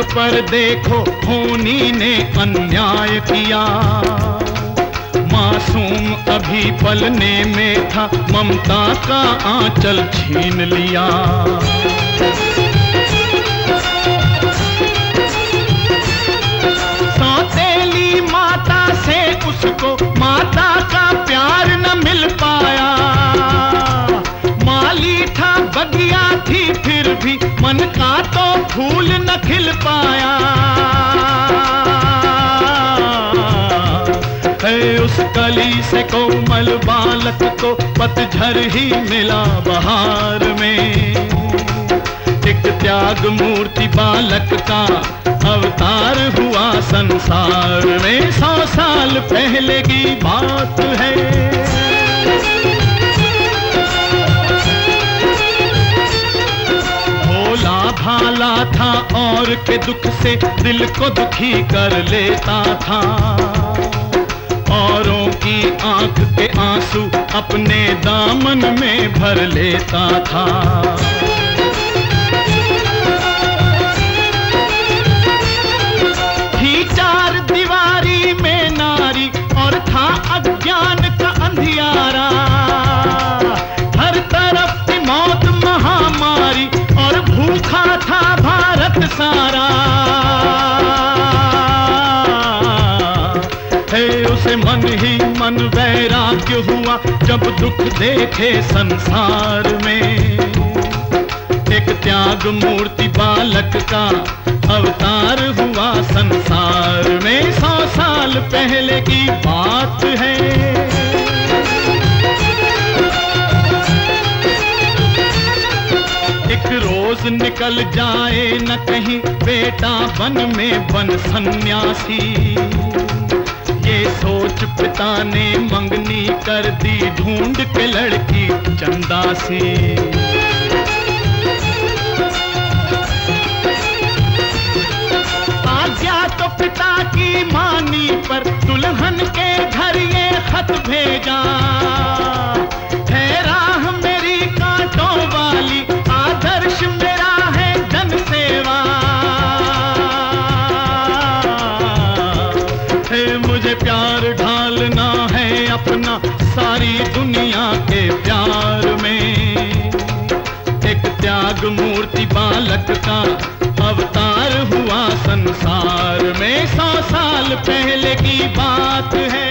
बालक पर देखो होनी ने अन्याय किया। मासूम अभी पलने में था, ममता का आंचल छीन लिया। सौतेली माता से उसको बगिया थी, फिर भी मन का तो फूल न खिल पाया। है उस कली से कोमल बालक को पतझर ही मिला बहार में। एक त्याग मूर्ति बालक का अवतार हुआ संसार में। सौ साल पहले की बात है। भोला भाला था और के दुख से दिल को दुखी कर लेता था। औरों की आँख के आँसू अपने दामन में भर लेता थी चार दीवारी में नारी और था अज्ञान का अंधियारा। मन वैराग्य हुआ, जब दुख देखे संसार में। एक त्याग मूर्ति बालक का अवतार हुआ संसार में। सौ साल पहले की बात है। एक रोज निकल जाए न कहीं, बेटा बन में बन सन्यासी। सोच पिता ने मंगनी कर दी ढूंढ के लड़की चंदा से आज्ञा तो पिता की मानी पर दुल्हन के घर ये खत भेजा। त्याग मूर्ति बालक का अवतार हुआ संसार में सौ साल पहले की बात है।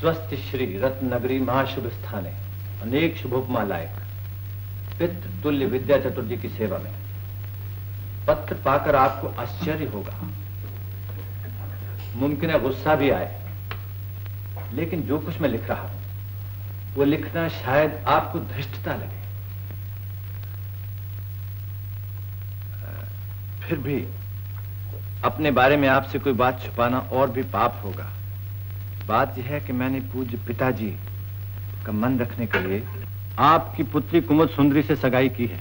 स्वस्थ श्री रत्न नगरी महाशुभ स्थाने, अनेक शुभोपमा लायक पितृ तुल्य विद्या चतुर्जी की सेवा में। पत्र पाकर आपको आश्चर्य होगा। मुमकिन है गुस्सा भी आए। लेकिन जो कुछ मैं लिख रहा हूँ, वो लिखना शायद आपको धृष्टता लगे। फिर भी अपने बारे में आपसे कोई बात छुपाना और भी पाप होगा। बात यह है कि मैंने पूज्य पिताजी का मन रखने के लिए आपकी पुत्री कुमुद सुंदरी से सगाई की है।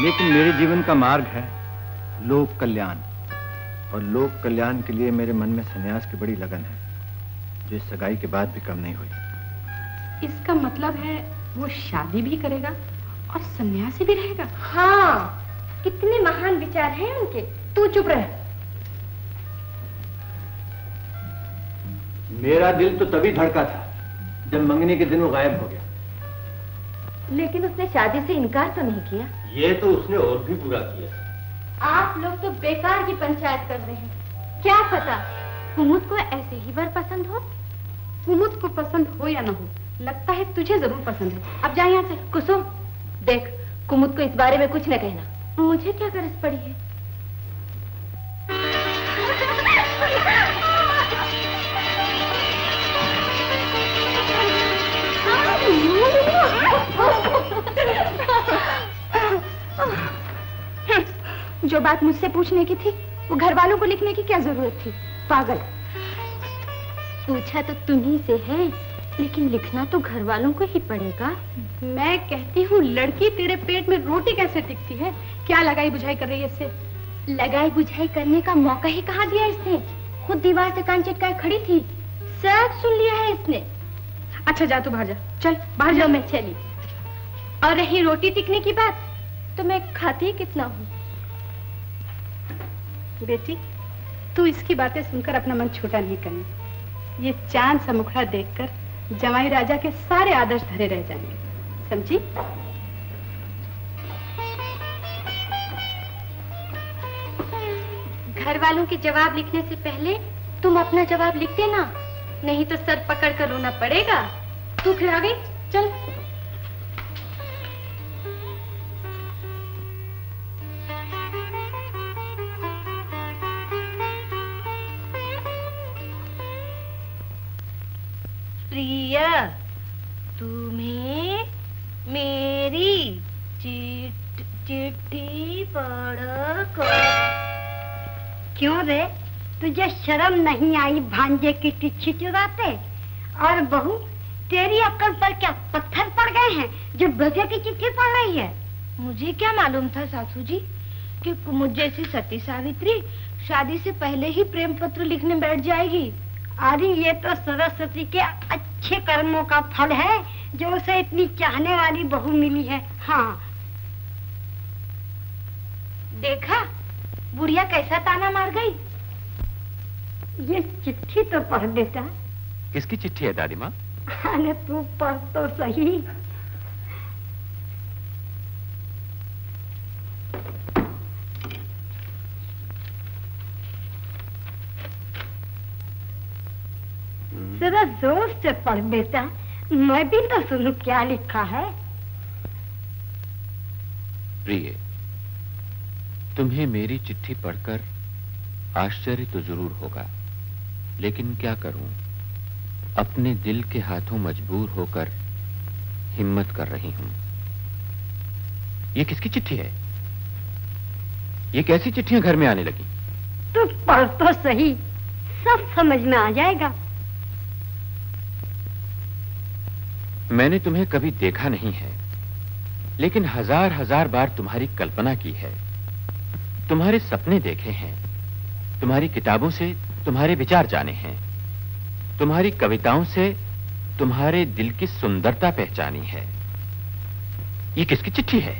लेकिन मेरे जीवन का मार्ग है लोक कल्याण, और लोक कल्याण के लिए मेरे मन में सन्यास की बड़ी लगन है। जो इस सगाई के बाद भी कम नहीं हुई। इसका मतलब है वो शादी भी करेगा और सन्यासी भी रहेगा। हाँ कितने महान विचार हैं उनके। तू चुप रह। मेरा दिल तो तभी धड़का था जब मंगनी के दिन वो गायब हो गया। लेकिन उसने शादी से इनकार तो नहीं किया। ये तो उसने और भी बुरा किया। आप लोग तो बेकार की पंचायत कर रहे हैं। क्या पता कुमुद को ऐसे ही वर पसंद हो? कुमुद को पसंद हो या ना हो लगता है तुझे ज़रूर पसंद है। अब जाए यहाँ से। कुसुम देख कुमुद को इस बारे में कुछ न कहना। मुझे क्या गरज पड़ी है? जो बात मुझसे पूछने की थी वो घर वालों को लिखने की क्या ज़रूरत थी? पागल। पूछा तो तुम्ही से है लेकिन लिखना तो घर वालों को ही पड़ेगा। मैं कहती हूँ लड़की तेरे पेट में रोटी कैसे टिकती है? क्या लगाई बुझाई कर रही है इससे? लगाई बुझाई करने का मौका ही कहा दिया इसने? खुद दीवार से कान चिटकाए खड़ी थी। सब सुन लिया है इसने। अच्छा जा तू बाहर जा। चल बाहर जा। मैं चली। और रही रोटी टिकने की बात? तो मैं खाती कितना हूँ? बेटी तू इसकी बातें सुनकर अपना मन छोटा नहीं करना। ये चाँद सा मुखड़ा देखकर जवाई राजा के सारे आदर्श धरे रह जाएँगे। समझी? घर वालों के जवाब लिखने से पहले तुम अपना जवाब लिख देना नहीं तो सर पकड़ कर रोना पड़ेगा। तू फिर आ गई चल। प्रिय तुम्हें मेरी चिट चिट्ठी पढ़कर क्यों रे? तुझे शर्म नहीं आई भांजे की चिट्ठी चुराते? और बहू तेरी अक्ल पर क्या पत्थर पड़ गए हैं जो ब्रजे की चिट्ठी पढ़ रही है? मुझे क्या मालूम था सासू जी कि कुमुद जैसी सती सावित्री शादी से पहले ही प्रेम पत्र लिखने बैठ जाएगी? अरे ये तो सरस्वती के अच्छे कर्मों का फल है जो उसे इतनी चाहने वाली बहू मिली है। हाँ। देखा? बुढ़िया कैसा ताना मार गई? ये चिट्ठी तो पढ़ देता किसकी चिट्ठी है दादी माँ? अरे तू पढ़ तो सही। जरा ज़ोर से पढ़ बेटा। मैं भी तो सुनू क्या लिखा है? प्रिय तुम्हें मेरी चिट्ठी पढ़कर आश्चर्य तो ज़रूर होगा लेकिन क्या करूँ? अपने दिल के हाथों मजबूर होकर हिम्मत कर रही हूँ। ये किसकी चिट्ठी है? ये कैसी चिट्ठियाँ घर में आने लगी? तू पढ़ तो सही सब समझ में आ जाएगा। मैंने तुम्हें कभी देखा नहीं है, लेकिन हज़ार हज़ार बार तुम्हारी कल्पना की है। तुम्हारे सपने देखे हैं, तुम्हारी किताबों से तुम्हारे विचार जाने हैं, तुम्हारी कविताओं से तुम्हारे दिल की सुंदरता पहचानी है। ये किसकी चिट्ठी है?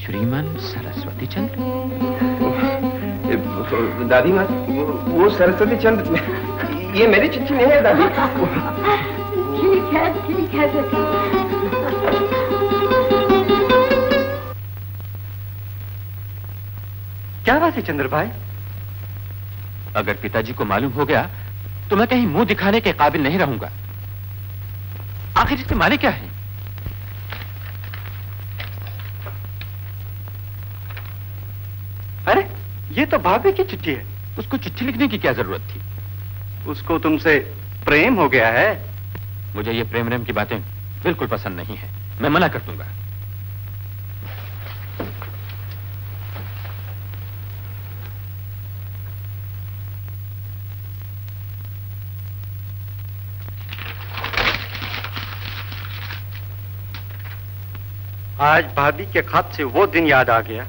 श्रीमान सरस्वती चंद्र। दादी माँ, वो सरस्वती चंद्र। ये मेरी चिट्ठी नहीं है दादी। ठीक है ठीक है बेटा। क्या बात है चंद्र भाई? अगर पिताजी को मालूम हो गया तो मैं कहीं मुँह दिखाने के काबिल नहीं रहूँगा। आखिर इसके माने क्या है? अरे ये तो भाभी की चिट्ठी है। उसको चिट्ठी लिखने की क्या ज़रूरत थी? उसको तुमसे प्रेम हो गया है? मुझे ये प्रेम रेम की बातें बिल्कुल पसंद नहीं है। मैं मना कर दूँगा। आज भाभी के खत से वो दिन याद आ गया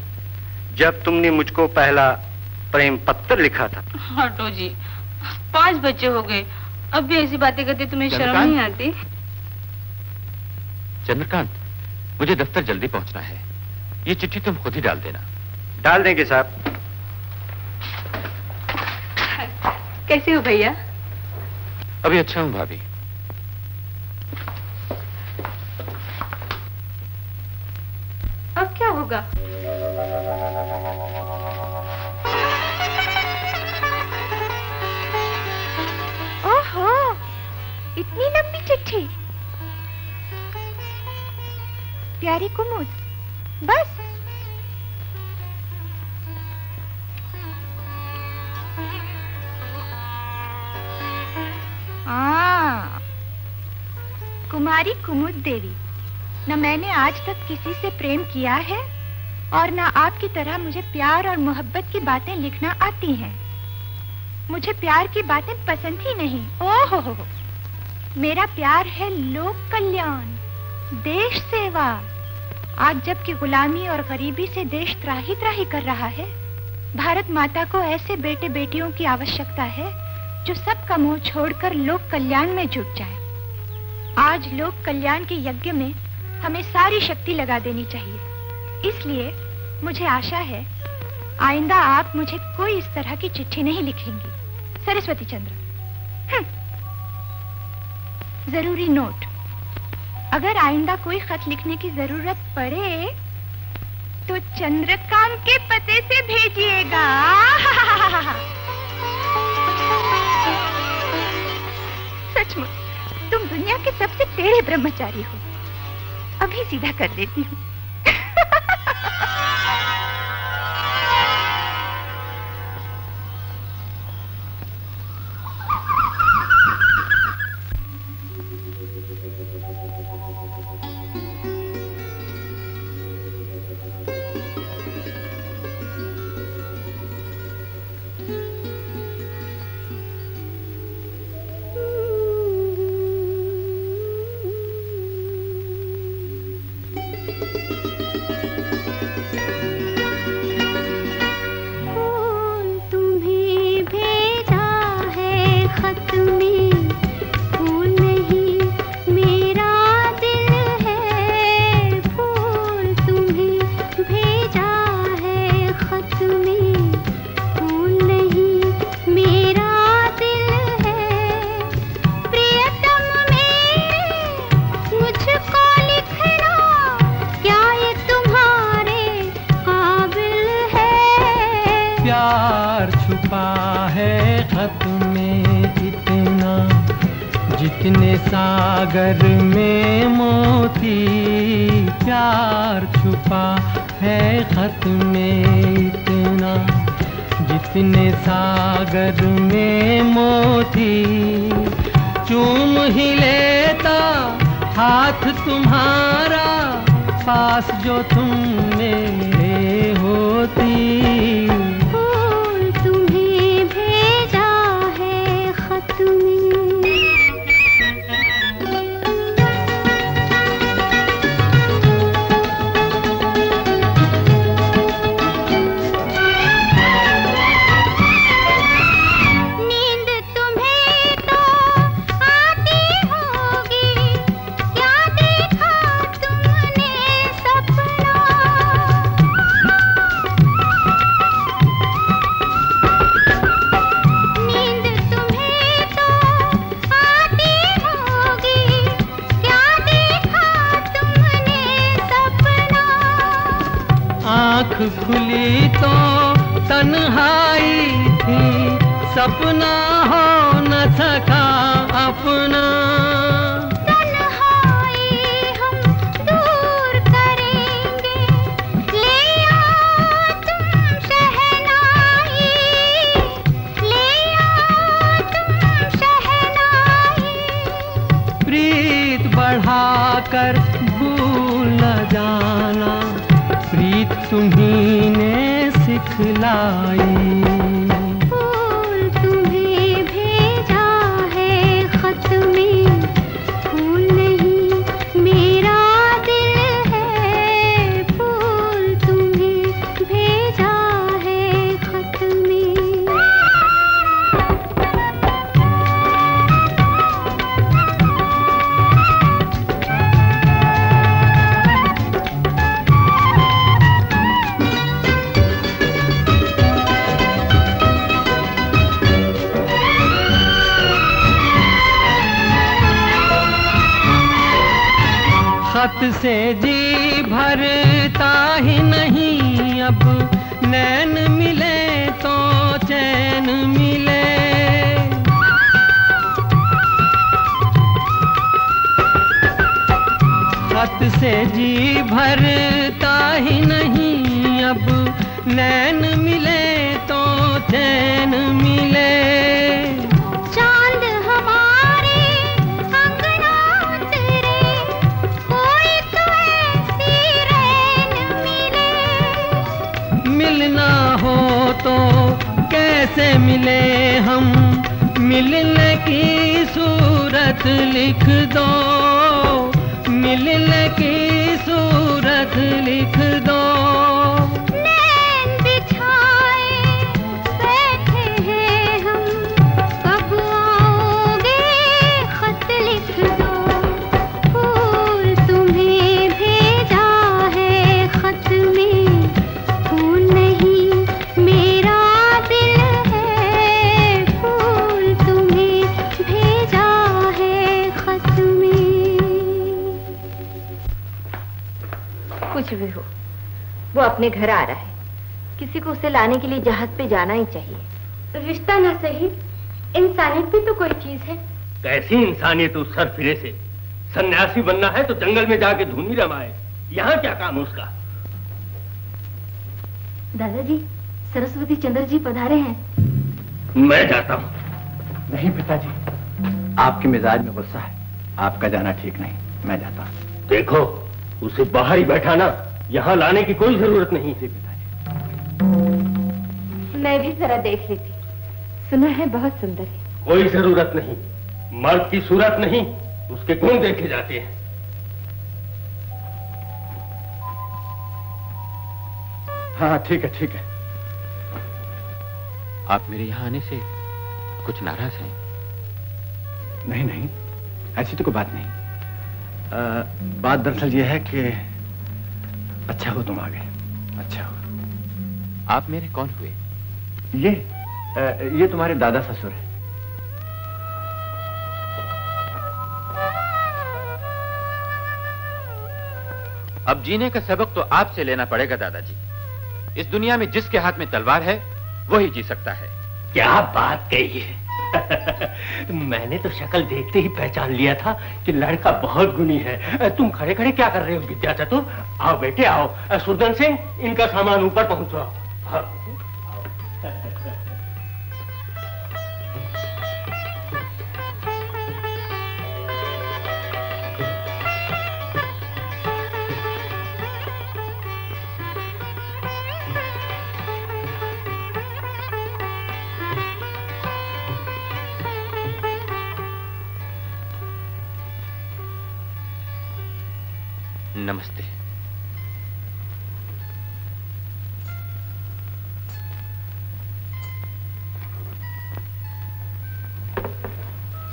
जब तुमने मुझको पहला प्रेम पत्र लिखा था। हटो जी पाँच बच्चे हो गए। अब भी ऐसी बातें करते तुम्हें शर्म? नहीं आती? चंद्रकांत मुझे दफ्तर जल्दी पहुँचना है। ये चिट्ठी तुम खुद ही डाल देना। डाल देंगे साहब। कैसे हो भैया? अभी अच्छा हूँ भाभी। अब क्या होगा? इतनी लंबी चिट्ठी। प्यारी कुमुद, बस। हाँ। कुमारी कुमुद देवी, न मैंने आज तक किसी से प्रेम किया है, और ना आपकी तरह मुझे प्यार और मोहब्बत की बातें लिखना आती हैं। मुझे प्यार की बातें पसंद ही नहीं। ओहो हो मेरा प्यार है लोक कल्याण, देश सेवा। आज जबकि गुलामी और गरीबी से देश त्राही त्राही कर रहा है, भारत माता को ऐसे बेटे बेटियों की आवश्यकता है, जो सबका मुँह छोड़कर लोक कल्याण में जुट जाए। आज लोक कल्याण के यज्ञ में हमें सारी शक्ति लगा देनी चाहिए। इसलिए मुझे आशा है, आइंदा आप मुझे कोई इस तरह की चिट्ठी नहीं लिखेंगी। सरस्वती चंद्र। हम्म। ज़रूरी नोट। अगर आइंदा कोई खत लिखने की ज़रूरत पड़े तो चंद्रकांत के पते से भेजिएगा। सचमुच तुम दुनिया के सबसे टेढ़े ब्रह्मचारी हो। अभी सीधा कर देती हूँ। सपना हो न सका अपना। जाना ही चाहिए। रिश्ता ना सही इंसानियत भी तो कोई चीज़ है। कैसी इंसानियत उस सर फिरे से? सन्यासी बनना है तो जंगल में जाके धुनी रमाए। यहाँ क्या काम उसका? दादाजी सरस्वती चंद्र जी पधारे हैं। मैं जाता हूँ। नहीं पिताजी आपके मिजाज में गुस्सा है। आपका जाना ठीक नहीं। मैं जाता हूँ। देखो उसे बाहर ही बैठाना यहाँ लाने की कोई ज़रूरत नहीं थी मैं भी जरा देख लेती। सुना है बहुत सुंदर है। कोई ज़रूरत नहीं। मर्द की सूरत नहीं उसके गुण देखे जाते हैं। हाँ ठीक है ठीक है। आप मेरे यहाँ आने से कुछ नाराज़ हैं? नहीं नहीं ऐसी तो कोई बात नहीं। आ, बात दरअसल यह है कि अच्छा हो तुम आ गए अच्छा हो। आप मेरे कौन हुए? ये ये तुम्हारे दादा ससुर है। अब जीने का सबक तो आपसे लेना पड़ेगा, दादाजी। इस दुनिया में जिसके हाथ में तलवार है, वही जी सकता है। क्या बात कही है? मैंने तो शक्ल देखते ही पहचान लिया था कि लड़का बहुत गुनी है। तुम खड़े खड़े क्या कर रहे हो विद्या चतुर आओ बेटे, आओ। सुरदन सिंह, इनका सामान ऊपर पहुंचवाओ।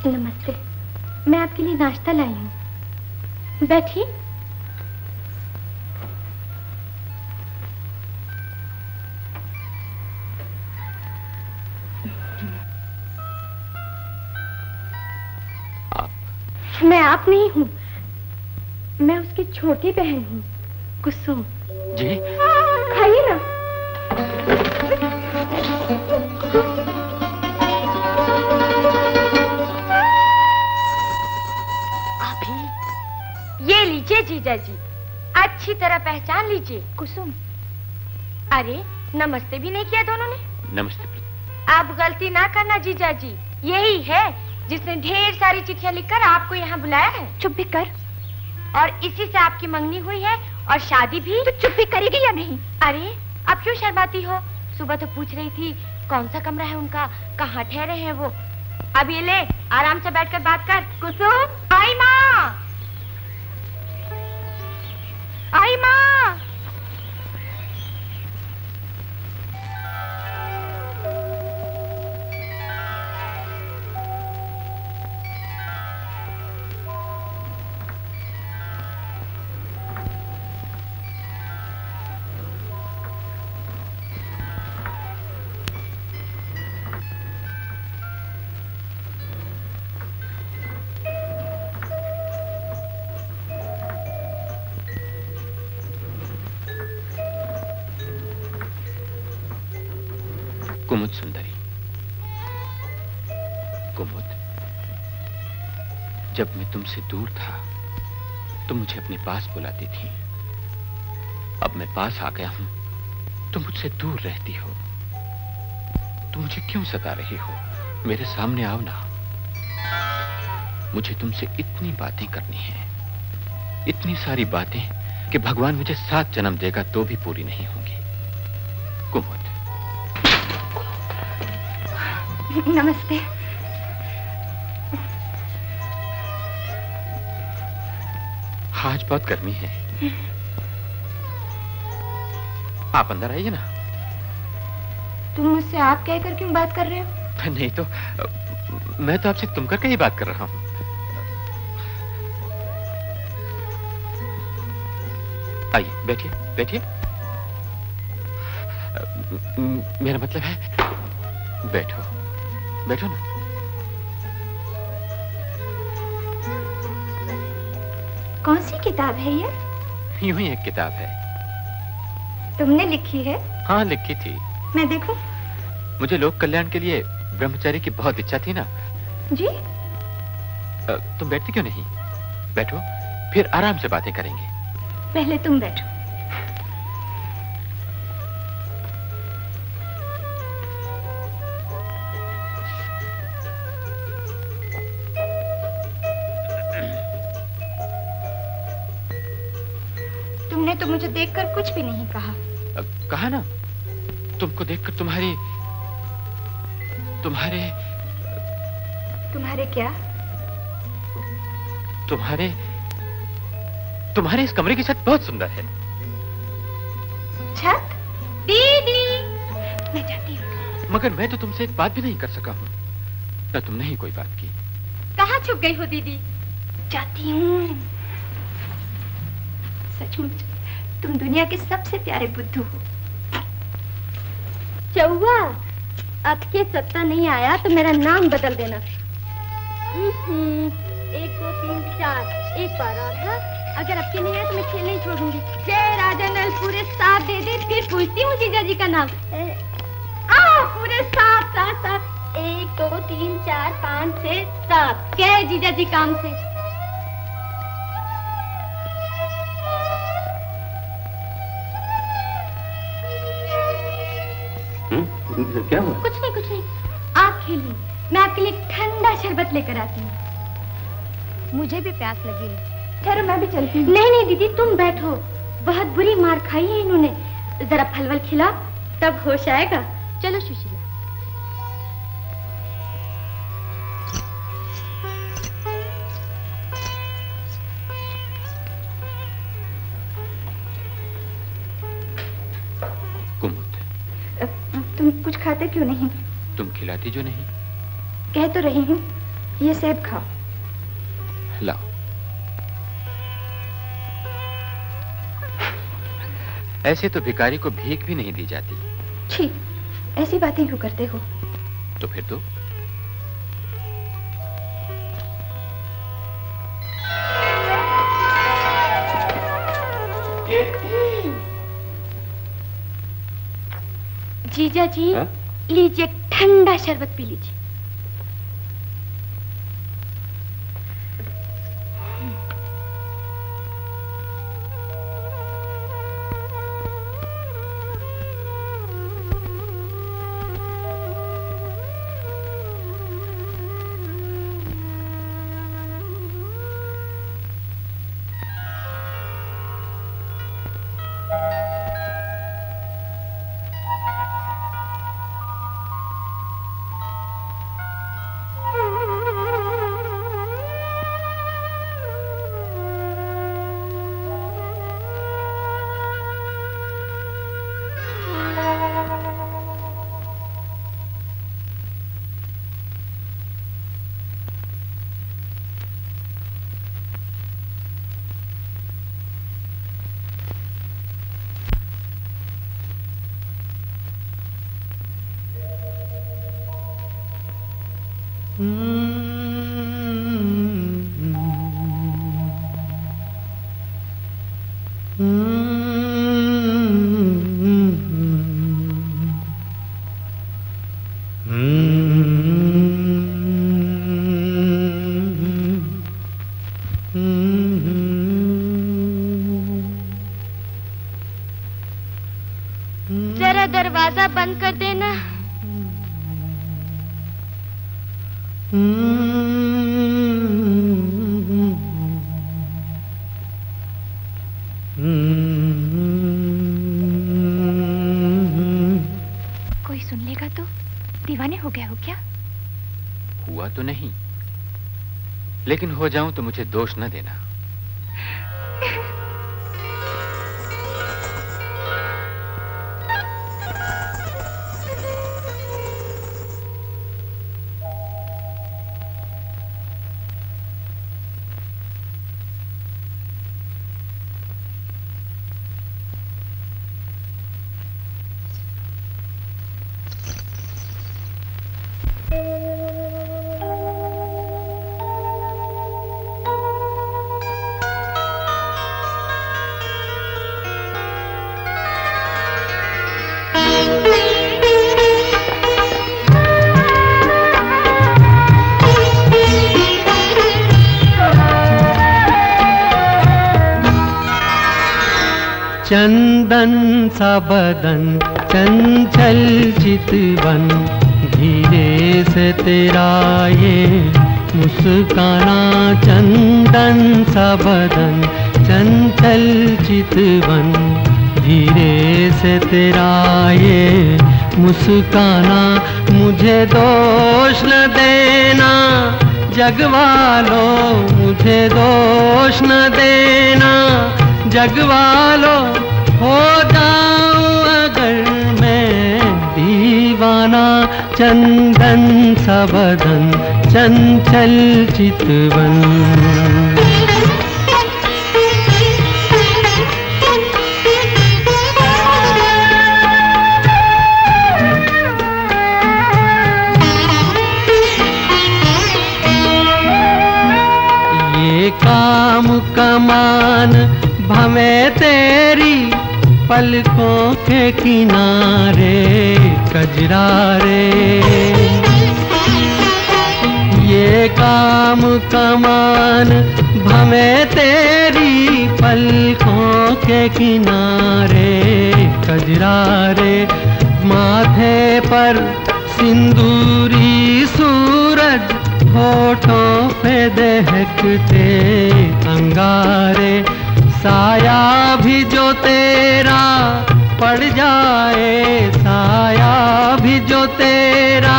नमस्ते। मैं आपके लिए नाश्ता लाई हूँ। बैठिए। मैं आप नहीं हूँ। मैं उसकी छोटी बहन हूँ। कुसुम। जी? खाइए ना। ये लीजिए जीजा जी। अच्छी तरह पहचान लीजिए। कुसुम अरे नमस्ते भी नहीं किया दोनों ने? नमस्ते आप गलती ना करना जीजा जी। यही है जिसने ढेर सारी चिट्ठियाँ लिखकर आपको यहाँ बुलाया है। चुप भी कर। और इसी से आपकी मंगनी हुई है और शादी भी। तो चुप भी करेगी या नहीं? अरे अब क्यों शर्माती हो? सुबह तो पूछ रही थी कौन सा कमरा है उनका? कहाँ ठहरे हैं वो? अब ये ले आराम से बैठकर बात कर। कुसुम आई माँ तुमसे दूर था, तुम मुझे अपने पास बुलाती थी। अब मैं पास आ गया हूँ, तुम मुझसे दूर रहती हो। तुम मुझे क्यों सता रही हो? मेरे सामने आओ ना। मुझे तुमसे इतनी बातें करनी है, इतनी सारी बातें कि भगवान मुझे सात जन्म देगा तो भी पूरी नहीं होंगी। कुमुद। नमस्ते। आज बहुत गर्मी है। आप अंदर आइए ना। तुम मुझसे आप कहकर क्यों बात कर रहे हो? नहीं तो मैं तो आपसे तुम करके ही बात कर रहा हूँ। आइए बैठिए बैठिए। मेरा मतलब है बैठो बैठो ना। कौन सी किताब है ये? यूँ ही एक किताब है। तुमने लिखी है? हाँ लिखी थी। मैं देखू? मुझे लोक कल्याण के लिए ब्रह्मचारी की बहुत इच्छा थी ना। जी? तुम बैठती क्यों नहीं? बैठो फिर आराम से बातें करेंगे। पहले तुम बैठो। भी नहीं कहा। अ, कहा ना? तुमको देखकर तुम्हारी तुम्हारे तुम्हारे क्या? तुम्हारे तुम्हारे इस कमरे की छत बहुत सुंदर है। छत? दीदी! मैं जाती हूँ। मगर मैं तो तुमसे एक बात भी नहीं कर सका हूँ। न तुमने ही कोई बात की। कहाँ छुप गई हो दीदी? जाती हूँ। सचमुच। तुम दुनिया के सबसे प्यारे बुद्धू हो। चौवा अब के सत्ता नहीं आया तो मेरा नाम बदल देना। हम्म, एक दो तीन चार एक बार और हाँ? अगर अब के नहीं आया तो मैं खेल नहीं छोड़ूँगी जय राजा नल पूरे साथ दे दे फिर पूछती हूँ जीजा जी का नाम। आओ पूरे साथ सात सात एक दो तीन चार पाँच छह सात। क्या है जीजा जी काम से। क्या हुआ? कुछ नहीं कुछ नहीं। आप खेलिए। मैं आपके लिए ठंडा शरबत लेकर आती हूँ। मुझे भी प्यास लगी है। ठहरो मैं भी चलती हूँ। नहीं नहीं दीदी तुम बैठो। बहुत बुरी मार खाई है इन्होंने। जरा फलवल खिला तब होश आएगा। चलो सुशीला कुछ खाते क्यों नहीं? तुम खिलाती जो नहीं। कह तो रही हूँ ये सेब खाओ। लाओ। ऐसे तो भिकारी को भीख भी नहीं दी जाती। छी ऐसी बातें क्यों करते हो? तो फिर तो जीजा जी हाँ? लीजिए ठंडा शरबत पी लीजिए लेकिन हो जाऊँ तो मुझे दोष न देना। बदन, चंचल चितवन धीरे से तेरा ये मुस्काना चंदन सा बदन, चंचल चितवन धीरे से तेरा ये मुस्काना, मुझे दोष न देना। जगवालो, मुझे दोष न देना। जगवालो, हो जाऊँ दीवाना चंदन सा बदन चंचल चितवन। काम कमान भमे तेरी पलकों के किनारे कजरा रे ये काम कमान भमे तेरी पलकों के किनारे कजरा रे माथे पर सिंदूरी सूरज, होठों पे दहकते अंगारे। साया भी जो तेरा, पड़ जाए साया भी जो तेरा,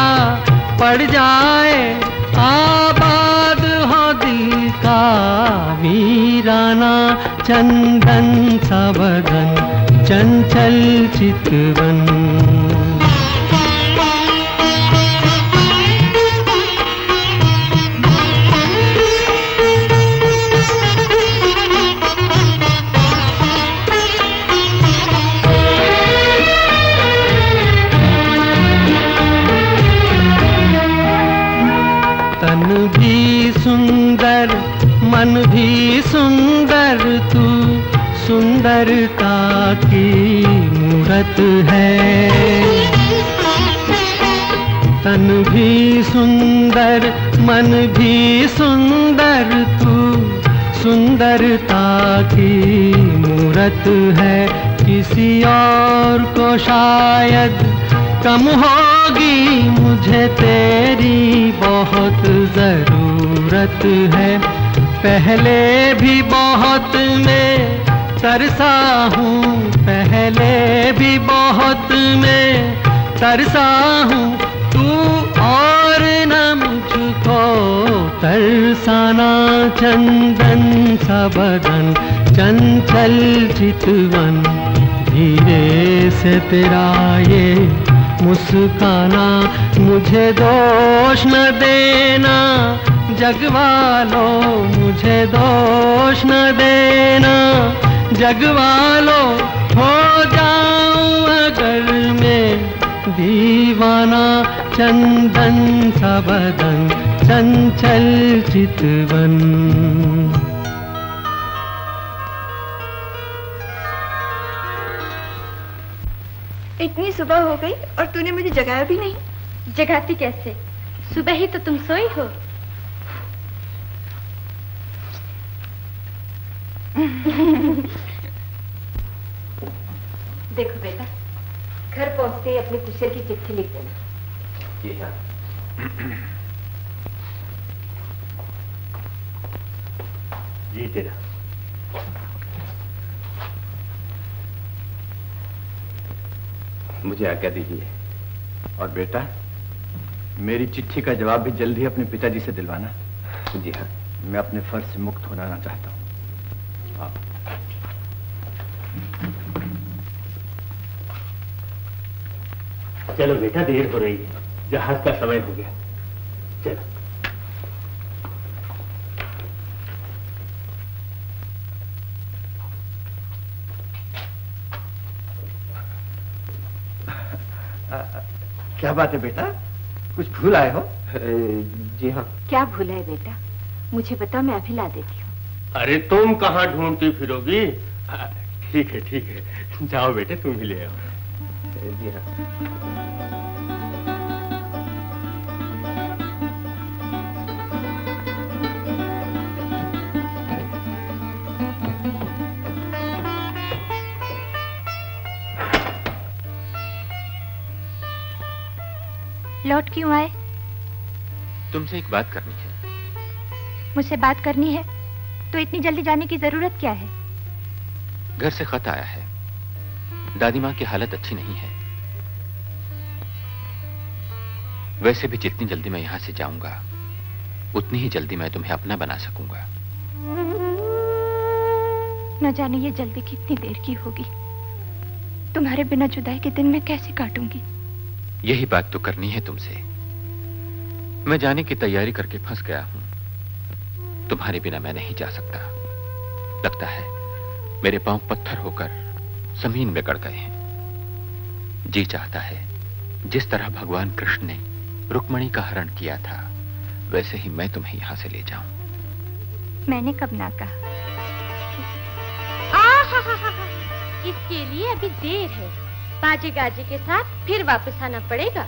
पड़ जाए आबाद हो दिल का वीराना, चंदन सा बदन, चंचल चितवन। सुंदरता की मूरत है। तन भी सुंदर, मन भी सुंदर, तू सुंदरता की मूरत है। किसी और को शायद कम होगी, मुझे तेरी बहुत ज़रूरत है। पहले भी बहुत मैं तरसा हूँ, पहले भी बहुत मैं तरसा हूँ। तू और न मुझको, तरसाना चंदन सा बदन, चंचल चितवन। धीरे से तेरा ये मुस्काना, मुझे दोष न देना। जगवालो मुझे दोष न देना। जगवालो हो जाऊँ अगर मैं दीवाना। चंदन सा बदन चंचल चितवन। इतनी सुबह हो गई और तूने मुझे जगाया भी नहीं। जगाती कैसे? सुबह ही तो तुम सोई हो। देखो बेटा घर पहुँचते ही अपनी कुशल की चिट्ठी लिख देना। जी हाँ। जी तेरा। मुझे आज्ञा दीजिए। और बेटा मेरी चिट्ठी का जवाब भी जल्द ही अपने पिताजी से दिलवाना। जी हाँ। मैं अपने फ़र्ज़ से मुक्त होना चाहता हूँ। हाँ। चलो बेटा देर हो रही है। जहाज़ का समय हो गया। चलो। क्या बात है बेटा? कुछ भूल आए हो? जी हाँ। क्या भूल है बेटा? मुझे बता मैं अभी ला देती हूँ। अरे तुम कहाँ ढूंढती फिरोगी? ठीक है ठीक है। जाओ बेटे तुम ही ले आओ। जी हाँ। लौट क्यों आए? तुमसे एक बात करनी है। मुझसे बात करनी है। तो इतनी जल्दी जाने की ज़रूरत क्या है? घर से खत आया है। दादी माँ की हालत अच्छी नहीं है। वैसे भी जितनी जल्दी मैं यहाँ से जाऊँगा उतनी ही जल्दी मैं तुम्हें अपना बना सकूँगा। न जाने ये जल्दी कितनी देर की होगी। तुम्हारे बिना जुदाई के दिन मैं कैसे काटूँगी? यही बात तो करनी है तुमसे। मैं जाने की तैयारी करके फंस गया हूँ। तुम्हारे बिना मैं नहीं जा सकता। लगता है मेरे पाँव पत्थर होकर ज़मीन में गड़ गए हैं। जी चाहता है जिस तरह भगवान कृष्ण ने रुक्मणी का हरण किया था वैसे ही मैं तुम्हें यहाँ से ले जाऊँ। मैंने कब ना कहा। इसके लिए अभी देर है। बाजे गाजे के साथ फिर वापस आना पड़ेगा।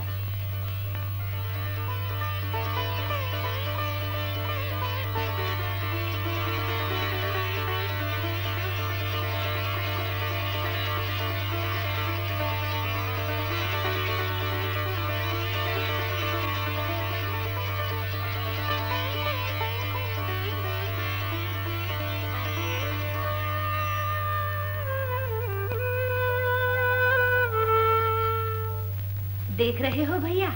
देख रहे हो भैया?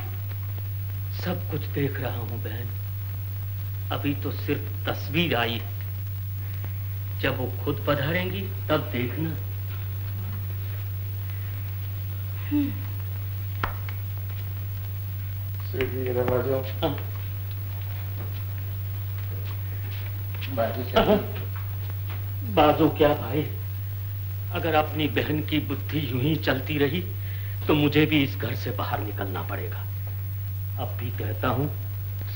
सब कुछ देख रहा हूँ बहन। अभी तो सिर्फ़ तस्वीर आई है। जब वो खुद पधारेंगी तब देखना। हाँ। बाजू क्या भाई? अगर अपनी बहन की बुद्धि यूँ ही चलती रही तो मुझे भी इस घर से बाहर निकलना पड़ेगा। अब भी कहता हूँ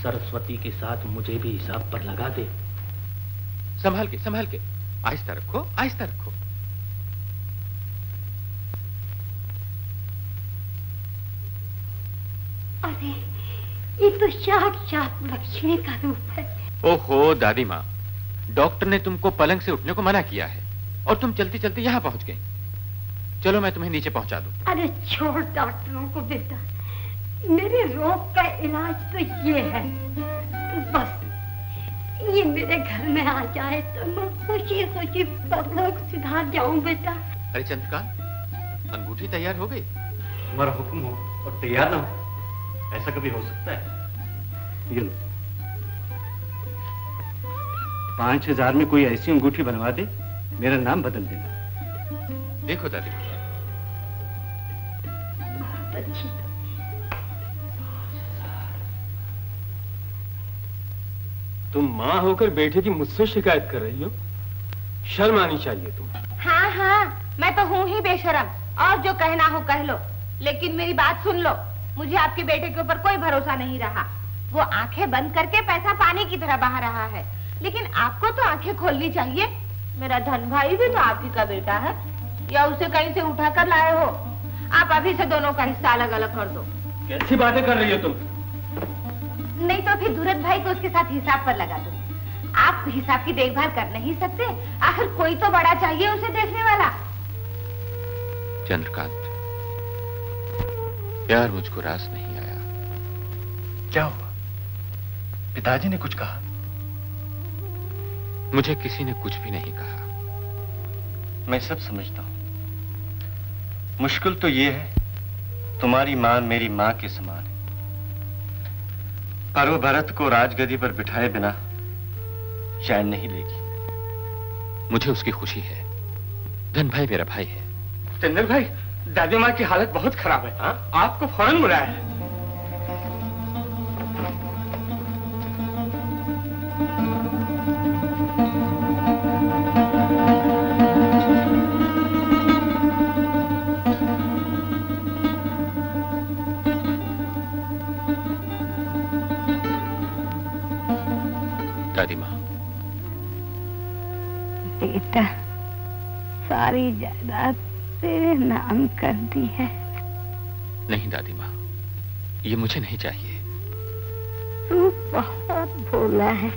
सरस्वती के साथ मुझे भी हिसाब पर लगा दे। संभाल के संभाल के। आहिस्ता रखो आहिस्ता रखो। अरे ये तो साक्षात लक्ष्मी का रूप है। ओहो दादी माँ डॉक्टर ने तुमको पलंग से उठने को मना किया है और तुम चलती चलती यहाँ पहुँच गई। चलो मैं तुम्हें नीचे पहुँचा दूँ। अरे छोड़ डॉक्टरों को बेटा। मेरे रोग का इलाज तो ये है। बस ये मेरे घर में आ जाए तो मैं खुशी खुशी परलोक सुधार जाऊँ बेटा। अरे चंद्रकांत अंगूठी तैयार हो गई? तुम्हारा हुक्म हो और तैयार ना हो ऐसा कभी हो सकता है? ये लो। पाँच हज़ार में कोई ऐसी अंगूठी बनवा दे मेरा नाम बदल देना। देखो दादी। अच्छी तुम माँ होकर बेटे की मुझसे शिकायत कर रही हो? शर्म आनी चाहिए तुम हाँ हाँ मैं तो हूँ ही बेशरम। और जो कहना हो कह लो। लेकिन मेरी बात सुन लो। मुझे आपके बेटे के ऊपर कोई भरोसा नहीं रहा। वो आँखें बंद करके पैसा पानी की तरह बहा रहा है। लेकिन आपको तो आँखें खोलनी चाहिए। मेरा धन भाई भी तो आप ही का बेटा है। या उसे कहीं से उठा कर लाए हो? आप अभी से दोनों का हिस्सा अलग अलग कर दो। कैसी बातें कर रही हो तुम? नहीं तो फिर दूरत भाई को उसके साथ हिसाब पर लगा दो। आप हिसाब की देखभाल कर नहीं सकते। आखिर कोई तो बड़ा चाहिए उसे देखने वाला। चंद्रकांत प्यार मुझको रास नहीं आया। क्या हुआ? पिताजी ने कुछ कहा? मुझे किसी ने कुछ भी नहीं कहा। मैं सब समझता हूँ। मुश्किल तो ये है तुम्हारी माँ मेरी माँ के समान है। पर वो भरत को राजगदी पर बिठाए बिना चैन नहीं लेगी। मुझे उसकी खुशी है। धन भाई मेरा भाई है। चंदन भाई दादी माँ की हालत बहुत खराब है। हा? आपको फ़ौरन बुलाया है। सारी जायदाद तेरे नाम कर दी है। नहीं दादी माँ ये मुझे नहीं चाहिए। तू बहुत भोला है।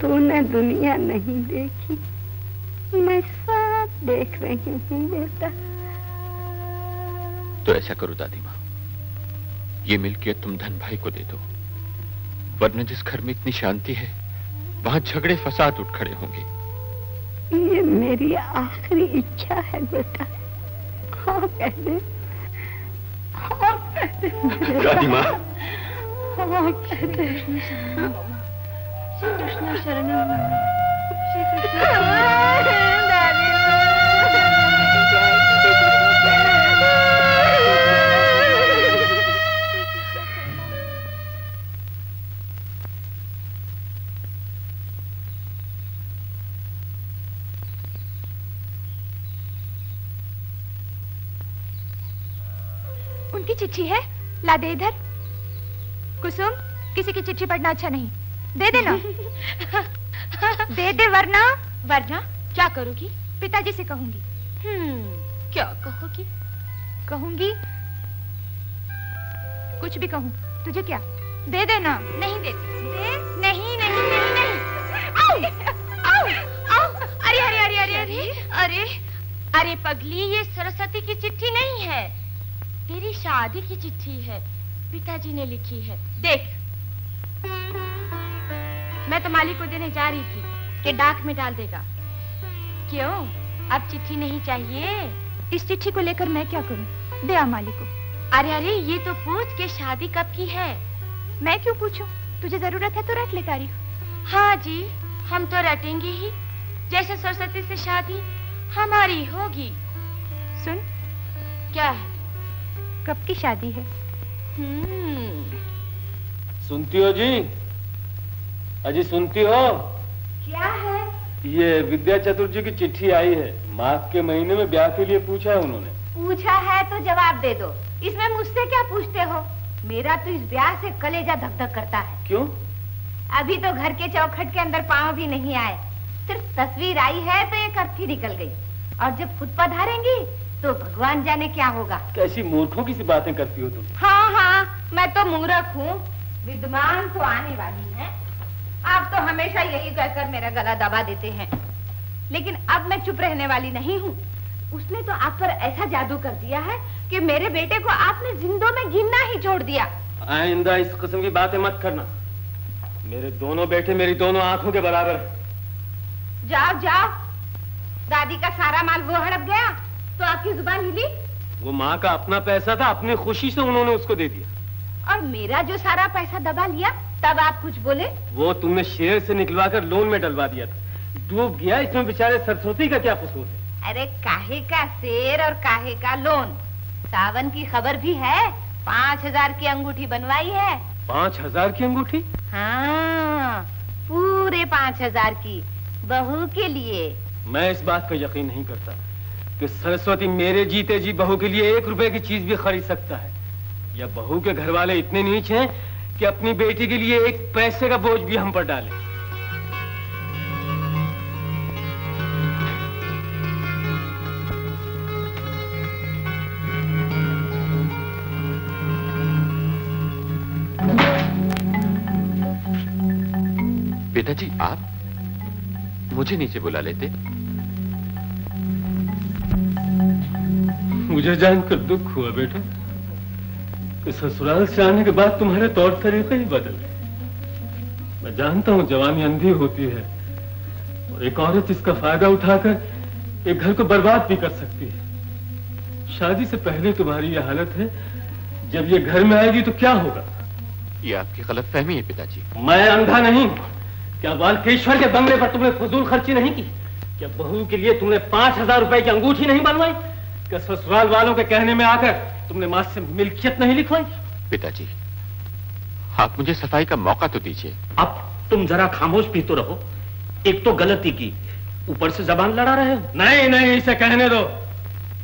तूने दुनिया नहीं देखी। मैं सब देख रही हूँ बेटा। तो ऐसा करो दादी माँ ये मिल्कियत तुम धन भाई को दे दो। वरना जिस घर में इतनी शांति है वहाँ झगड़े फसाद उठ खड़े होंगे। ये मेरी आखिरी इच्छा है बेटा। हाँ कह दे हाँ कह दे दादी माँ। हाँ कह दे श्री कृष्ण शरण श्री उनकी चिट्ठी है? ला दे इधर। कुसुम किसी की चिट्ठी पढ़ना अच्छा नहीं। दे देना। दे दे वरना। वरना क्या करोगी? पिताजी से कहूँगी। हम्म क्या कहोगी? कहूँगी? कुछ भी कहूँ। तुझे क्या? दे देना। नहीं दे दे नहीं नहीं नहीं नहीं। आओ आओ आओ अरे अरे अरे अरे अरे अरे। अरे पगली ये सरस्वती की चिट्ठी नहीं है। तेरी शादी की चिट्ठी है पिताजी ने लिखी है। देख। मैं तो मालिक को देने जा रही थी कि डाक में डाल देगा। क्यों? अब चिट्ठी नहीं चाहिए। इस चिट्ठी को लेकर मैं क्या करूँ? दे आ माली को। अरे अरे ये तो पूछ के शादी कब की है। मैं क्यों पूछूँ? तुझे ज़रूरत है तो रट ले तारीख हाँ जी हम तो रटेंगे ही। जैसे सरस्वती से शादी हमारी होगी। सुन। क्या है? कब की शादी है? हम्म। सुनती हो जी? अजी सुनती हो? क्या है? ये विद्या चतुर्जी की चिट्ठी आई है। माघ के महीने में ब्याह के लिए पूछा है उन्होंने। पूछा है तो जवाब दे दो। इसमें मुझसे क्या पूछते हो? मेरा तो इस ब्याह से कलेजा धक धक करता है। क्यों? अभी तो घर के चौखट के अंदर पाँव भी नहीं आए। सिर्फ़ तस्वीर आई है तो एक अर्थी निकल गई। और जब खुद पधारेंगी तो भगवान जाने क्या होगा? कैसी मूर्खों की सी बातें करती हो तुम? हाँ हाँ मैं तो मूर्ख हूँ। विद्वान तो आने वाली है। आप तो हमेशा यही कहकर मेरा गला दबा देते हैं। लेकिन अब मैं चुप रहने वाली नहीं हूँ। उसने तो आप पर ऐसा जादू कर दिया है कि मेरे बेटे को आपने जिंदों में गिनना ही छोड़ दिया। आइंदा इस किस्म की बातें मत करना। मेरे दोनों बेटे मेरी दोनों आँखों के बराबर जाओ जाओ। दादी का सारा माल वो हड़प गया। तो आपकी ज़ुबान हिली? वो माँ का अपना पैसा था अपनी खुशी से उन्होंने उसको दे दिया। और मेरा जो सारा पैसा दबा लिया तब आप कुछ बोले? वो तुमने शेर से निकलवा कर लोन में डलवा दिया था। डूब गया इसमें बेचारे सरस्वती का क्या कसूर है? अरे काहे का शेर और काहे का लोन? सावन की खबर भी है पाँच हज़ार की अंगूठी बनवाई है। पाँच हज़ार की अंगूठी? हाँ पूरे पाँच हज़ार की बहू के लिए। मैं इस बात पर यकीन नहीं करता। कि सरस्वती मेरे जीते जी बहू के लिए एक रुपए की चीज़ भी खरीद सकता है। या बहू के घर वाले इतने नीच हैं कि अपनी बेटी के लिए एक पैसे का बोझ भी हम पर डालें। पिताजी, आप मुझे नीचे बुला लेते। मुझे जानकर दुख हुआ बेटा। कि ससुराल से आने के बाद तुम्हारे तौर तरीके ही बदल गए। मैं जानता हूँ जवानी अंधी होती है और एक औरत इसका फ़ायदा उठाकर एक घर को बर्बाद भी कर सकती है। शादी से पहले तुम्हारी यह हालत है जब ये घर में आएगी तो क्या होगा? ये आपकी गलत फहमी है पिताजी। मैं अंधा नहीं क्या बालकेश्वर के बंगले पर तुमने फजूल खर्ची नहीं की? क्या बहू के लिए तुमने पाँच हज़ार रुपए की अंगूठी नहीं बनवाई? क्या ससुराल वालों के कहने में आकर तुमने माँ से मिल्कियत नहीं लिखवाई? पिताजी आप मुझे सफ़ाई का मौका तो दीजिए। अब तुम जरा खामोश भी तो रहो। एक तो गलती की ऊपर से जबान लड़ा रहे हो। नहीं नहीं इसे कहने दो।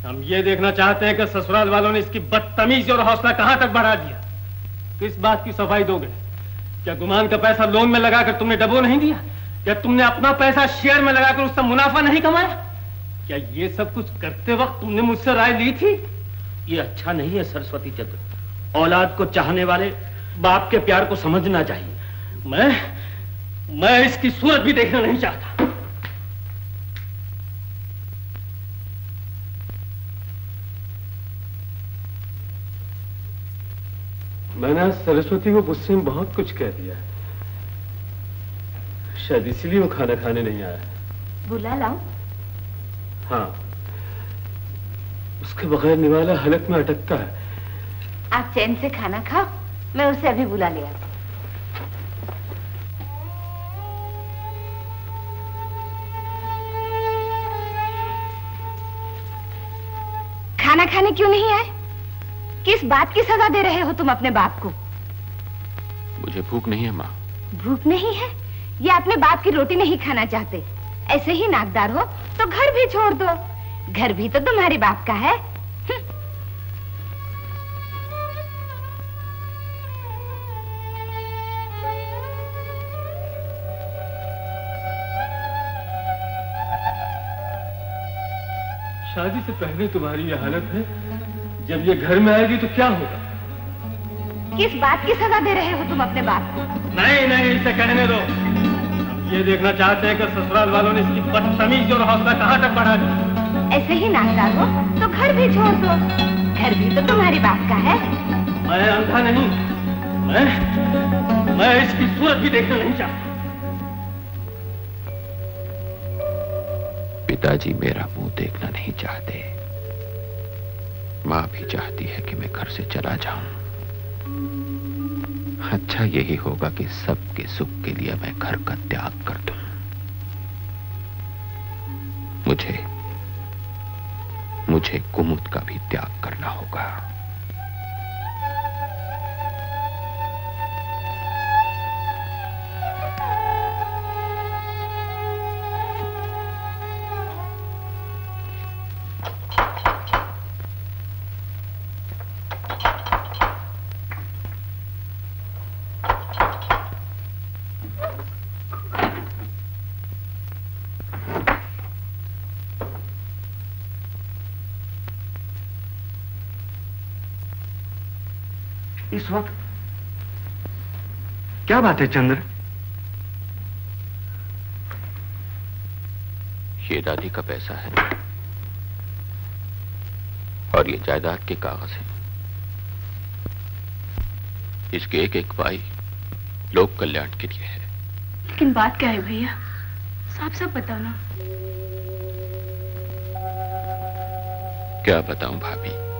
हम ये देखना चाहते हैं कि ससुराल वालों ने इसकी बदतमीजी और हौसला कहाँ तक बढ़ा दिया। किस बात की सफ़ाई दोगे? क्या गुमान का पैसा लोन में लगाकर तुमने डबो नहीं दिया? क्या तुमने अपना पैसा शेयर में लगाकर उसका मुनाफा नहीं कमाया? क्या ये सब कुछ करते वक्त तुमने मुझसे राय ली थी? ये अच्छा नहीं है सरस्वती चंद्र। औलाद को चाहने वाले बाप के प्यार को समझना चाहिए। मैं मैं इसकी सूरत भी देखना नहीं चाहता। मैंने आज सरस्वती को गुस्से में बहुत कुछ कह दिया शायद इसलिए वो खाना खाने नहीं आया। बुला लाऊं? हाँ। उसके बगैर निवाला हलक में अटकता है। आप चैन से खाना खाओ मैं उसे अभी बुला लिया खाना खाने क्यों नहीं आए? किस बात की सजा दे रहे हो तुम अपने बाप को? मुझे भूख नहीं है माँ। भूख नहीं है? या अपने बाप की रोटी नहीं खाना चाहते। ऐसे ही नाकदार हो तो घर भी छोड़ दो। घर भी तो तुम्हारे बाप का है। शादी से पहले तुम्हारी ये हालत है जब ये घर में आएगी तो क्या होगा? किस बात की सजा दे रहे हो तुम अपने बाप को? नहीं नहीं इसे कहने दो। ये देखना चाहते हैं कि ससुराल वालों ने इसकी बदतमीजी और हौसला कहाँ तक बढ़ा दी? ऐसे ही नाकदार हो तो घर भी छोड़ दो। घर भी तो तुम्हारे बाप का है। मैं अंधा नहीं। मैं मैं इसकी सूरत भी देखना नहीं चाहता। पिताजी मेरा मुँह देखना नहीं चाहते। माँ भी चाहती है कि मैं घर से चला जाऊँ। अच्छा यही होगा कि सबके सुख के लिए मैं घर का त्याग कर दू। मुझे मुझे कुमुद का भी त्याग करना होगा। इस वक्त? क्या बात है चंद्र? ये दादी का पैसा है। और ये जायदाद के कागज़ है। इसके एक एक पाई लोक कल्याण के लिए है। लेकिन बात क्या है भैया? साफ़ साफ़ बताओ ना। क्या बताऊँ भाभी?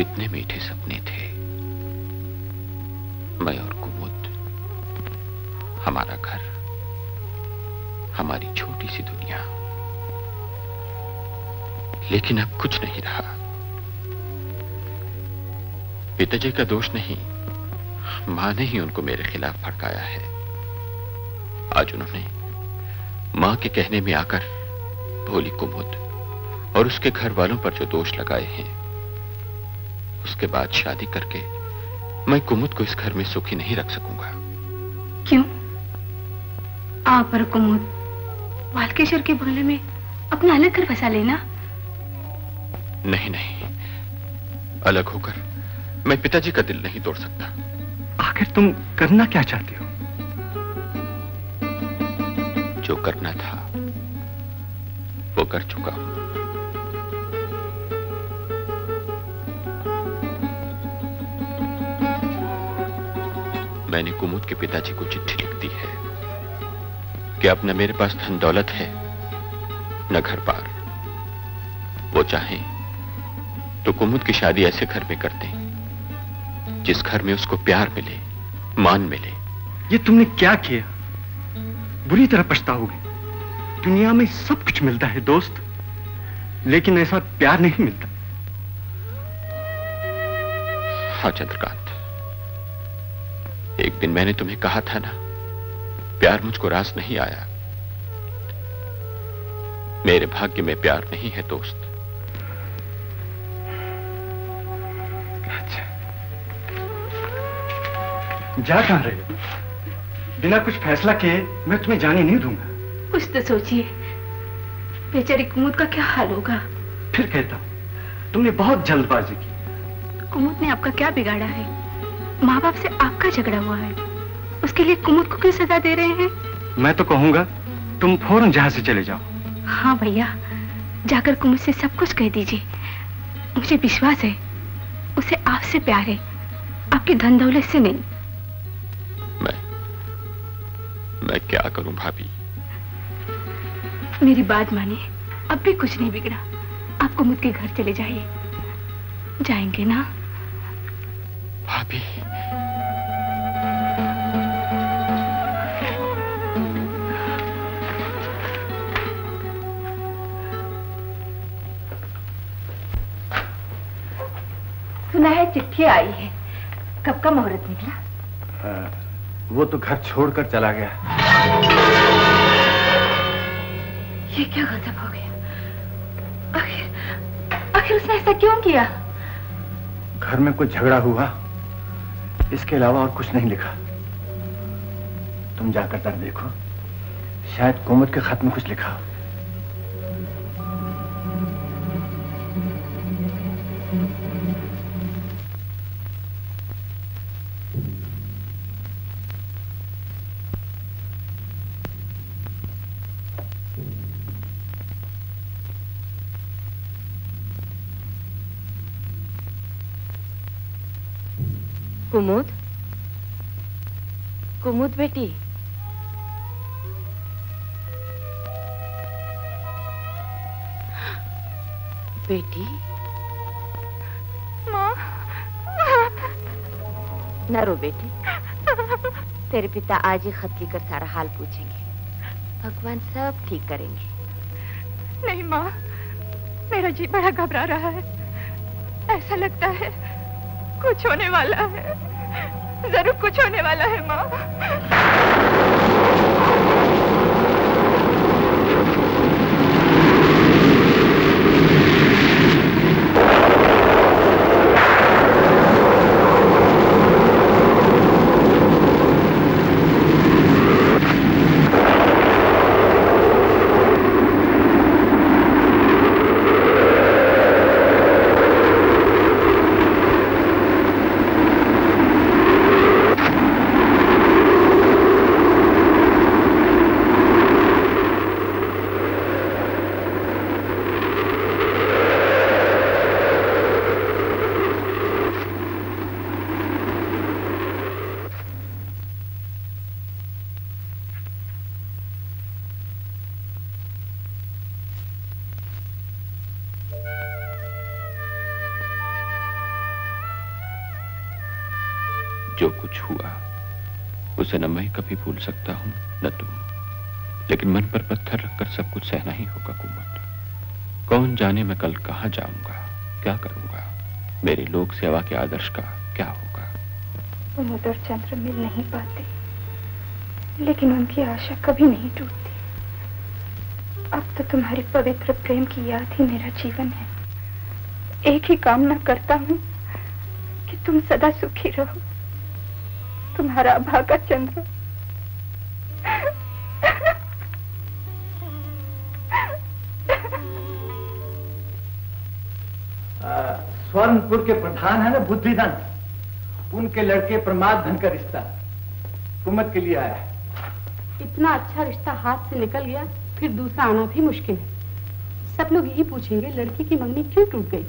कितने मीठे सपने थे। मैं और कुमुद हमारा घर, हमारी छोटी सी दुनिया। लेकिन अब कुछ नहीं रहा। पिताजी का दोष नहीं, माँ ने ही उनको मेरे खिलाफ भड़काया है। आज उन्होंने माँ के कहने में आकर भोली कुमुद और उसके घर वालों पर जो दोष लगाए हैं उसके बाद शादी करके मैं कुमुद को इस घर में सुखी नहीं रख सकूँगा। क्यों? आप और कुमुद बालकेश्वर के बंगले में अपना अलग घर बसा लेना। नहीं नहीं। अलग होकर मैं पिताजी का दिल नहीं तोड़ सकता। आखिर तुम करना क्या चाहते हो? जो करना था वो कर चुका हूँ। मैंने कुमुद के पिताजी को चिट्ठी लिख दी है कि अब न मेरे पास धन दौलत है न घर पार। वो चाहें तो कुमुद की शादी ऐसे घर में कर दें जिस घर में उसको प्यार मिले मान मिले। ये तुमने क्या किया? बुरी तरह पछताओगे। दुनिया में सब कुछ मिलता है दोस्त। लेकिन ऐसा प्यार नहीं मिलता। हाँ चंद्रकांत। दिन मैंने तुम्हें कहा था ना प्यार मुझको रास नहीं आया। मेरे भाग्य में प्यार नहीं है दोस्त। जा कहाँ रहे हो? बिना कुछ फैसला किए मैं तुम्हें जाने नहीं दूँगा। कुछ तो सोचिए। बेचारी कुमुद का क्या हाल होगा? फिर कहता हूँ तुमने बहुत जल्दबाजी की। कुमुद ने आपका क्या बिगाड़ा है? माँ बाप से आपका झगड़ा हुआ है। उसके लिए कुमुद को क्यों सजा दे रहे हैं? मैं तो कहूँगा तुम फ़ौरन जहाँ से चले जाओ। हाँ भैया जाकर कुमुद से सब कुछ कह दीजिए। मुझे विश्वास है उसे आपसे प्यार है आपकी धन दौलत से नहीं। मैं क्या करूँ भाभी? मेरी बात मानिए अब भी कुछ नहीं बिगड़ा। आप कुमुद के घर चले जाइए। जाएँगे ना? भाभी। सुना है चिट्ठी आई है। कब का मुहूर्त निकला? हाँ, वो तो घर छोड़कर चला गया। ये क्या गजब हो गया? आखिर आखिर उसने ऐसा क्यों किया? घर में कोई झगड़ा हुआ? इसके अलावा और कुछ नहीं लिखा। तुम जाकर दर देखो। शायद कोमत के खत में कुछ लिखा हो। कुमुद? कुमुद बेटी। बेटी? न रो बेटी। तेरे पिता आज ही खत लिखकर सारा हाल पूछेंगे। भगवान सब ठीक करेंगे। नहीं माँ, मेरा जी बड़ा घबरा रहा है। ऐसा लगता है कुछ होने वाला है। ज़रूर कुछ होने वाला है माँ। के आदर्श का क्या होगा? कुमुद और चंद्र मिल नहीं पाते, लेकिन उनकी आशा कभी नहीं टूटती। अब तो तुम्हारी पवित्र प्रेम की याद ही मेरा जीवन है। एक ही कामना करता हूँ कि तुम सदा सुखी रहो। तुम्हारा भागा चंद्र स्वर्णपुर के प्रधान है ना बुद्धिधन उनके लड़के प्रमाद धन का रिश्ता कुमत के लिए आया है। इतना अच्छा रिश्ता हाथ से निकल गया फिर दूसरा आना भी मुश्किल है। सब लोग यही पूछेंगे लड़की की मंगनी क्यों टूट गई?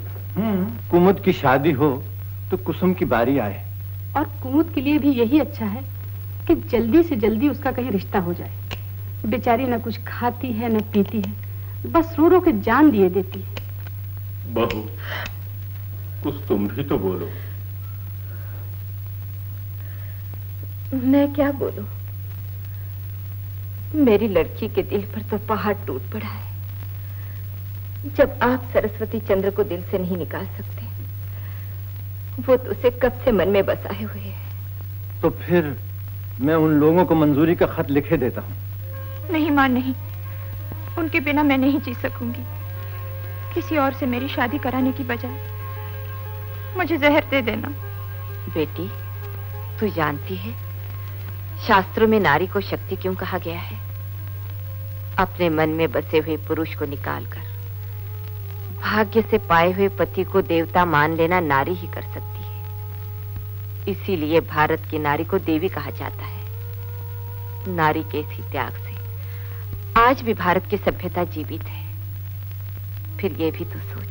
कुमुद की शादी हो तो कुसुम की बारी आए। और कुमुद के लिए भी यही अच्छा है कि जल्दी से जल्दी उसका कहीं रिश्ता हो जाए। बेचारी न कुछ खाती है न पीती है बस रो रो के जान दिए देती है। बहू कुछ तुम भी तो बोलो। मैं क्या बोलूँ? मेरी लड़की के दिल पर तो पहाड़ टूट पड़ा है। जब आप सरस्वती चंद्र को दिल से नहीं निकाल सकते वो तो उसे कब से मन में बसाए हुए है। तो फिर मैं उन लोगों को मंजूरी का खत लिखे देता हूँ। नहीं माँ नहीं। उनके बिना मैं नहीं जी सकूँगी। किसी और से मेरी शादी कराने की बजाय मुझे जहर दे देना। बेटी, तू जानती है, शास्त्रों में नारी को शक्ति क्यों कहा गया है? अपने मन में बसे हुए पुरुष को निकालकर। भाग्य से पाए हुए पति को देवता मान लेना नारी ही कर सकती है। इसीलिए भारत की नारी को देवी कहा जाता है। नारी के इसी त्याग से आज भी भारत की सभ्यता जीवित है। फिर ये भी तो सोच।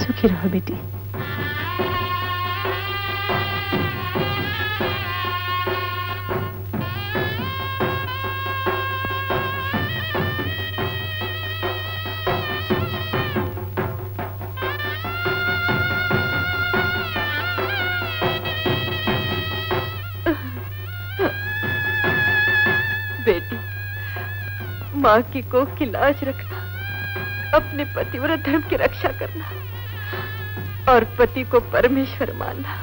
सुखी रहो बेटी। माँ की कोख की लाज रखना, अपने पति पतिव्रत धर्म की रक्षा करना और पति को परमेश्वर मानना।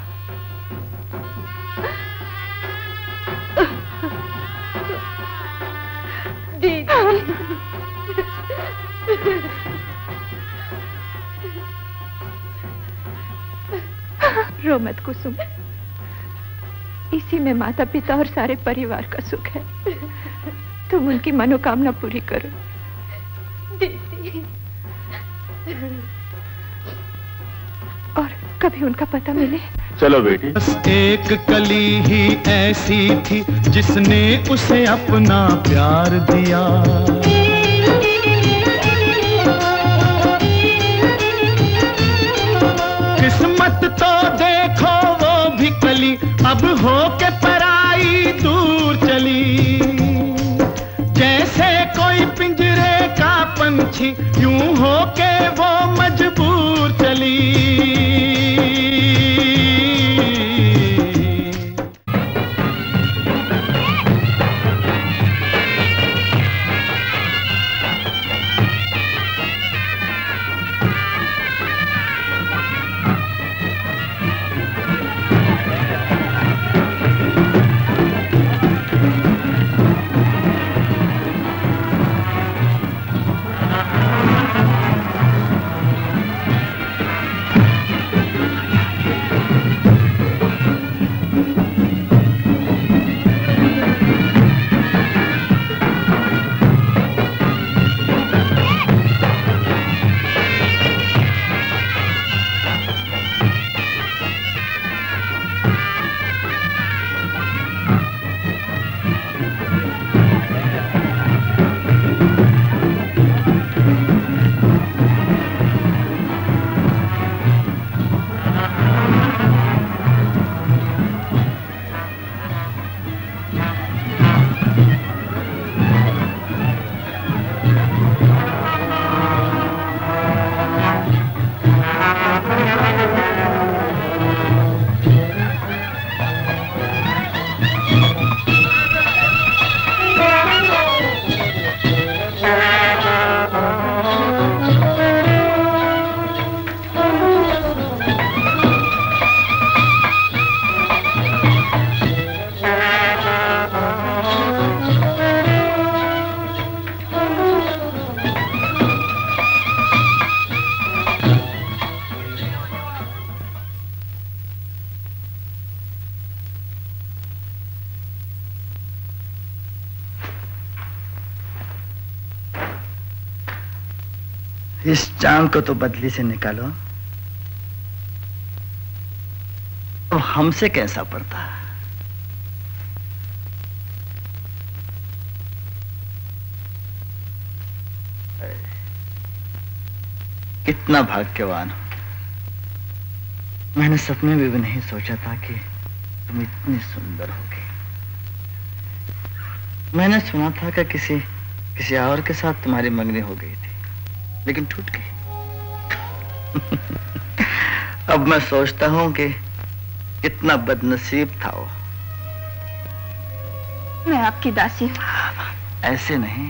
रो मत कुसुम। इसी में माता पिता और सारे परिवार का सुख है। तुम उनकी मनोकामना पूरी करो। और कभी उनका पता मिले? चलो बेटी। बस एक कली ही ऐसी थी जिसने उसे अपना प्यार दिया। किस्मत तो देखो वो भी कली। अब हो के पंछी यूँ हो वो मजबूर चली। चाँद को तो बदली से निकालो। तो हमसे कैसा पड़ता? कितना भाग्यवान हो। मैंने सपने में भी नहीं सोचा था कि तुम इतनी सुंदर होगी। मैंने सुना था कि किसी किसी और के साथ तुम्हारी मंगनी हो गई थी, लेकिन टूट गई। अब मैं सोचता हूँ कि कितना बदनसीब था वो मैं आपकी दासी हूँ ऐसे नहीं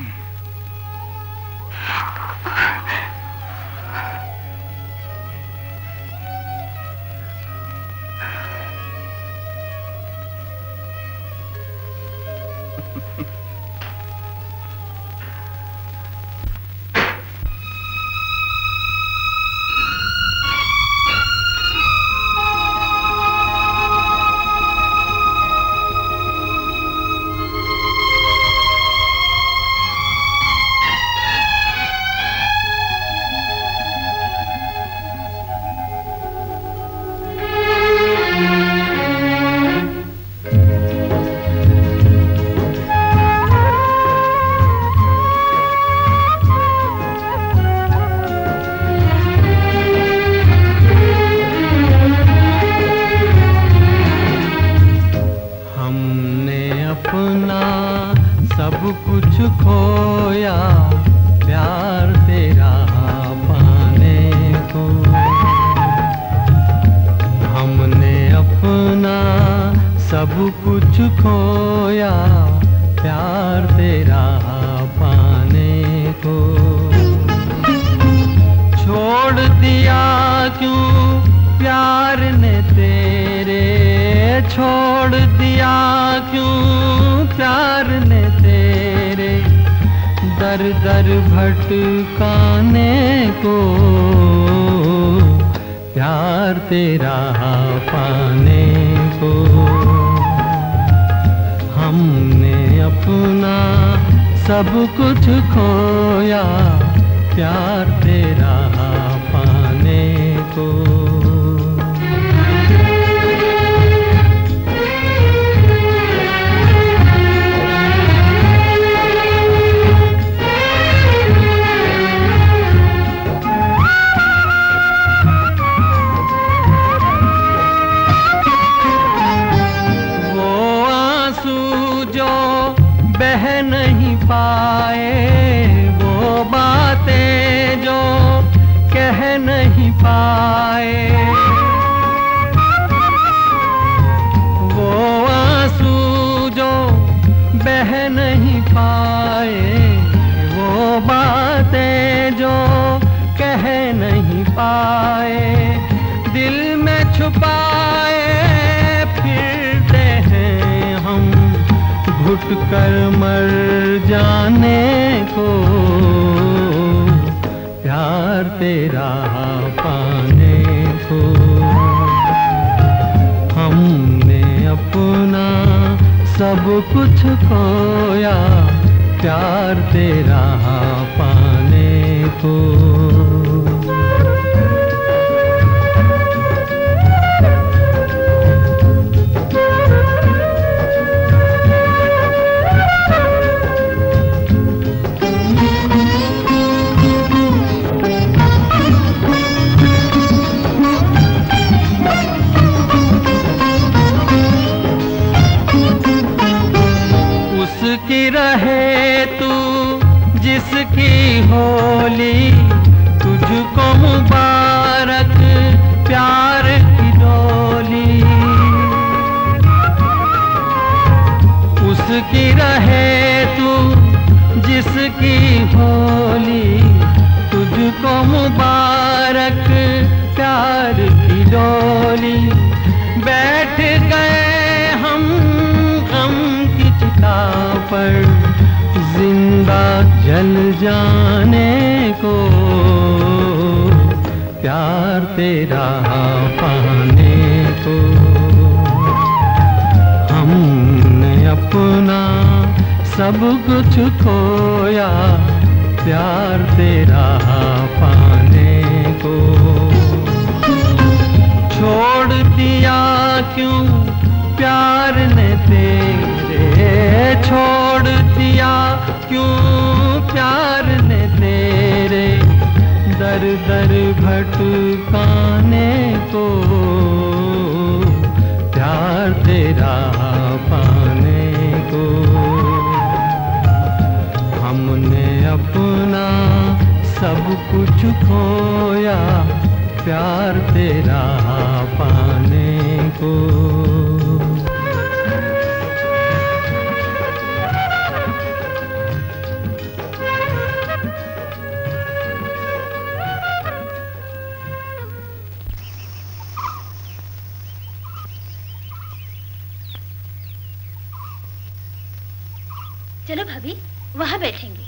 चलो भाभी वहाँ बैठेंगे।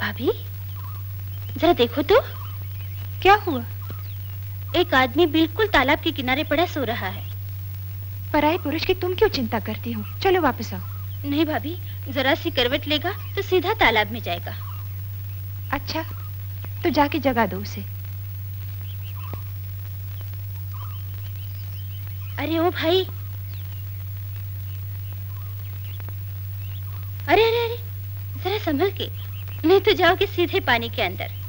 भाभी जरा देखो तो। क्या हुआ? एक आदमी बिल्कुल तालाब के किनारे पड़ा सो रहा है। पराये पुरुष की तुम क्यों चिंता करती हो? चलो वापस आओ। नहीं भाभी जरा सी करवट लेगा तो सीधा तालाब में जाएगा। अच्छा तो जाके जगा दो उसे। अरे ओ भाई। अरे अरे अरे जरा संभल के। नहीं तो जाओगे सीधे पानी के अंदर।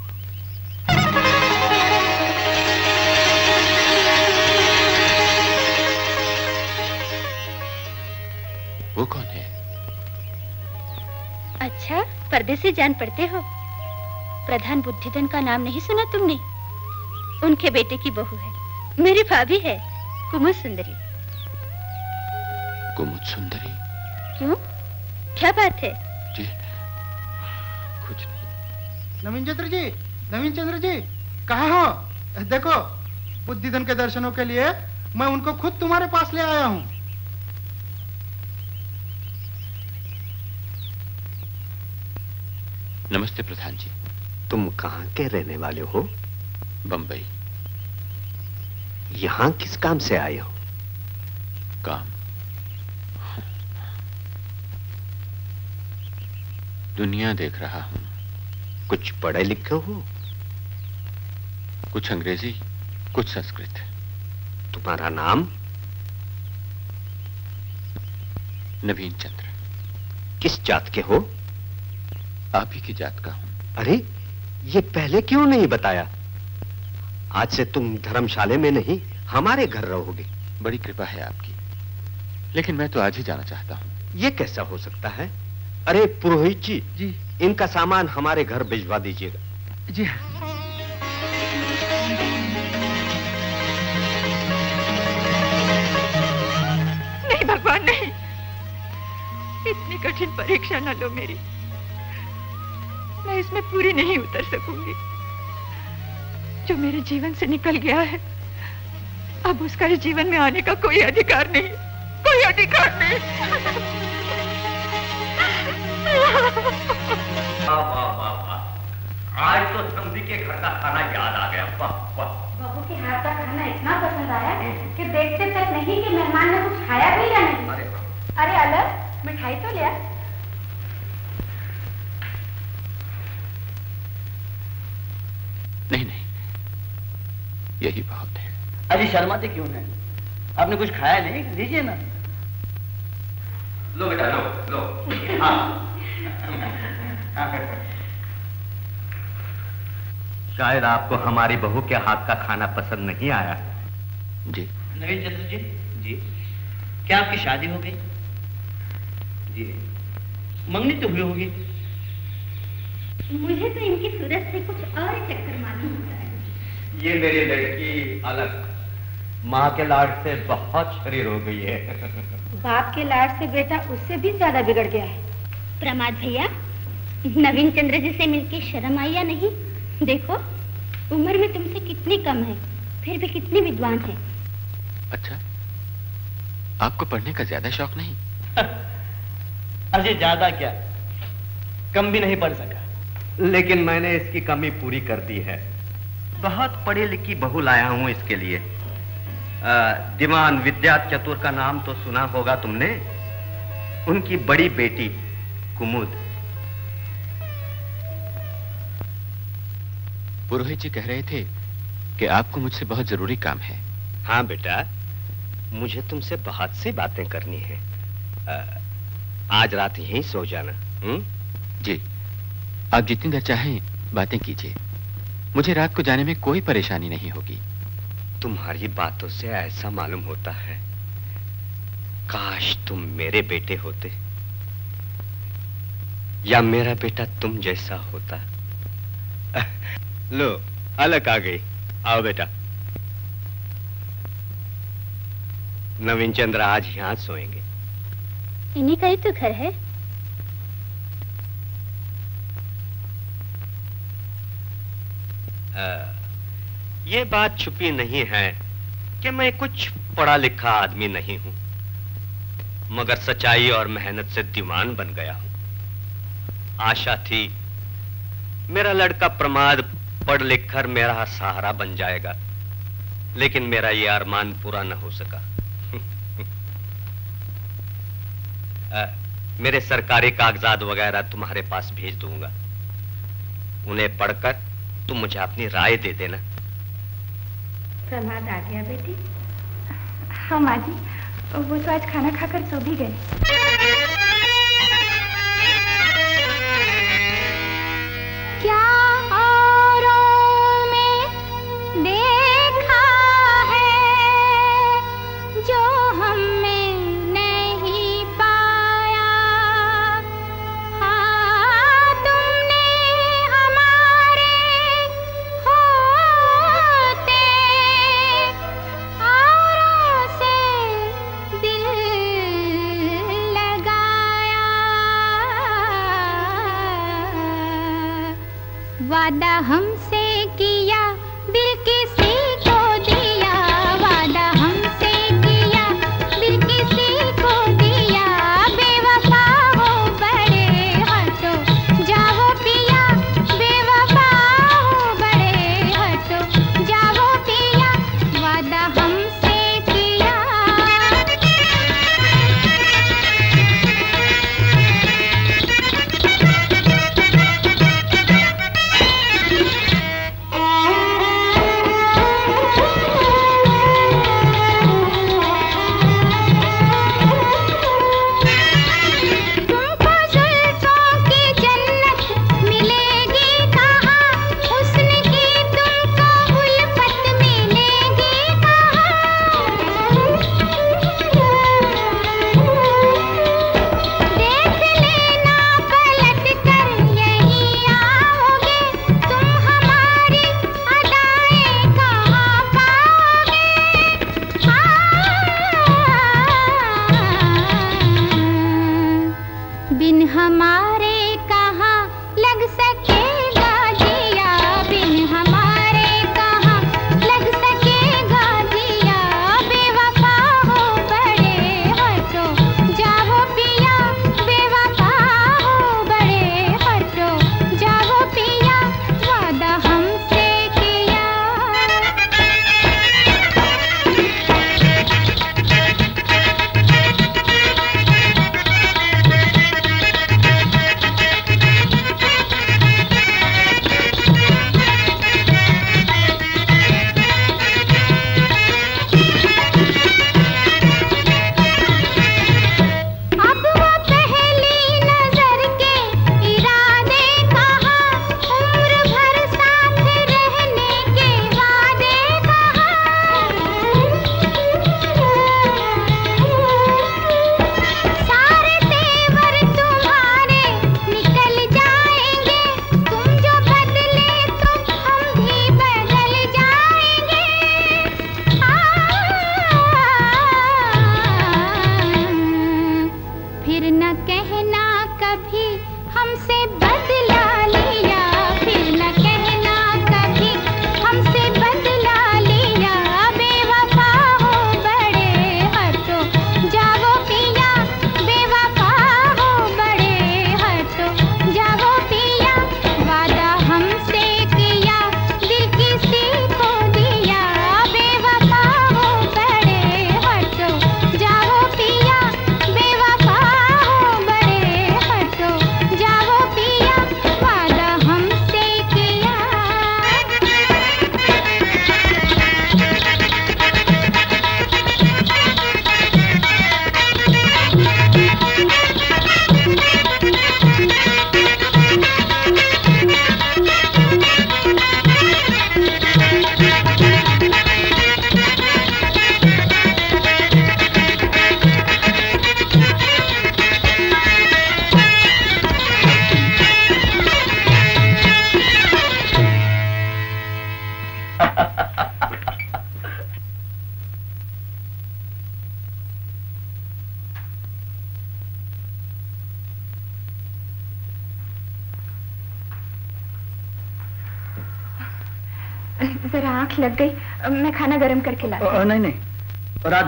वो कौन है? अच्छा पर्दे से जान पड़ते हो। प्रधान बुद्धिधन का नाम नहीं सुना तुमने? उनके बेटे की बहू है। मेरी भाभी है कुमुद सुंदरी। कुमुद सुंदरी? क्यों? क्या बात है? जी कुछ नहीं। नवीन चंद्र जी नवीन चंद्र जी कहा हो? देखो बुद्धिधन के दर्शनों के लिए मैं उनको खुद तुम्हारे पास ले आया हूँ। नमस्ते प्रधान जी। तुम कहाँ के रहने वाले हो? बंबई। यहाँ किस काम से आए हो? काम। दुनिया देख रहा हूँ। कुछ पढ़े लिखे हो? कुछ अंग्रेज़ी कुछ संस्कृत। तुम्हारा नाम? नवीन चंद्र। किस जात के हो? आप ही की जात का हूँ। अरे ये पहले क्यों नहीं बताया? आज से तुम धर्मशाले में नहीं हमारे घर रहोगे। बड़ी कृपा है आपकी। लेकिन मैं तो आज ही जाना चाहता हूँ। ये कैसा हो सकता है? अरे पुरोहित जी जी। इनका सामान हमारे घर भिजवा दीजिएगा। जी। नहीं भगवान नहीं। इतनी कठिन परीक्षा न लो मेरी। मैं इसमें पूरी नहीं उतर सकूँगी। जो मेरे जीवन से निकल गया है अब उसका इस जीवन में आने का कोई अधिकार नहीं कोई अधिकार नहीं। आज तो समझी के घर का खाना याद आ गया। बहू के हाथ का खाना इतना पसंद आया कि देखते तक नहीं कि मेहमान ने कुछ खाया भी या नहीं। अरे अलग मिठाई तो लिया नहीं नहीं। यही बहुत है। अजी शर्माते क्यों हैं? आपने कुछ खाया नहीं? लीजिए ना। लो बेटा लो लो। हाँ। शायद आपको हमारी बहू के हाथ का खाना पसंद नहीं आया। जी। नवीन चंद्र जी जी। क्या आपकी शादी हो गई? जी। मंगनी तो हुई होगी। मुझे तो इनकी सूरत से कुछ और चक्कर मालूम होता है। ये मेरी लड़की अलग। माँ के लाड से बहुत शरीर हो गई है। बाप के लाड से बेटा उससे भी ज़्यादा बिगड़ गया है। प्रमाद भैया नवीन चंद्र जी से मिलके शर्म आई या नहीं? देखो उम्र में तुमसे कितनी कम है फिर भी कितनी विद्वान है। अच्छा आपको पढ़ने का ज़्यादा शौक नहीं? अजय ज़्यादा क्या? कम भी नहीं पढ़ सका। लेकिन मैंने इसकी कमी पूरी कर दी है। बहुत पढ़ी लिखी बहू लाया हूँ इसके लिए। आ, दीवान विद्या चतुर का नाम तो सुना होगा तुमने? उनकी बड़ी बेटी कुमुद। पुरोहित जी कह रहे थे कि आपको मुझसे बहुत ज़रूरी काम है। हाँ बेटा मुझे तुमसे बहुत सी बातें करनी है। आ, आज रात यहीं सो जाना हुँ? जी। आप जितनी देर चाहें बातें कीजिए। मुझे रात को जाने में कोई परेशानी नहीं होगी। तुम्हारी बातों से ऐसा मालूम होता है। काश तुम मेरे बेटे होते। या मेरा बेटा तुम जैसा होता। लो अलग आ गई। आओ बेटा। नवीन चंद्र आज यहाँ सोएँगे। इन्हीं का ही तो घर है। ये बात छुपी नहीं है कि मैं कुछ पढ़ा लिखा आदमी नहीं हूँ मगर सच्चाई और मेहनत से दीवान बन गया हूँ। आशा थी मेरा लड़का प्रमाद पढ़ लिख कर मेरा सहारा बन जाएगा लेकिन मेरा ये अरमान पूरा न हो सका। आ, मेरे सरकारी कागजात वगैरह तुम्हारे पास भेज दूँगा। उन्हें पढ़कर तुम मुझे अपनी राय दे देना। प्रभात आ गया बेटी। हाँ माँ जी वो तो आज खाना खाकर सो भी गए। क्या औरों में देखा वादा हमसे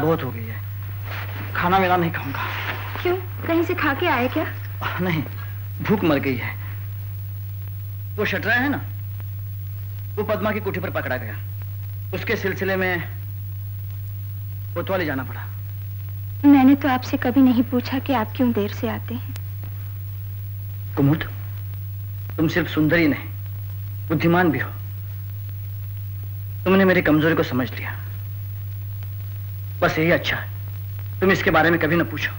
बहुत हो गई है। खाना मेरा नहीं खाऊँगा। क्यों? कहीं से खा के आए क्या? नहीं भूख मर गई है। वो शटरा है ना? वो पद्मा की कोठी पर पकड़ा गया। उसके सिलसिले में कोतवाली जाना पड़ा। मैंने तो आपसे कभी नहीं पूछा कि आप क्यों देर से आते हैं। कुमुद तुम सिर्फ़ सुंदरी नहीं बुद्धिमान भी हो। तुमने मेरी कमज़ोरी को समझ लिया। बस यही अच्छा है। तुम इसके बारे में कभी ना पूछो।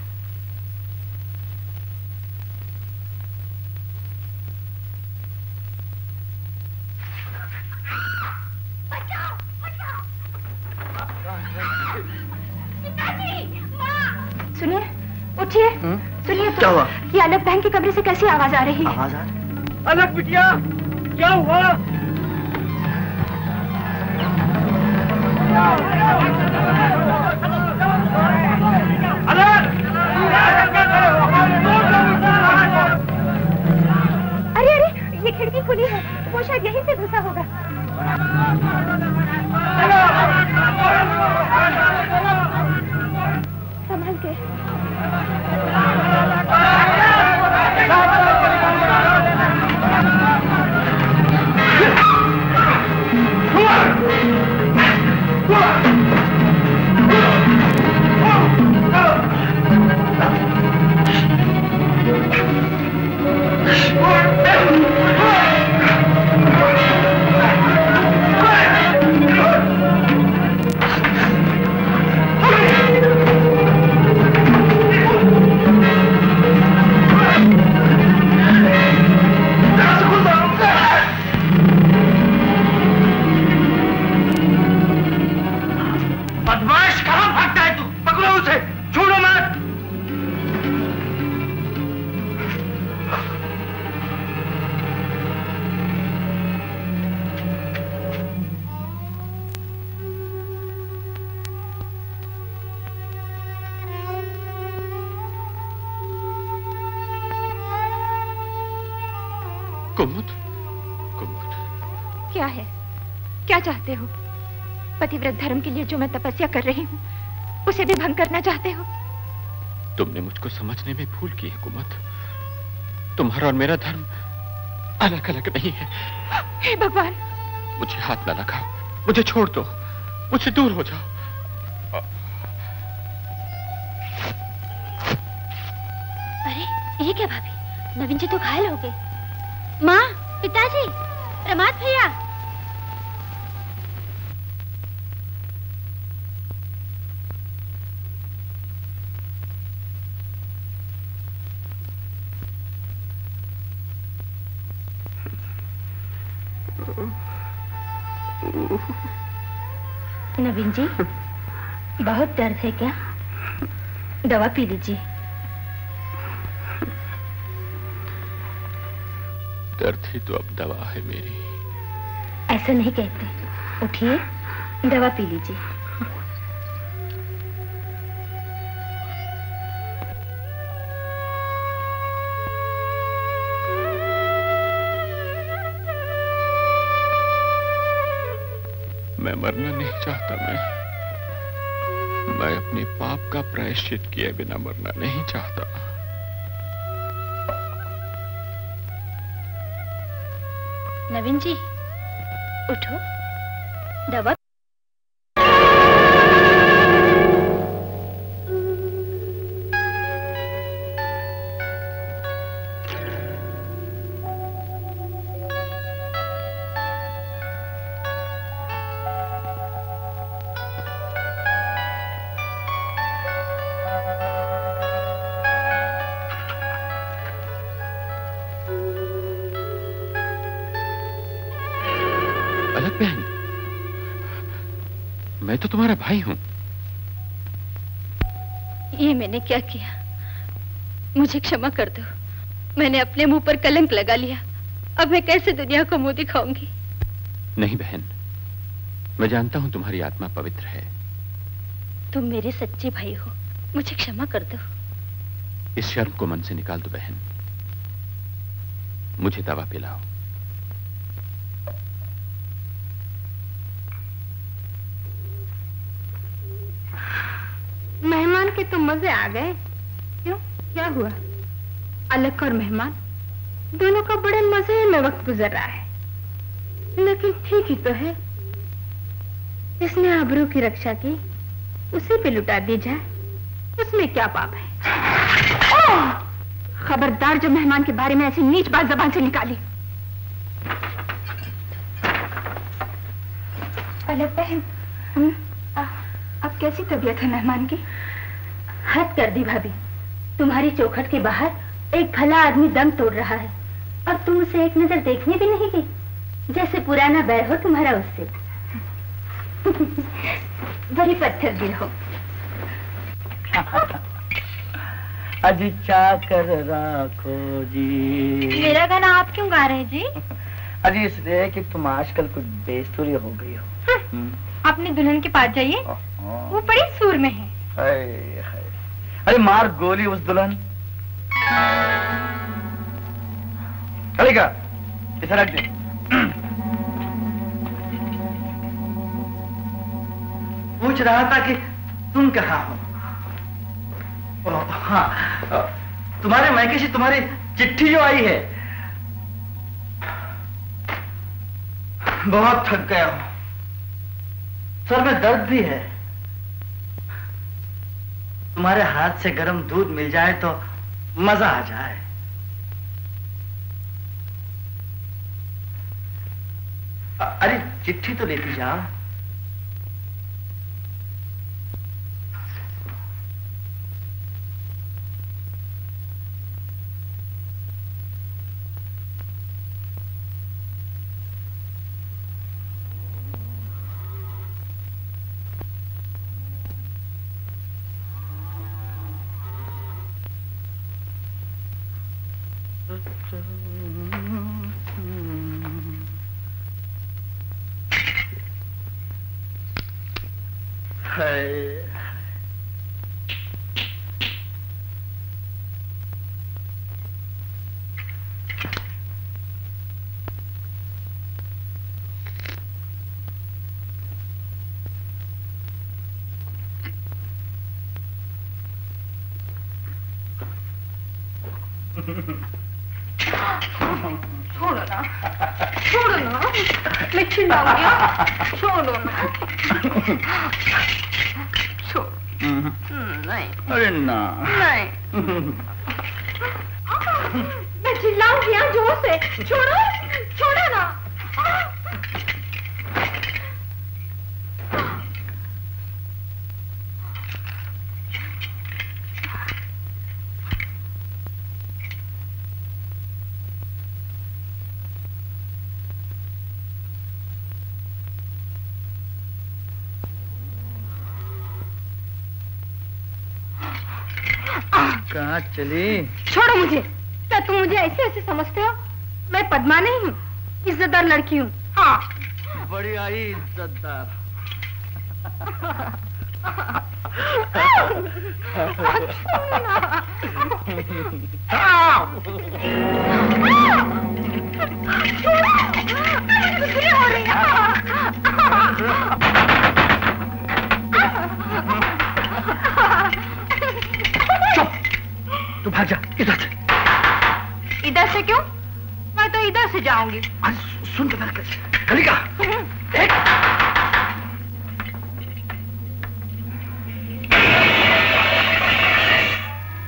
सुनिए उठिए। सुनिए क्या हुआ? ये अलग बहन के कमरे से कैसी आवाज़ आ रही है? आवाज़ आ रही अलग बिटिया क्या हुआ अरे अरे ये खिड़की खुली शायद यहीं से घुसा होगा। संभाल के। चाहते हो? पतिव्रत धर्म के लिए जो मैं तपस्या कर रही हूँ उसे भी भंग करना चाहते हो? तुमने मुझको समझने में भूल की है कुमुद तुम्हारा और मेरा धर्म अलग अलग नहीं है। हे भगवान! मुझे हाथ न लगाओ। मुझे छोड़ दो। मुझसे दूर हो जाओ। अरे ये क्या भाभी? नवीन जी तो घायल हो गए। माँ पिताजी प्रमाद भैया! नवीन जी बहुत दर्द है क्या? दवा पी लीजिए। दर्द ही तो अब दवा है मेरी। ऐसा नहीं कहते। उठिए दवा पी लीजिए। मैं मरना नहीं चाहता मैं। मैं अपने पाप का प्रायश्चित किए बिना मरना नहीं चाहता। नवीन जी, उठो। दवा मैं तो तुम्हारा भाई हूँ। ये मैंने क्या किया? मुझे क्षमा कर दो। मैंने अपने मुँह पर कलंक लगा लिया। अब मैं कैसे दुनिया को मुँह दिखाऊँगी? नहीं बहन मैं जानता हूँ तुम्हारी आत्मा पवित्र है। तुम मेरे सच्चे भाई हो। मुझे क्षमा कर दो। इस शर्म को मन से निकाल दो बहन। मुझे दवा पिलाओ। के तो मज़े आ गए? क्यों? क्या हुआ? अलग और मेहमान दोनों का बड़े मज़े में वक्त गुजर रहा है। लेकिन ठीक ही तो है। जिसने आबरू की रक्षा की उसी पे लुटा दी जाए। उसमें क्या पाप है! खबरदार जो मेहमान के बारे में ऐसी नीच बात जबान से निकाली। अलग बहन अब कैसी तबीयत है मेहमान की? हद कर दी भाभी। तुम्हारी चौखट के बाहर एक भला आदमी दम तोड़ रहा है। और तुम उसे एक नज़र देखने भी नहीं गई जैसे पुराना बैर हो तुम्हारा उससे। बड़ी पत्थर दिल हो। अजी चा कर राखो जी? मेरा गाना आप क्यों गा रहे हैं जी? अजी इसलिए कि तुम आजकल कुछ बेस्तुरी हो गई हो। हम्म। अपने दुल्हन के पास जाइए। वो बड़ी सूर में है। अरे मार गोली उस दुल्हन। चलेगा इसे रख दे पूछ रहा था कि तुम कहाँ हो? ओ, हाँ तुम्हारे मैके से तुम्हारी चिट्ठी जो आई है बहुत थक गया हूँ। सर में दर्द भी है। तुम्हारे हाथ से गर्म दूध मिल जाए तो मज़ा आ जाए। अरे, चिट्ठी तो लेती जाओ हाय छोड़ो ना छोड़ो ना छोड़ो नहीं अरे ना नहीं मैं चिल्लाऊँगी ज़ोर से छोड़ो ना कहाँ चली। छोड़ो मुझे। क्या तुम मुझे ऐसे ऐसे समझते हो? मैं पद्मा नहीं हूँ इज्जतदार लड़की हूँ। हाँ। बड़ी आई इज्जतदार। तू भाग जा इधर से। इधर से क्यों? मैं तो इधर से जाऊँगी। सुन के गली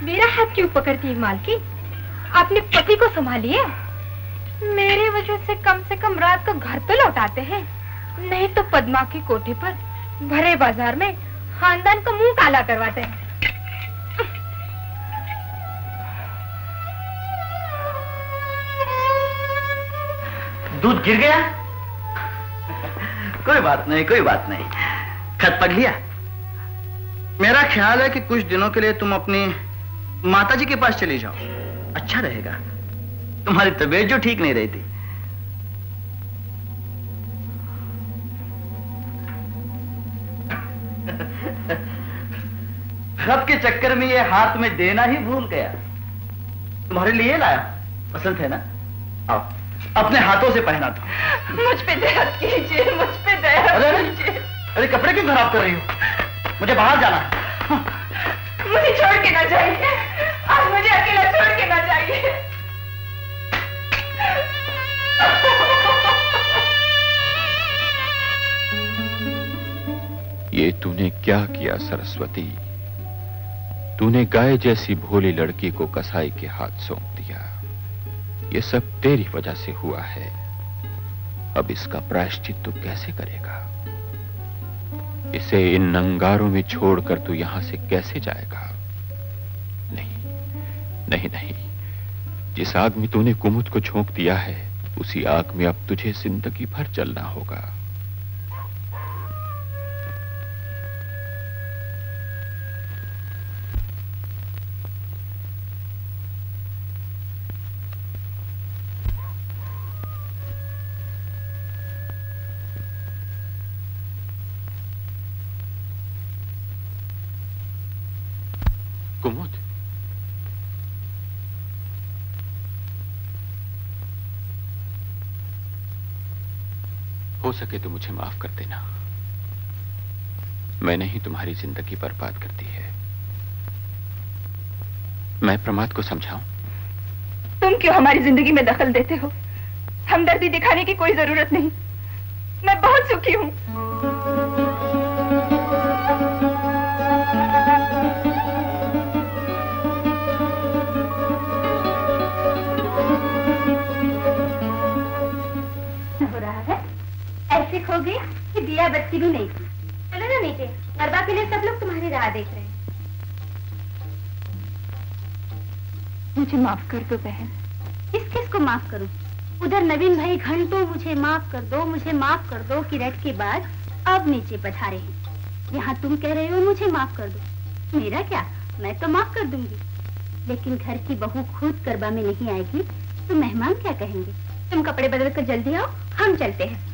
मेरा हाथ क्यों पकड़ती है मालकी? आपने पति को संभालिए मेरी वजह से कम से कम रात को घर तो लौटाते हैं। नहीं तो पद्मा की कोठी पर भरे बाज़ार में खानदान का मुँह काला करवाते हैं। दूध गिर गया? कोई बात नहीं, कोई बात नहीं। खत पढ़ लिया? मेरा ख्याल है कि कुछ दिनों के लिए तुम अपनी माताजी के पास चली जाओ। अच्छा रहेगा। तुम्हारी तबीयत जो ठीक नहीं रहती। खत के चक्कर में ये हाथ में देना ही भूल गया। तुम्हारे लिए लाया। पसंद है ना? आओ। अपने हाथों से पहना दो मुझ पे दया कीजिए मुझ पे दया अरे, अरे। कीजिए। अरे कपड़े क्यों खराब कर रही हो? मुझे बाहर जाना है। मुझे छोड़ के ना जाइए। आज मुझे अकेला छोड़ के ना जाइए। ये तूने क्या किया सरस्वती? तूने गाय जैसी भोली लड़की को कसाई के हाथ सौंप दिया। ये सब तेरी वजह से हुआ है। अब इसका प्रायश्चित तू कैसे करेगा? इसे इन नंगारों में छोड़कर तू यहाँ से कैसे जाएगा? नहीं नहीं नहीं। जिस आग में तूने कुमुद को झोंक दिया है, उसी आग में अब तुझे ज़िंदगी भर चलना होगा कुमुद हो सके तो मुझे माफ़ कर देना। मैंने ही तुम्हारी ज़िंदगी बर्बाद कर दी है। मैं प्रमाद को समझाऊं? तुम क्यों हमारी ज़िंदगी में दखल देते हो? हमदर्दी दिखाने की कोई ज़रूरत नहीं। मैं बहुत सुखी हूँ। खो गई कि दिया बत्ती भी नहीं थी। चलो ना नीचे गरबा के लिए सब लोग तुम्हारी राह देख रहे हैं। मुझे माफ़ कर दो बहन। किस किस को माफ़ करूँ? उधर नवीन भाई घंटों मुझे माफ़ कर दो मुझे माफ़ कर दो की रट के बाद अब नीचे पधारे हैं। यहाँ तुम कह रहे हो मुझे माफ़ कर दो। मेरा क्या? मैं तो माफ़ कर दूँगी। लेकिन घर की बहू खुद गरबा में नहीं आएगी तो मेहमान क्या कहेंगे? तुम कपड़े बदल कर जल्दी आओ हम चलते हैं।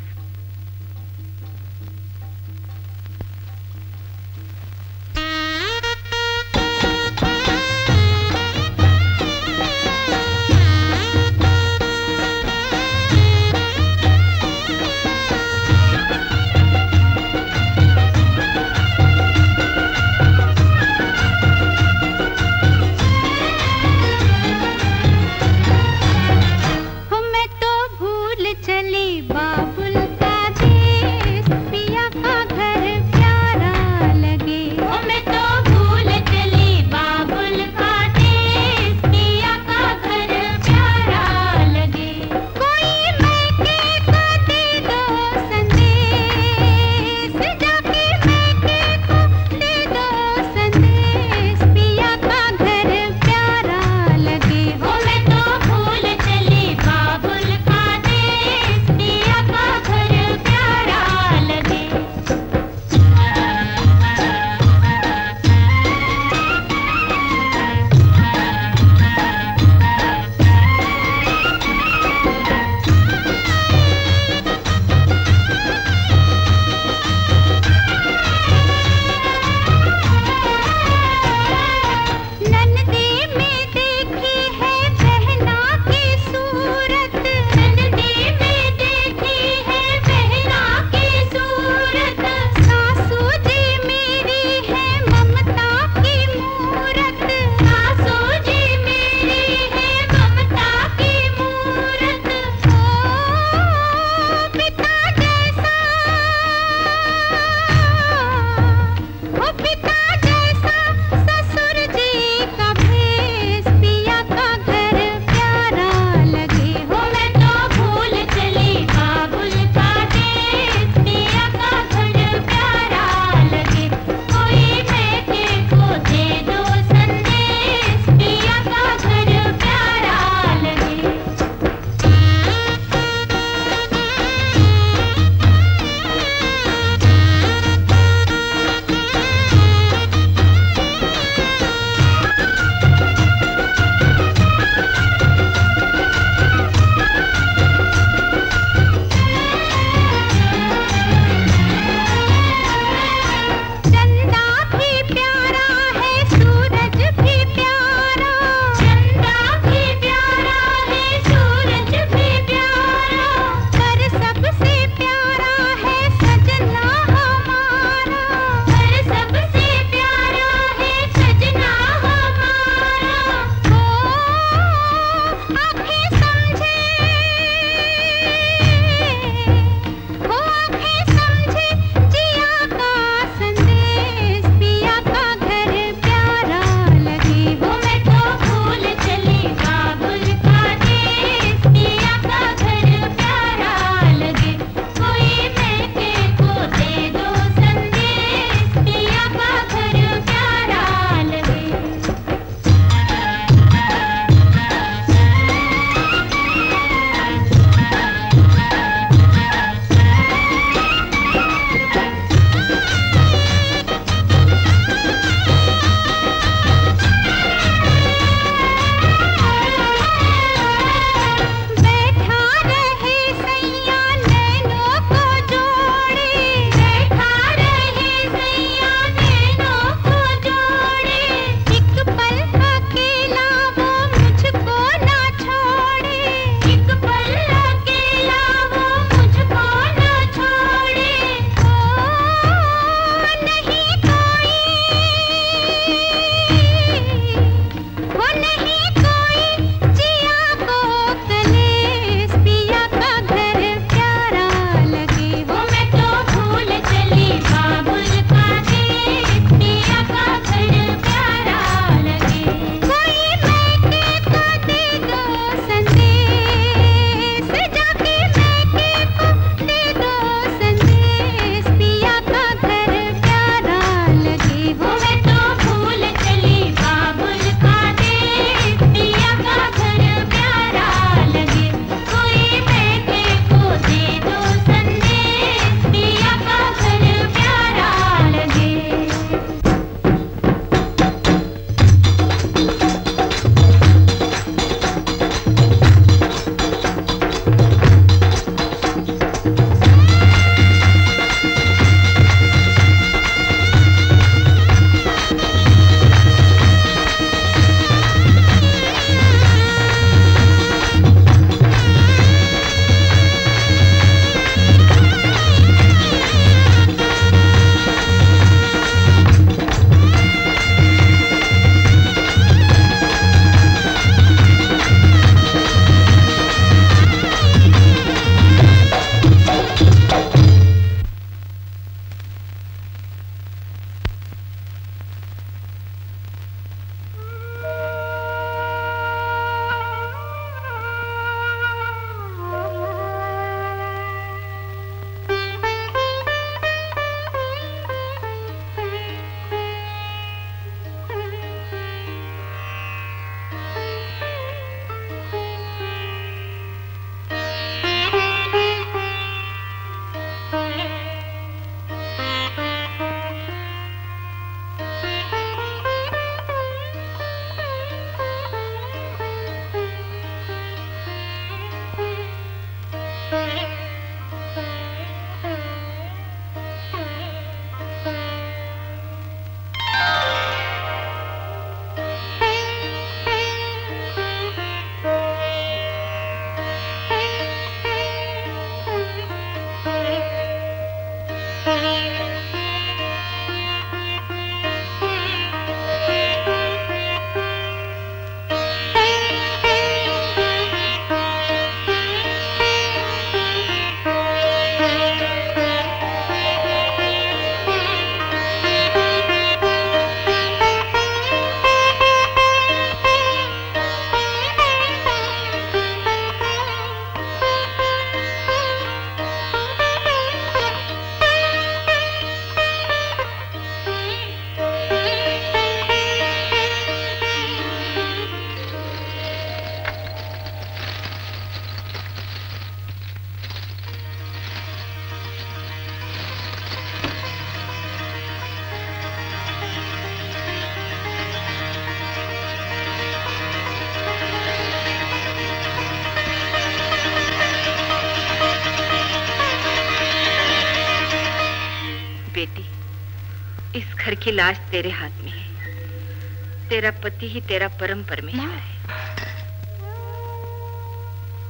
लाश तेरे हाथ में है। तेरा पति ही तेरा परम परमेश्वर है।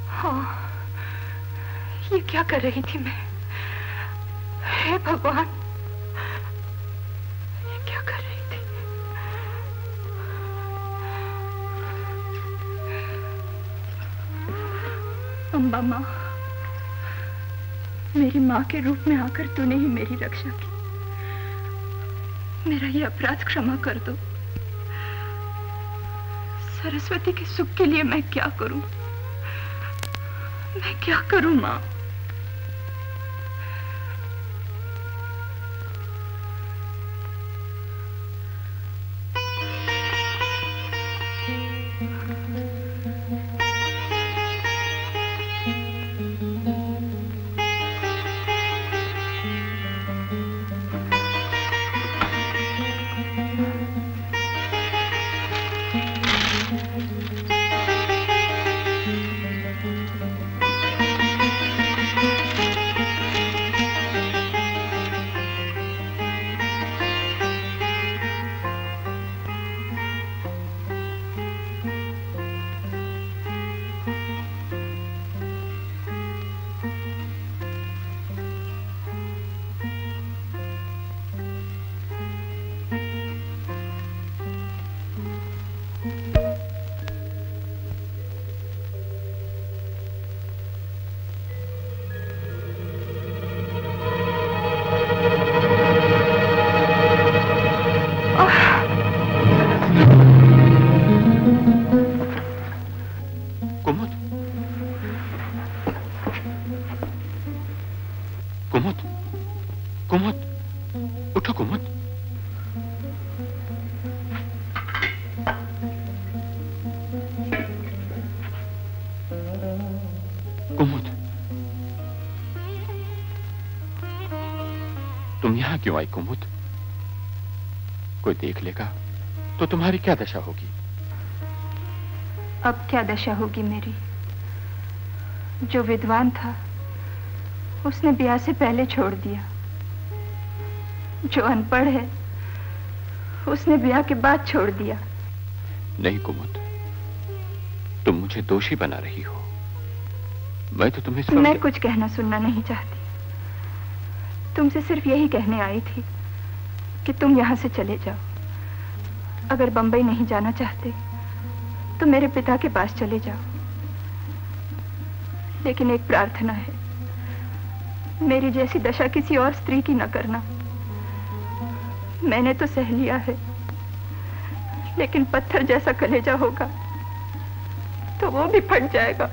हाँ। ये क्या कर रही थी मैं? हे भगवान। ये क्या कर रही थी? अम्बा माँ। मेरी माँ के रूप में आकर तूने ही मेरी रक्षा की। मेरा ये अपराध क्षमा कर दो। सरस्वती के सुख के लिए मैं क्या करूँ? मैं क्या करूँ, माँ? क्यों आई कुमुद? कोई देख लेगा तो तुम्हारी क्या दशा होगी? अब क्या दशा होगी मेरी? जो विद्वान था उसने ब्याह से पहले छोड़ दिया। जो अनपढ़ है उसने ब्याह के बाद छोड़ दिया। नहीं कुमुद तुम मुझे दोषी बना रही हो। मैं तो तुम्हें मैं कुछ कहना सुनना नहीं चाहती। तुमसे सिर्फ़ यही कहने आई थी कि तुम यहाँ से चले जाओ। अगर बंबई नहीं जाना चाहते तो मेरे पिता के पास चले जाओ। लेकिन एक प्रार्थना है, मेरी जैसी दशा किसी और स्त्री की न करना। मैंने तो सह लिया है, लेकिन पत्थर जैसा कलेजा होगा तो वो भी फट जाएगा।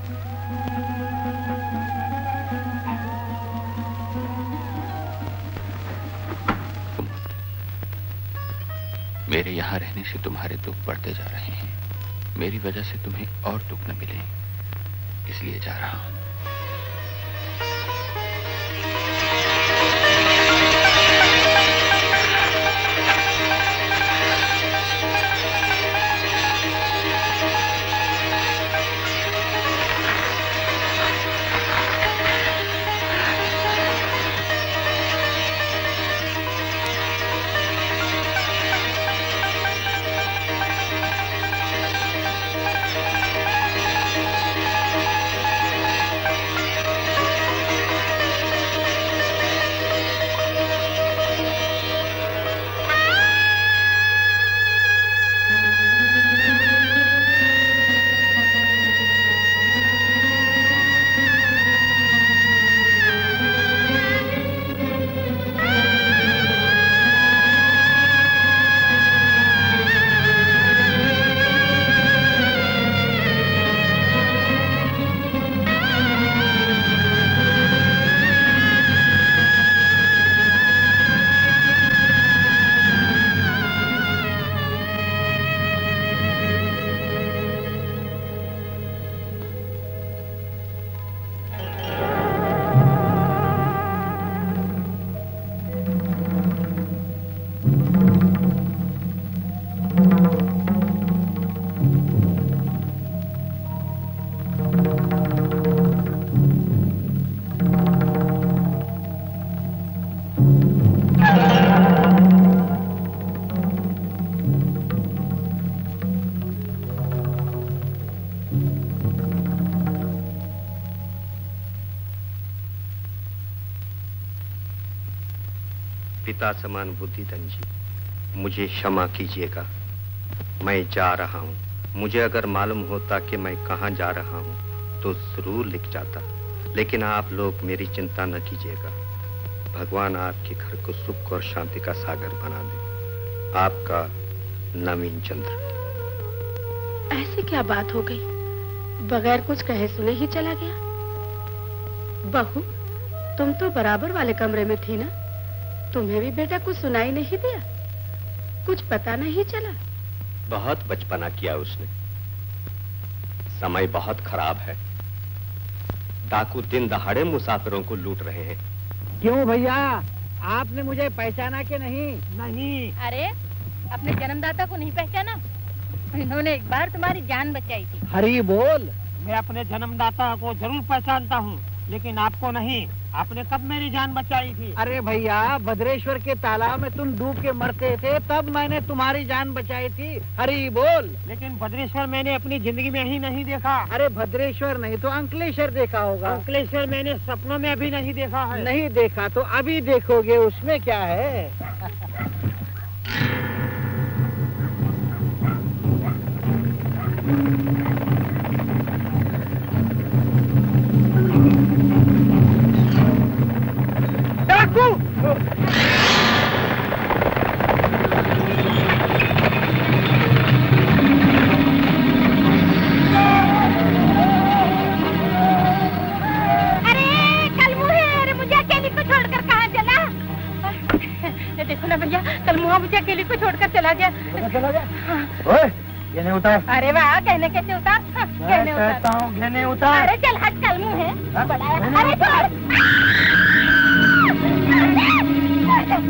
मेरे रहने से तुम्हारे दुख बढ़ते जा रहे हैं। मेरी वजह से तुम्हें और दुख न मिले। इसलिए जा रहा हूँ। पिता समान बुद्धिधन जी मुझे क्षमा कीजिएगा। मैं जा रहा हूँ। मुझे अगर मालूम होता कि मैं कहाँ जा रहा हूँ तो ज़रूर लिख जाता। लेकिन आप लोग मेरी चिंता न कीजिएगा। भगवान आपके घर को सुख और शांति का सागर बना दे। आपका नवीन चंद्र। ऐसी क्या बात हो गई? बगैर कुछ कहे सुने ही चला गया। बहू, तुम तो बराबर वाले कमरे में थी ना? तुम्हें भी बेटा कुछ सुनाई नहीं दिया? कुछ पता नहीं चला? बहुत बचपना किया उसने। समय बहुत खराब है। डाकू दिन दहाड़े मुसाफिरों को लूट रहे हैं। क्यों भैया? आपने मुझे पहचाना के नहीं? नहीं। अरे अपने जन्मदाता को नहीं पहचाना? इन्होंने एक बार तुम्हारी जान बचाई थी। हरी बोल। मैं अपने जन्मदाता को ज़रूर पहचानता हूँ लेकिन आपको नहीं। आपने कब मेरी जान बचाई थी? अरे भैया भद्रेश्वर के तालाब में तुम डूब के मरते थे तब मैंने तुम्हारी जान बचाई थी। हरी बोल। लेकिन भद्रेश्वर मैंने अपनी ज़िंदगी में ही नहीं देखा। अरे भद्रेश्वर नहीं तो अंकलेश्वर देखा होगा। अंकलेश्वर मैंने सपनों में भी नहीं देखा है। नहीं देखा तो अभी देखोगे उसमें क्या है? डाकू अरे उतार। अरे वाह कहने कैसे उतार? हाँ, कहने कहता उतार। हूँ घेने उतार। अरे चल हट कलमू है बड़ा है। अरे छोड़। अरे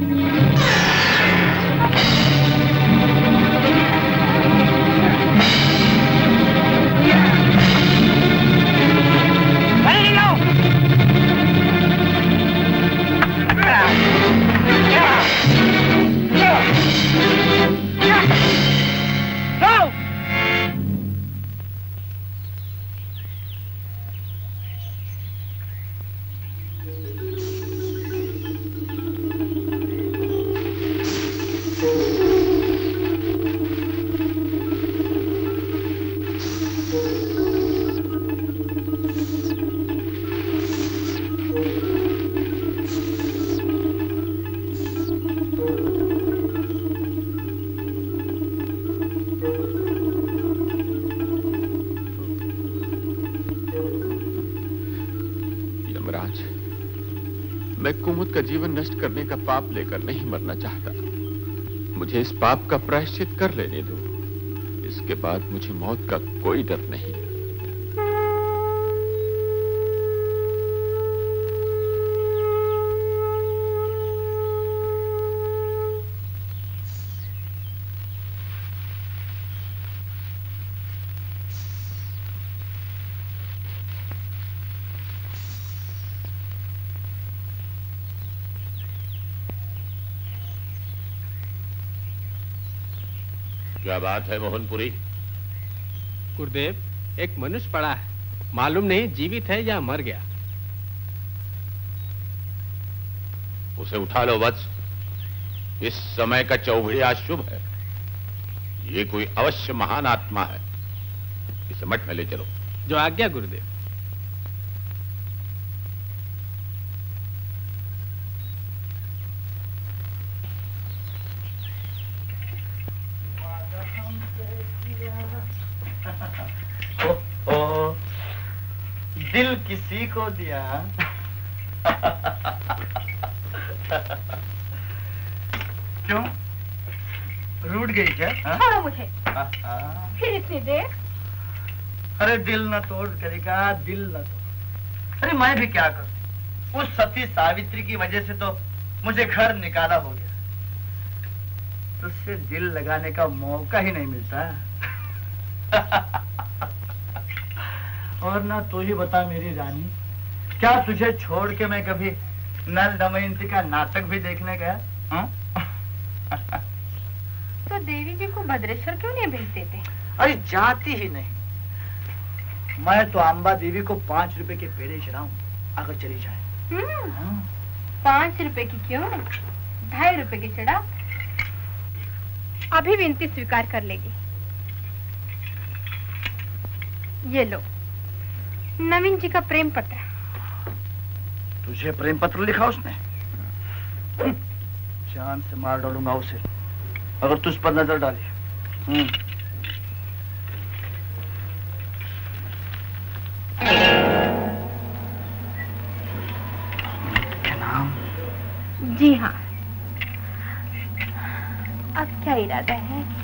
का जीवन नष्ट करने का पाप लेकर नहीं मरना चाहता। मुझे इस पाप का प्रायश्चित कर लेने दो। इसके बाद मुझे मौत का कोई डर नहीं। क्या बात है मोहनपुरी? गुरुदेव एक मनुष्य पड़ा है। मालूम नहीं जीवित है या मर गया। उसे उठा लो वत्स। इस समय का चौघड़िया शुभ है। ये कोई अवश्य महान आत्मा है। इसे मठ में ले चलो। जो आज्ञा गुरुदेव ओ, दिल किसी को दिया? क्यों? रूठ गई क्या? हाँ? छोड़ो मुझे। हाँ? फिर इतनी देर? अरे दिल न तोड़ करेगा दिल न तोड़। अरे मैं भी क्या करूँ? उस सती सावित्री की वजह से तो मुझे घर निकाला हो गया। तुझसे दिल लगाने का मौका ही नहीं मिलता। और ना तू ही बता मेरी रानी क्या तुझे छोड़ के मैं कभी नल दमयंती का नाटक भी देखने गया? हाँ? तो देवी जी को भद्रेश्वर क्यों नहीं भेज देते? अरे जाती ही नहीं। मैं तो अम्बा देवी को पाँच रुपए के पेड़े चढ़ाऊ अगर चली जाए। हम्म, पाँच रुपए की क्यों? ढाई रुपए की चढ़ा। अभी विनती स्वीकार कर लेगी। ये लो। नवीन जी का प्रेम पत्र। तुझे प्रेम पत्र लिखा उसने? जान से मार डालूँगा उसे। अगर तुझ पर नज़र डाली। हम्म। क्या नाम? जी हाँ। अब क्या इरादा हाँ?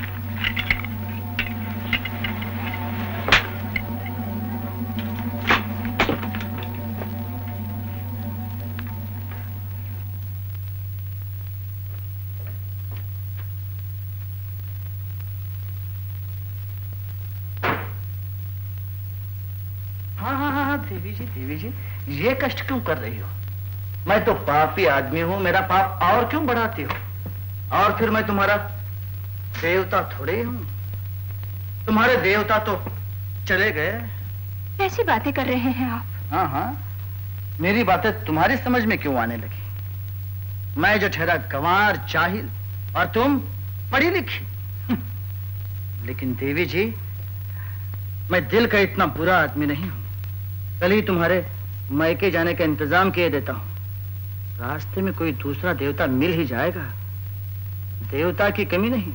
जी देवी जी ये कष्ट क्यों कर रही हो? मैं तो पापी आदमी हूँ मेरा पाप और क्यों बढ़ाती हो? और फिर मैं तुम्हारा देवता थोड़े हूँ तुम्हारे देवता तो चले गए। कैसी बातें कर रहे हैं आप। हाँ हाँ। मेरी बातें तुम्हारी समझ में क्यों आने लगी? मैं जो ठहरा गंवार जाहिल और तुम पढ़ी लिखी। लेकिन देवी जी मैं दिल का इतना बुरा आदमी नहीं हूँ। कल ही तुम्हारे मैके जाने का इंतज़ाम किए देता हूँ। रास्ते में कोई दूसरा देवता मिल ही जाएगा। देवता की कमी नहीं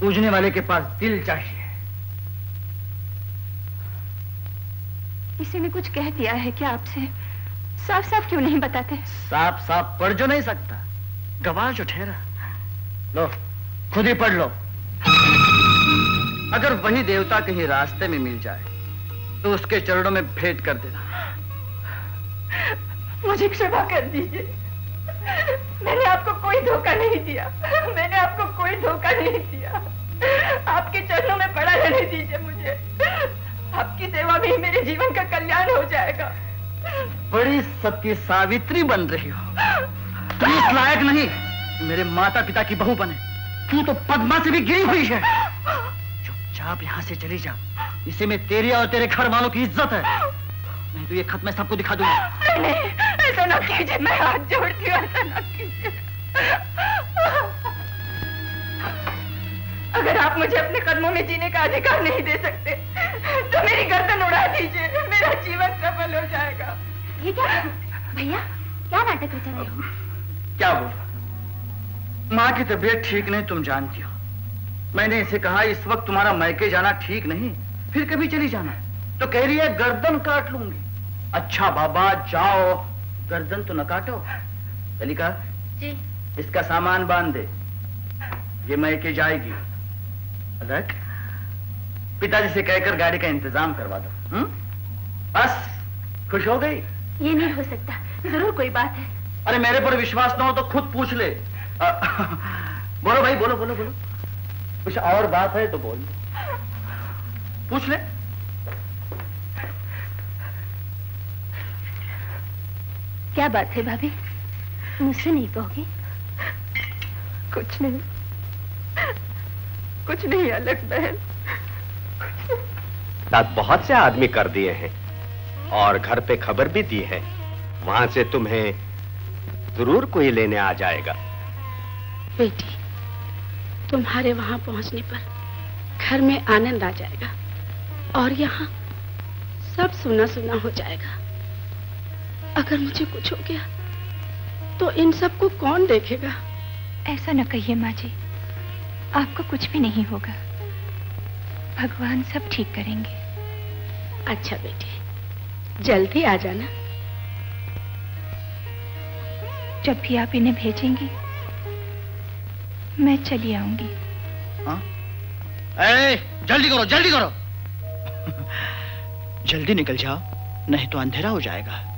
पूजने वाले के पास दिल चाहिए। किसी ने कुछ कह दिया है क्या आपसे? साफ़ साफ़ क्यों नहीं बताते? साफ़ साफ़ पढ़ जो नहीं सकता। गवाह जो ठहरा लो खुद ही पढ़ लो। अगर वही देवता कहीं रास्ते में मिल जाए तो उसके चरणों में भेंट कर देना। मुझे क्षमा कर दीजिए। मैंने आपको कोई धोखा नहीं दिया। मैंने आपको कोई धोखा नहीं दिया। आपके चरणों में पड़ा रहने दीजिए मुझे। आपकी सेवा में ही मेरे जीवन का कल्याण हो जाएगा। बड़ी सत्य सावित्री बन रही हो। तुम इस लायक नहीं। मेरे माता पिता की बहू बने। तू तो पद्मा से भी गिरी हुई है। चुपचाप यहाँ से चली जा। इसे में तेरी और तेरे घर वालों की इज़्ज़त है। नहीं तो ये खत मैं सबको दिखा दूँगा। नहीं नहीं ऐसा ना कीजिए मैं हाथ जोड़ती हूँ ऐसा ना कीजिए। अगर आप मुझे अपने कदमों में जीने का अधिकार नहीं दे सकते तो मेरी गर्दन उड़ा दीजिए मेरा जीवन सफल हो जाएगा। ये क्या? भैया क्या नाटक रचा रहे हो? क्या बोल माँ की तबीयत ठीक नहीं तुम जानती हो। मैंने इसे कहा इस वक्त तुम्हारा मैके जाना ठीक नहीं। फिर कभी चली जाना। तो कह रही है गर्दन काट लूँगी। अच्छा बाबा जाओ। गर्दन तो न काटो। ललिका जी। इसका सामान बाँध। दे ये मैके जाएगी। अलग पिताजी से कहकर गाड़ी का इंतज़ाम करवा दो हुँ? बस खुश हो गई? ये नहीं हो सकता। ज़रूर कोई बात है। अरे मेरे पर विश्वास ना हो तो खुद पूछ ले। आ, बोलो भाई बोलो बोलो बोलो। कुछ और बात है तो बोल दो। पूछ ले। क्या बात है भाभी? मुझसे नहीं कहोगी? कुछ नहीं। कुछ नहीं अलग बहन। साथ बहुत से आदमी कर दिए हैं और घर पे खबर भी दी है। वहाँ से तुम्हें ज़रूर कोई लेने आ जाएगा। बेटी तुम्हारे वहाँ पहुँचने पर घर में आनंद आ जाएगा। और यहाँ सब सुना सुना हो जाएगा। अगर मुझे कुछ हो गया तो इन सबको कौन देखेगा? ऐसा न कहिए माँ जी आपको कुछ भी नहीं होगा। भगवान सब ठीक करेंगे। अच्छा बेटी जल्दी आ जाना। जब भी आप इन्हें भेजेंगी मैं चली आऊँगी। ए, जल्दी करो जल्दी करो। जल्दी निकल जाओ नहीं तो अंधेरा हो जाएगा।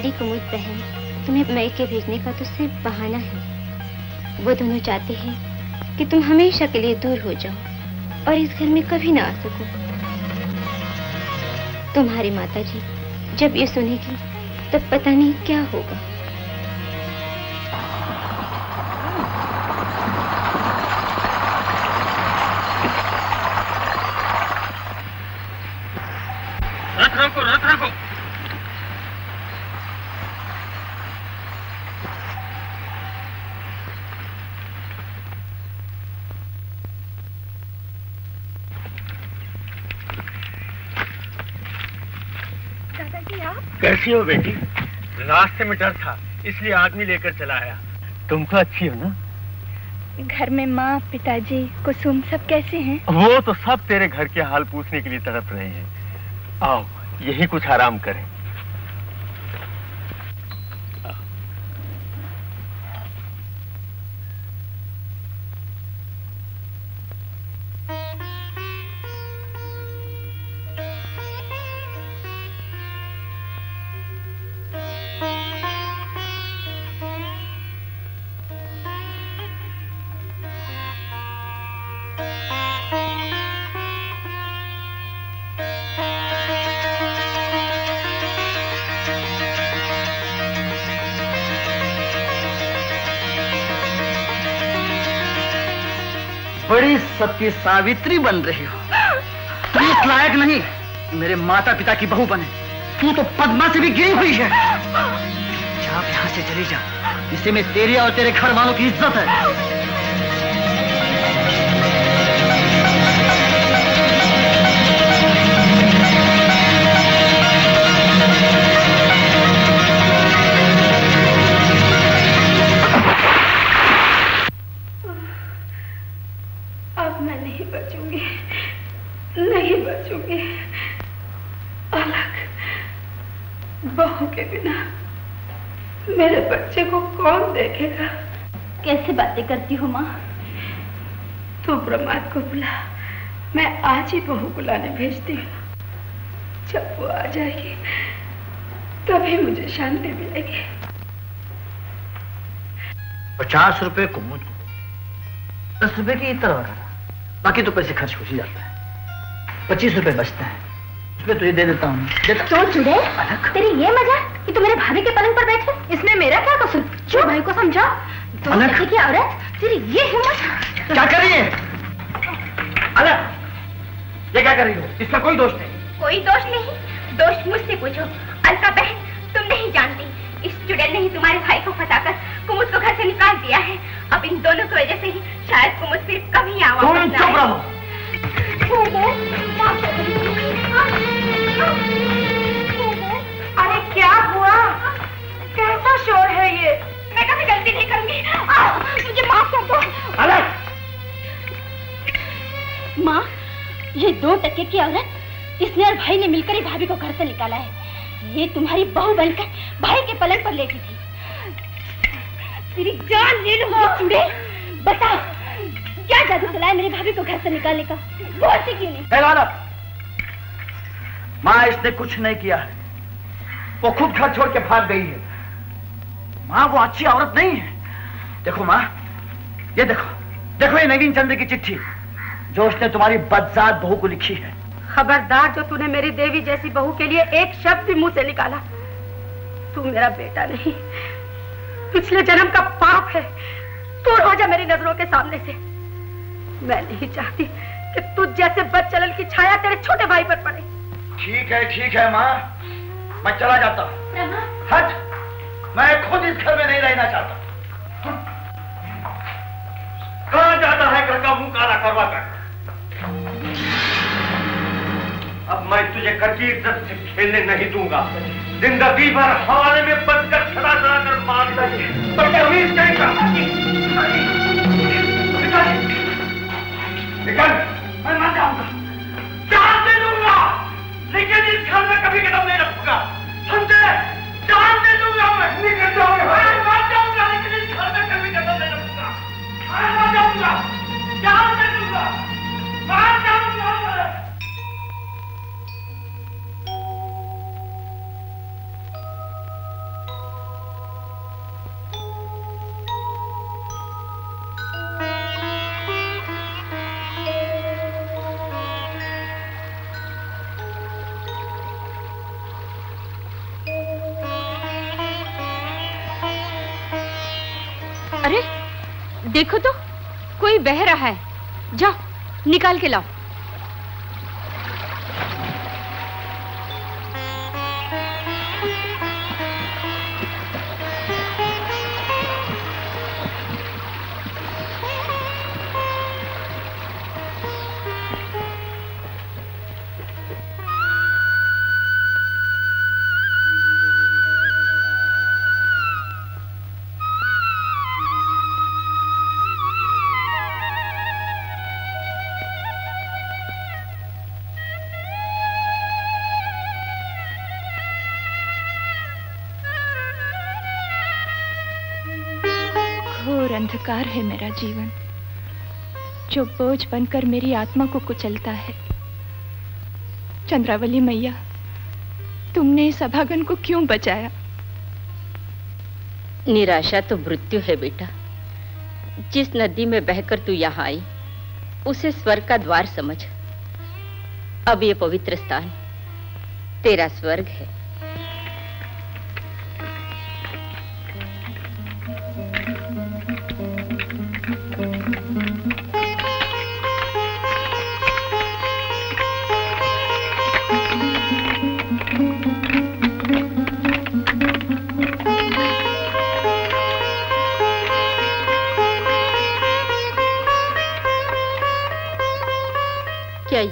प्यारी कुमुद बहन, तुम्हें मैके भेजने का तो सिर्फ़ बहाना है। वो दोनों चाहते हैं कि तुम हमेशा के लिए दूर हो जाओ और इस घर में कभी ना आ सको। तुम्हारी माता जी जब ये सुनेगी, तब पता नहीं क्या होगा। कैसी हो बेटी। रास्ते में डर था इसलिए आदमी लेकर चला आया। तुम तो अच्छी हो ना? घर में माँ पिताजी कुसुम सब कैसे हैं? वो तो सब तेरे घर के हाल पूछने के लिए तड़प रहे हैं। आओ यही कुछ आराम करें। की सावित्री बन रही हो। तुम इस लायक नहीं, मेरे माता पिता की बहू बने। तू तो पद्मा से भी गिरी हुई है। जा यहाँ से चली जा इसे में तेरी और तेरे घर वालों की इज़्ज़त है। मेरे बच्चे को कौन देखेगा? कैसे बातें करती हो माँ? तू प्रमाद को बुला। मैं आज ही बहू बुलाने भेजती हूँ। जब वो आ जाएगी तभी मुझे शांति मिलेगी। पचास रुपए कुमुद को। दस रुपए की इतर वगैरह बाकी तो पैसे खर्च हो ही जाता है। पच्चीस रुपए बचते हैं। उसमें तुझे दे देता हूँ। तो चुड़े तेरी ये मज़ा? कि तू मेरे भाभी के पलंग पर बैठे। इसमें मेरा क्या कसूर? क्यों भाई को समझा की औरत तेरी ये हिम्मत? क्या कर रही है? अलग। ये क्या कर रही हो? इसका कोई दोष नहीं। कोई दोष नहीं। दोष मुझसे पूछो। अलका बहन तुम नहीं जानती। इस चुड़ैल ने ही तुम्हारे भाई को फंसाकर कुमुद को घर से निकाल दिया है। अब इन दोनों की वजह से ही शायद कुमुद फिर कभी आवा तुम चुप रहो। अरे क्या हुआ? कैसा शोर है ये? मैं कभी गलती नहीं करूँगी। मुझे माफ़ कर दो। अलग माँ ये दो टके की औरत इसने और भाई ने मिलकर ही भाभी को घर से निकाला है। ये तुम्हारी बहू बनकर भाई के पलंग पर लेटी थी। तेरी जान ले लूँगी चूड़े। बता क्या जादू चलाया मेरी भाभी को घर से निकालने का? बोलती क्यों नहीं? माँ इसने कुछ नहीं किया है। वो खुद घर छोड़ के भाग गई है। माँ, वो अच्छी औरत नहीं है। देखो माँ, ये देखो देखो ये नवीन चंद्र की चिट्ठी। जो उसने तुम्हारी बदजात बहू को लिखी है। खबरदार जो तूने मेरी देवी जैसी बहू के लिए एक शब्द भी मुँह से निकाला, तू मेरा बेटा नहीं। पिछले जन्म का पाप है। तू हो जा मेरी नज़रों के सामने से। मैं नहीं चाहती कि तुझ जैसे बदचलन की छाया तेरे छोटे भाई पर पड़े। ठीक है ठीक है माँ। मैं चला जाता हूँ। हट। मैं खुद इस घर में नहीं रहना चाहता। कहा जाता है घर का मुँह काला करवा कर? अब मैं तुझे घर की इज़्ज़त से खेलने नहीं दूँगा। ज़िंदगी भर हवाले में बंद कर छड़ा छड़ा कर मार बदतमीज कहेगा निकल। निकल। मैं मर जाऊँगा। जान दे दूँगा। लेकिन इस घर में कभी कदम नहीं रखूँगा। समझे? जान दे दूँगा मैं। निकल जाऊँगा मैं मर जाऊँगा लेकिन इस घर में कभी कदम नहीं रखूँगा। मैं मर जाऊँगा। जान दे दूँगा। मर जाऊँगा देखो तो कोई बह रहा है। जाओ निकाल के लाओ। अंधकार है मेरा जीवन, जो बोझ बनकर मेरी आत्मा को कुचलता है। चंद्रावली मैया, तुमने इस अभागन को क्यों बचाया? निराशा तो मृत्यु है बेटा। जिस नदी में बहकर तू यहाँ आई, उसे स्वर्ग का द्वार समझ। अब ये पवित्र स्थान, तेरा स्वर्ग है।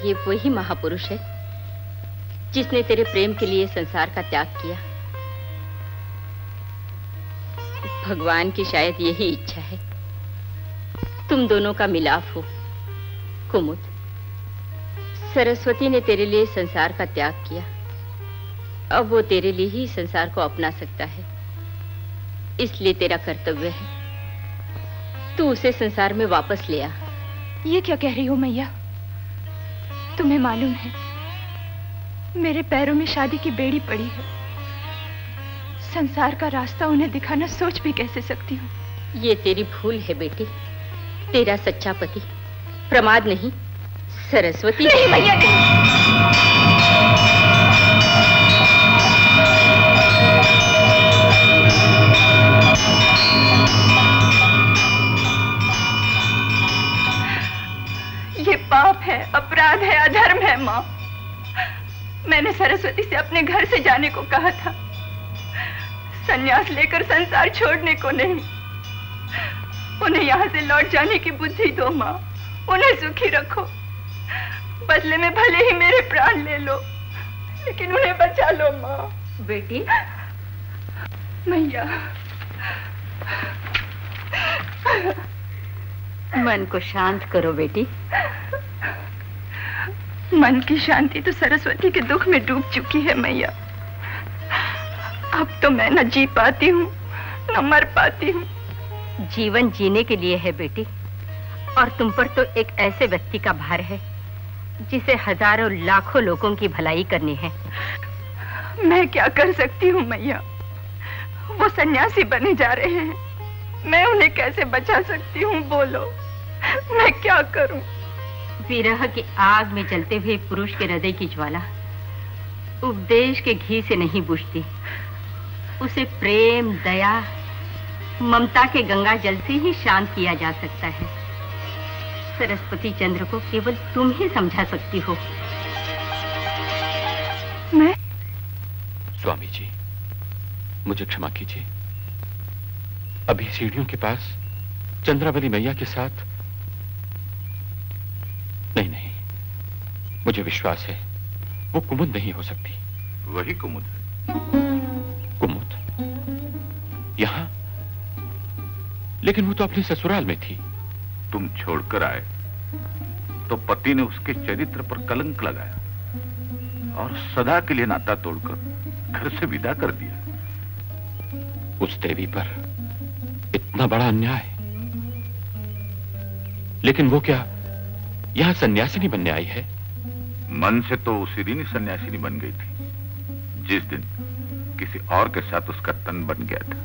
ये वही महापुरुष है, जिसने तेरे प्रेम के लिए संसार का त्याग किया। भगवान की शायद यही इच्छा है। तुम दोनों का मिलाप हो, कुमुद। सरस्वती ने तेरे लिए संसार का त्याग किया। अब वो तेरे लिए ही संसार को अपना सकता है। इसलिए तेरा कर्तव्य है। तू उसे संसार में वापस ले आ। ये क्या कह रही हो मैया? तुम्हें मालूम है मेरे पैरों में शादी की बेड़ी पड़ी है। संसार का रास्ता उन्हें दिखाना सोच भी कैसे सकती हूँ? ये तेरी भूल है बेटी तेरा सच्चा पति प्रमाद नहीं सरस्वती। नहीं भैया ये पाप है अपराध है अधर्म है माँ। मैंने सरस्वती से अपने घर से जाने को कहा था। सन्यास लेकर संसार छोड़ने को नहीं। उन्हें यहाँ से लौट जाने की बुद्धि दो माँ। उन्हें सुखी रखो। बदले में भले ही मेरे प्राण ले लो लेकिन उन्हें बचा लो माँ। बेटी? मैया। मन को शांत करो बेटी। मन की शांति तो सरस्वती के दुख में डूब चुकी है मैया। अब तो मैं न जी पाती हूँ न मर पाती हूँ। जीवन जीने के लिए है बेटी और तुम पर तो एक ऐसे व्यक्ति का भार है जिसे हज़ारों लाखों लोगों की भलाई करनी है। मैं क्या कर सकती हूँ मैया? वो सन्यासी बने जा रहे हैं। मैं उन्हें कैसे बचा सकती हूँ बोलो? मैं क्या करूँ? विरह की आग में जलते हुए पुरुष के हृदय की ज्वाला। उपदेश के घी से नहीं बुझती। उसे प्रेम दया ममता के गंगा जल से ही शांत किया जा सकता है। सरस्वती चंद्र को केवल तुम ही समझा सकती हो। मैं? स्वामी जी मुझे क्षमा कीजिए। अभी सीढ़ियों के पास चंद्रावली मैया के साथ नहीं नहीं। मुझे विश्वास है वो कुमुद नहीं हो सकती। वही कुमुद। कुमुद? यहाँ? लेकिन वो तो अपने ससुराल में थी। तुम छोड़कर आए तो पति ने उसके चरित्र पर कलंक लगाया और सदा के लिए नाता तोड़कर घर से विदा कर दिया। उस देवी पर इतना बड़ा अन्याय। लेकिन वो क्या यहाँ सन्यासिनी बनने आई है। मन से तो उसी दिन ही सन्यासिनी बन गई थी जिस दिन किसी और के साथ उसका तन बन गया था।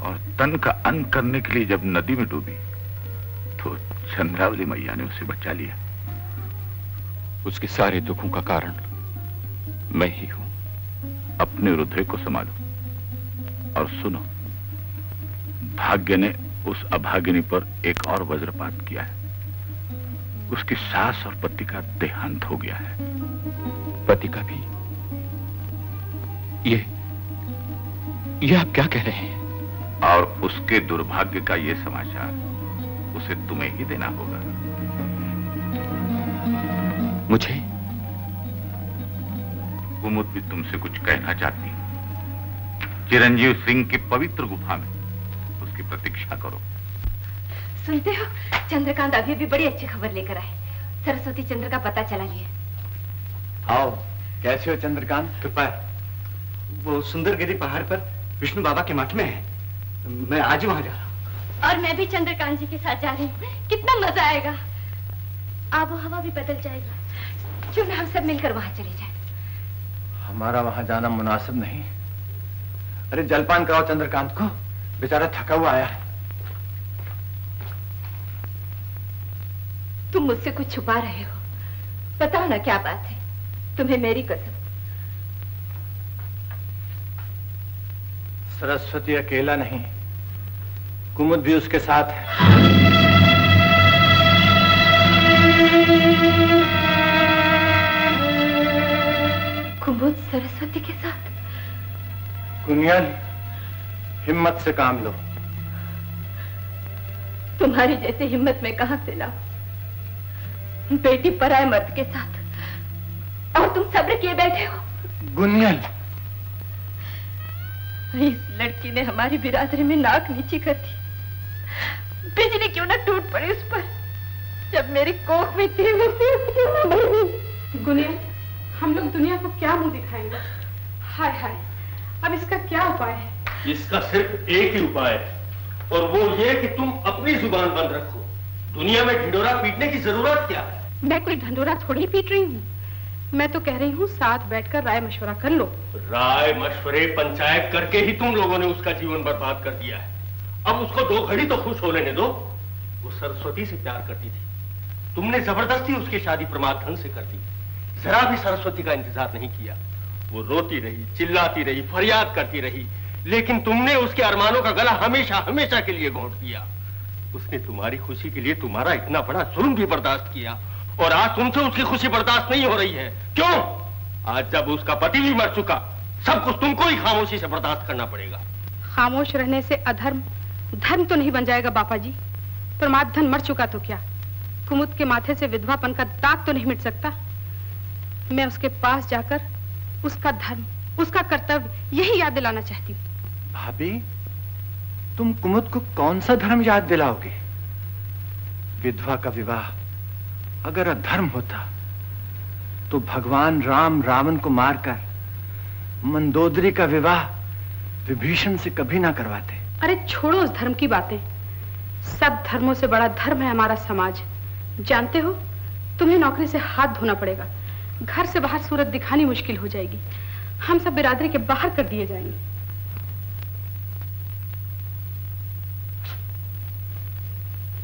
और तन का अन करने के लिए जब नदी में डूबी तो चंद्रावली मैया ने उसे बचा लिया। उसके सारे दुखों का कारण मैं ही हूँ। अपने हृदय को संभालो और सुनो भाग्य ने उस अभागिनी पर एक और वज्रपात किया है। उसकी सास और पति का देहांत हो गया है। पति का भी। ये ये आप क्या कह रहे हैं? और उसके दुर्भाग्य का ये समाचार उसे तुम्हें ही देना होगा। मुझे? कुमुद भी तुमसे कुछ कहना चाहती है। चिरंजीव सिंह की पवित्र गुफा में उसकी प्रतीक्षा करो। सुनते हो? चंद्रकांत अभी भी बड़ी अच्छी खबर लेकर आए। सरस्वती चंद्र का पता चला लिया। आओ कैसे हो चंद्रकांत? कृपा वो सुंदरगिरी पहाड़ पर विष्णु बाबा के मठ में है। मैं आज वहाँ जा रहा हूँ। और मैं भी चंद्रकांत जी के साथ जा रही हूँ। कितना मज़ा आएगा। आबो हवा भी बदल जाएगी। क्यों ना हम सब मिलकर वहाँ चले जाए? हमारा वहाँ जाना मुनासिब नहीं। अरे जलपान कराओ चंद्रकांत को। बेचारा थका हुआ आया है। तुम मुझसे कुछ छुपा रहे हो। बताओ ना क्या बात है। तुम्हें मेरी कसम। सरस्वती अकेला नहीं कुमुद भी उसके साथ है। कुमुद सरस्वती के साथ? कुनियन हिम्मत से काम लो। तुम्हारी जैसी हिम्मत में कहाँ से लाऊं? बेटी पराए मर्द के साथ। और तुम सब्र किए बैठे हो। गुनियन इस लड़की ने हमारी बिरादरी में नाक नीची कर दी। बिजली क्यों ना टूट पड़ी उस पर? जब मेरी कोख में थी। गुनिया हम लोग दुनिया को क्या मुँह दिखाएँगे? हाय हाय अब इसका क्या उपाय है? इसका सिर्फ़ एक ही उपाय है और वो ये कि तुम अपनी ज़ुबान बंद रखो। दुनिया में ढिंडोरा पीटने की ज़रूरत क्या है? मैं कोई ढंडोरा थोड़ी पीट रही हूँ। मैं तो कह रही हूँ, साथ बैठकर राय मशवरा कर लो। राय मशवरे पंचायत करके ही तुम लोगों ने उसका जीवन बर्बाद कर दिया है। अब उसको दो घड़ी तो खुश हो लेने दो। वो सरस्वती से प्यार करती थी। तुमने ज़बरदस्ती उसकी शादी प्रमाद धन से कर दी। जरा भी सरस्वती का इंतज़ार नहीं किया। वो रोती रही, चिल्लाती रही, फरियाद करती रही। लेकिन तुमने उसके अरमानों का गला हमेशा हमेशा के लिए घोट दिया। उसने तुम्हारी खुशी के लिए तुम्हारा इतना बड़ा जुल्म भी बर्दाश्त किया। और आज तुमसे उसकी खुशी बर्दाश्त नहीं हो रही है। क्यों? आज जब उसका पति भी मर चुका सब कुछ तुमको ही खामोशी से बर्दाश्त करना पड़ेगा। खामोश रहने से अधर्म धर्म तो नहीं बन जाएगा बापा जी प्रमाद धन मर चुका तो क्या? कुमुद के माथे से विधवापन का दाग तो नहीं मिट सकता? मैं उसके पास जाकर उसका धर्म उसका कर्तव्य यही याद दिलाना चाहती हूँ। भाभी तुम कुमुद को कौन सा धर्म याद दिलाओगे? विधवा का विवाह अगर अधर्म होता तो भगवान राम रावण को मारकर मंदोदरी का विवाह विभीषण से कभी ना करवाते। अरे छोड़ो उस धर्म की बातें। सब धर्मों से बड़ा धर्म है हमारा समाज। जानते हो? तुम्हें नौकरी से हाथ धोना पड़ेगा। घर से बाहर सूरत दिखानी मुश्किल हो जाएगी। हम सब बिरादरी के बाहर कर दिए जाएँगे।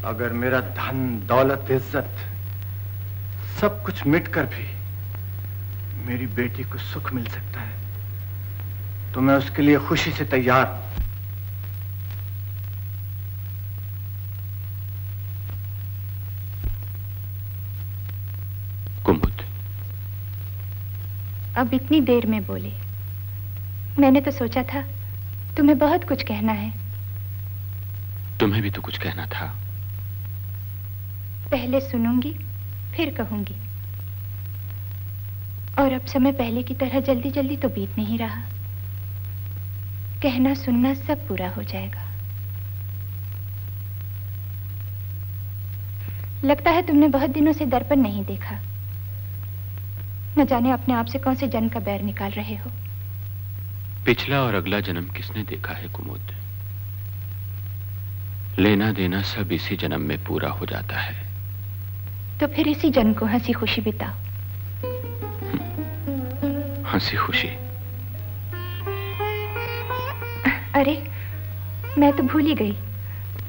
अगर मेरा धन दौलत इज़्ज़त सब कुछ मिटकर भी मेरी बेटी को सुख मिल सकता है। तो मैं उसके लिए खुशी से तैयार हूँ। कुमुद अब इतनी देर में बोले। मैंने तो सोचा था तुम्हें बहुत कुछ कहना है। तुम्हें भी तो कुछ कहना था। पहले सुनूँगी फिर कहूँगी। और अब समय पहले की तरह जल्दी जल्दी तो बीत नहीं रहा। कहना सुनना सब पूरा हो जाएगा। लगता है तुमने बहुत दिनों से दर्पण नहीं देखा। न जाने अपने आप से कौन से जन्म का बैर निकाल रहे हो। पिछला और अगला जन्म किसने देखा है कुमुद? लेना देना सब इसी जन्म में पूरा हो जाता है। तो फिर इसी जन्म को हँसी खुशी बिताओ हँसी खुशी। अरे मैं तो भूल ही गई।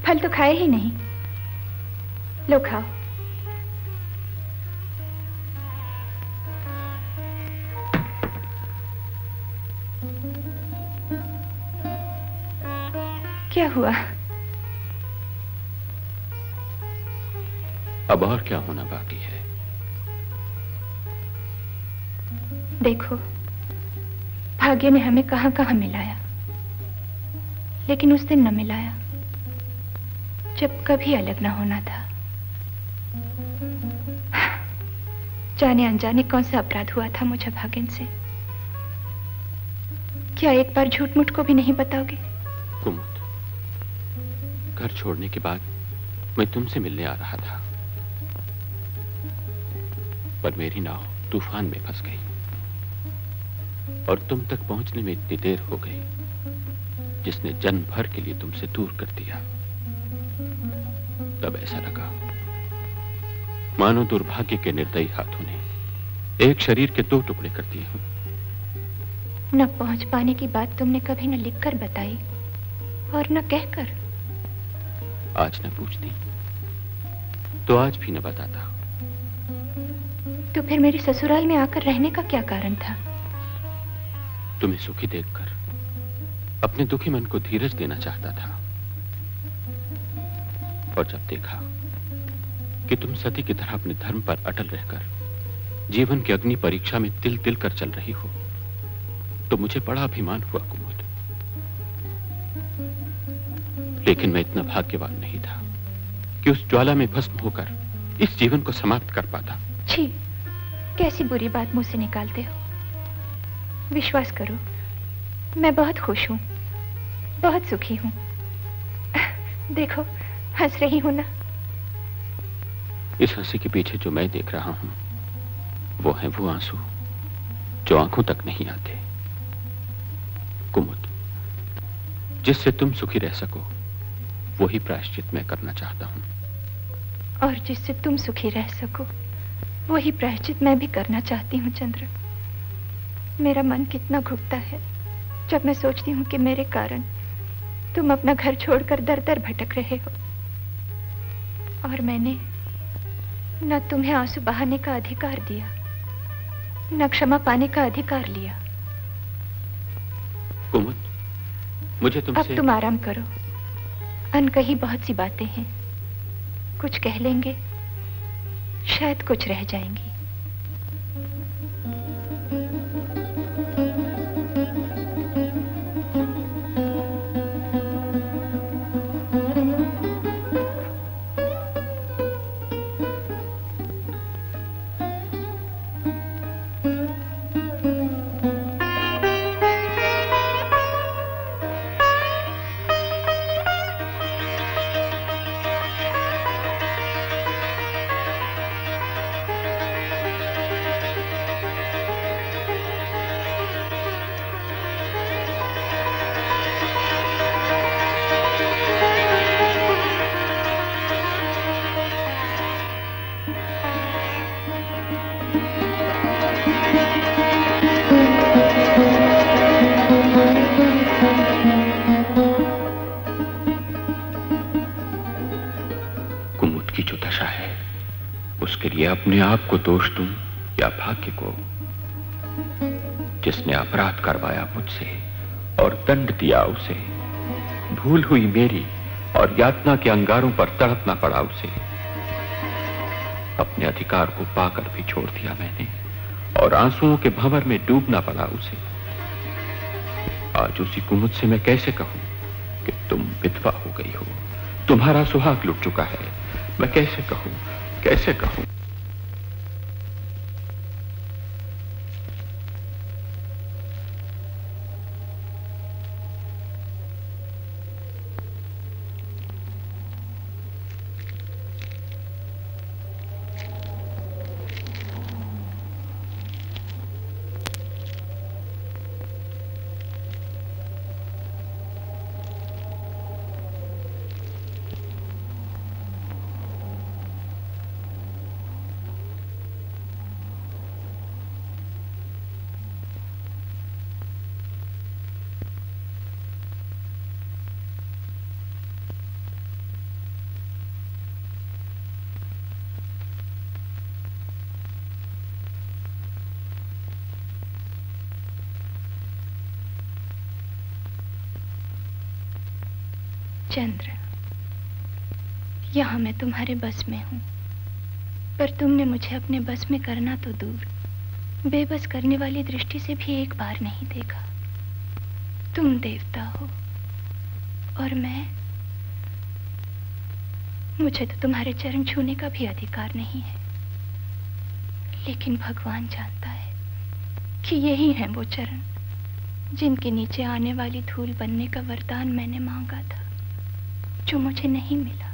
फल तो खाए ही नहीं। लो खाओ। क्या हुआ? अब और क्या होना बाकी है? देखो भाग्य ने हमें कहाँ कहाँ मिलाया लेकिन उस दिन न मिलाया जब कभी अलग ना होना था। जाने अनजाने कौन सा अपराध हुआ था मुझे भागिन से? क्या एक बार झूठ मुठ को भी नहीं बताओगे? कुमुद घर छोड़ने के बाद मैं तुमसे मिलने आ रहा था। पर मेरी नाव तूफ़ान में फंस गई और तुम तक पहुँचने में इतनी देर हो गई जिसने जन्म भर के लिए तुमसे दूर कर दिया। तब ऐसा लगा मानो दुर्भाग्य के निर्दयी हाथों ने एक शरीर के दो टुकड़े कर दिए हूँ। न पहुँच पाने की बात तुमने कभी न लिखकर बताई और न कहकर। आज न पूछती तो आज भी न बताता। तो फिर मेरे ससुराल में आकर रहने का क्या कारण था? तुम्हें सुखी देखकर अपने दुखी मन को धीरज देना चाहता था। और जब देखा कि तुम सती की तरह अपने धर्म पर अटल रहकर जीवन की अग्नि परीक्षा में तिल तिल कर चल रही हो तो मुझे बड़ा अभिमान हुआ कुमुद। लेकिन मैं इतना भाग्यवान नहीं था कि उस ज्वाला में भस्म होकर इस जीवन को समाप्त कर पाता। छी कैसी बुरी बात मुँह से निकालते हो? विश्वास करो मैं बहुत खुश हूँ बहुत सुखी हूँ। देखो हंस रही हूँ ना? इस हँसी के पीछे जो मैं देख रहा हूँ वो है वो आँसू जो आँखों तक नहीं आते। कुमुद जिससे तुम सुखी रह सको वही प्रायश्चित मैं करना चाहता हूँ। और जिससे तुम सुखी रह सको वही प्रायश्चित मैं भी करना चाहती हूँ चंद्र। मेरा मन कितना घुटता है जब मैं सोचती हूँ कि मेरे कारण तुम अपना घर छोड़कर दर दर भटक रहे हो। और मैंने न तुम्हें आँसू बहाने का अधिकार दिया न क्षमा पाने का अधिकार लिया। कुमुद मुझे तुमसे अब तुम आराम करो। अनकही बहुत सी बातें हैं। कुछ कह लेंगे शायद कुछ रह जाएँगी। दोष दूँ या भाग्य को, जिसने अपराध करवाया मुझसे और दंड दिया उसे। भूल हुई मेरी और यातना के अंगारों पर तड़पना पड़ा उसे। अपने अधिकार को पाकर भी छोड़ दिया मैंने और आंसुओं के भंवर में डूबना पड़ा उसे। आज उसी कुमुद से मैं कैसे कहूँ कि तुम विधवा हो गई हो? तुम्हारा सुहाग लुट चुका है। मैं कैसे कहूँ? कैसे कहूँ? चंद्र, यहाँ मैं तुम्हारे बस में हूँ, पर तुमने मुझे अपने बस में करना तो दूर, बेबस करने वाली दृष्टि से भी एक बार नहीं देखा। तुम देवता हो, और मैं, मुझे तो तुम्हारे चरण छूने का भी अधिकार नहीं है। लेकिन भगवान जानता है कि यही है वो चरण, जिनके नीचे आने वाली धूल बनने का वरदान मैंने मांगा था। जो मुझे नहीं मिला।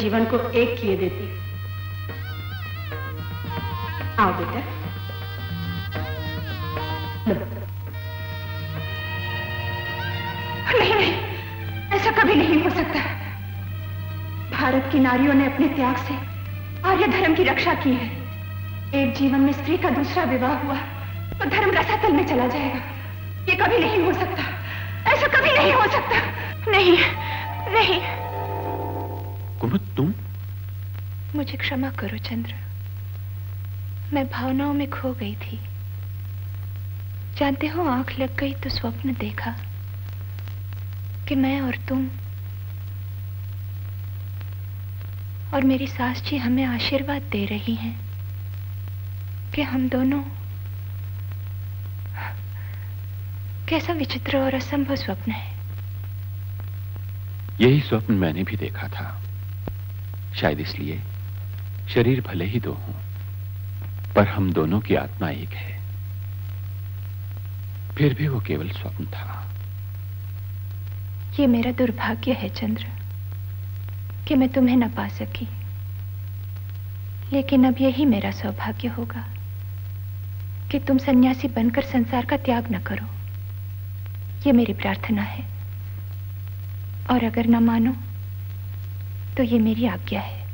जीवन को एक किए देती खो गई थी। जानते हो, आँख लग गई तो स्वप्न देखा कि मैं और तुम और मेरी सास जी हमें आशीर्वाद दे रही हैं कि हम दोनों कैसा विचित्र और असंभव स्वप्न है। यही स्वप्न मैंने भी देखा था। शायद इसलिए शरीर भले ही दो हों। पर हम दोनों की आत्मा एक है। फिर भी वो केवल स्वप्न था। ये मेरा दुर्भाग्य है चंद्र कि मैं तुम्हें न पा सकी। लेकिन अब यही मेरा सौभाग्य होगा कि तुम सन्यासी बनकर संसार का त्याग न करो। ये मेरी प्रार्थना है। और अगर न मानो तो ये मेरी आज्ञा है।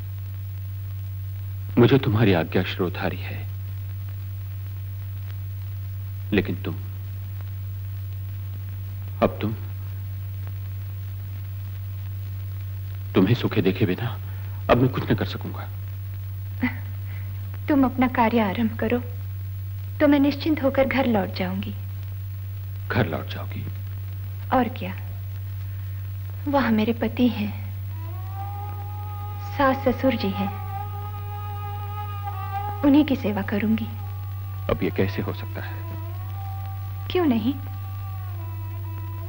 मुझे तुम्हारी आज्ञा श्रोधारी है। लेकिन तुम। अब तुम। तुम्हें सुखे देखे बिना अब मैं कुछ न कर सकूँगा। तुम अपना कार्य आरंभ करो। तो मैं निश्चिंत होकर घर लौट जाऊँगी। घर लौट जाओगी। और क्या? वहाँ मेरे पति हैं। सास ससुर जी हैं। उन्हीं की सेवा करूँगी। अब ये कैसे हो सकता है? क्यों नहीं?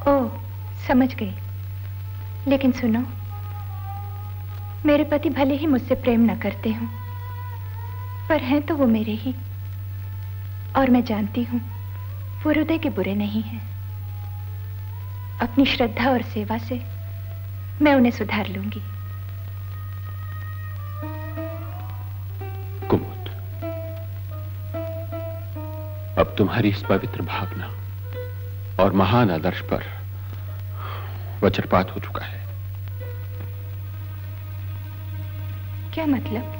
ओ, समझ गई। लेकिन सुनो, मेरे पति भले ही मुझसे प्रेम न करते हों, पर हैं तो वो मेरे ही। और मैं जानती हूँ, वो हृदय के बुरे नहीं हैं। अपनी श्रद्धा और सेवा से मैं उन्हें सुधार लूँगी। अब तुम्हारी इस पवित्र भावना और महान आदर्श पर वज्रपात हो चुका है। क्या मतलब?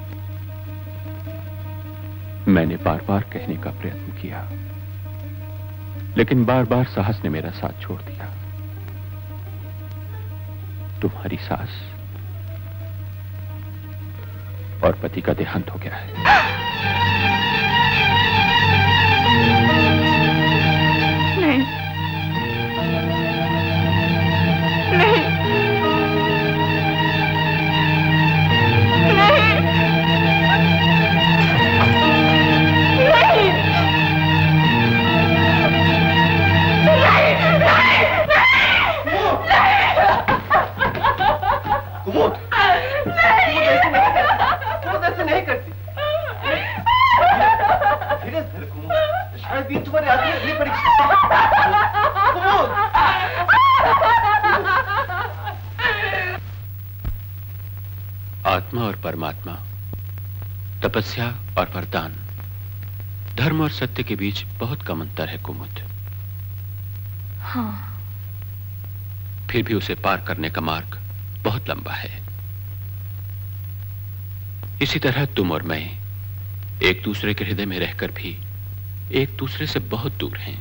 मैंने बार बार कहने का प्रयत्न किया लेकिन बार बार साहस ने मेरा साथ छोड़ दिया। तुम्हारी सास और पति का देहांत हो गया है। शायद ये तुम्हारे आदमी अगली परीक्षा आत्मा और परमात्मा तपस्या और वरदान धर्म और सत्य के बीच बहुत कम अंतर है कुमुद। हाँ। फिर भी उसे पार करने का मार्ग बहुत लंबा है। इसी तरह तुम और मैं एक दूसरे के हृदय में रहकर भी एक दूसरे से बहुत दूर हैं।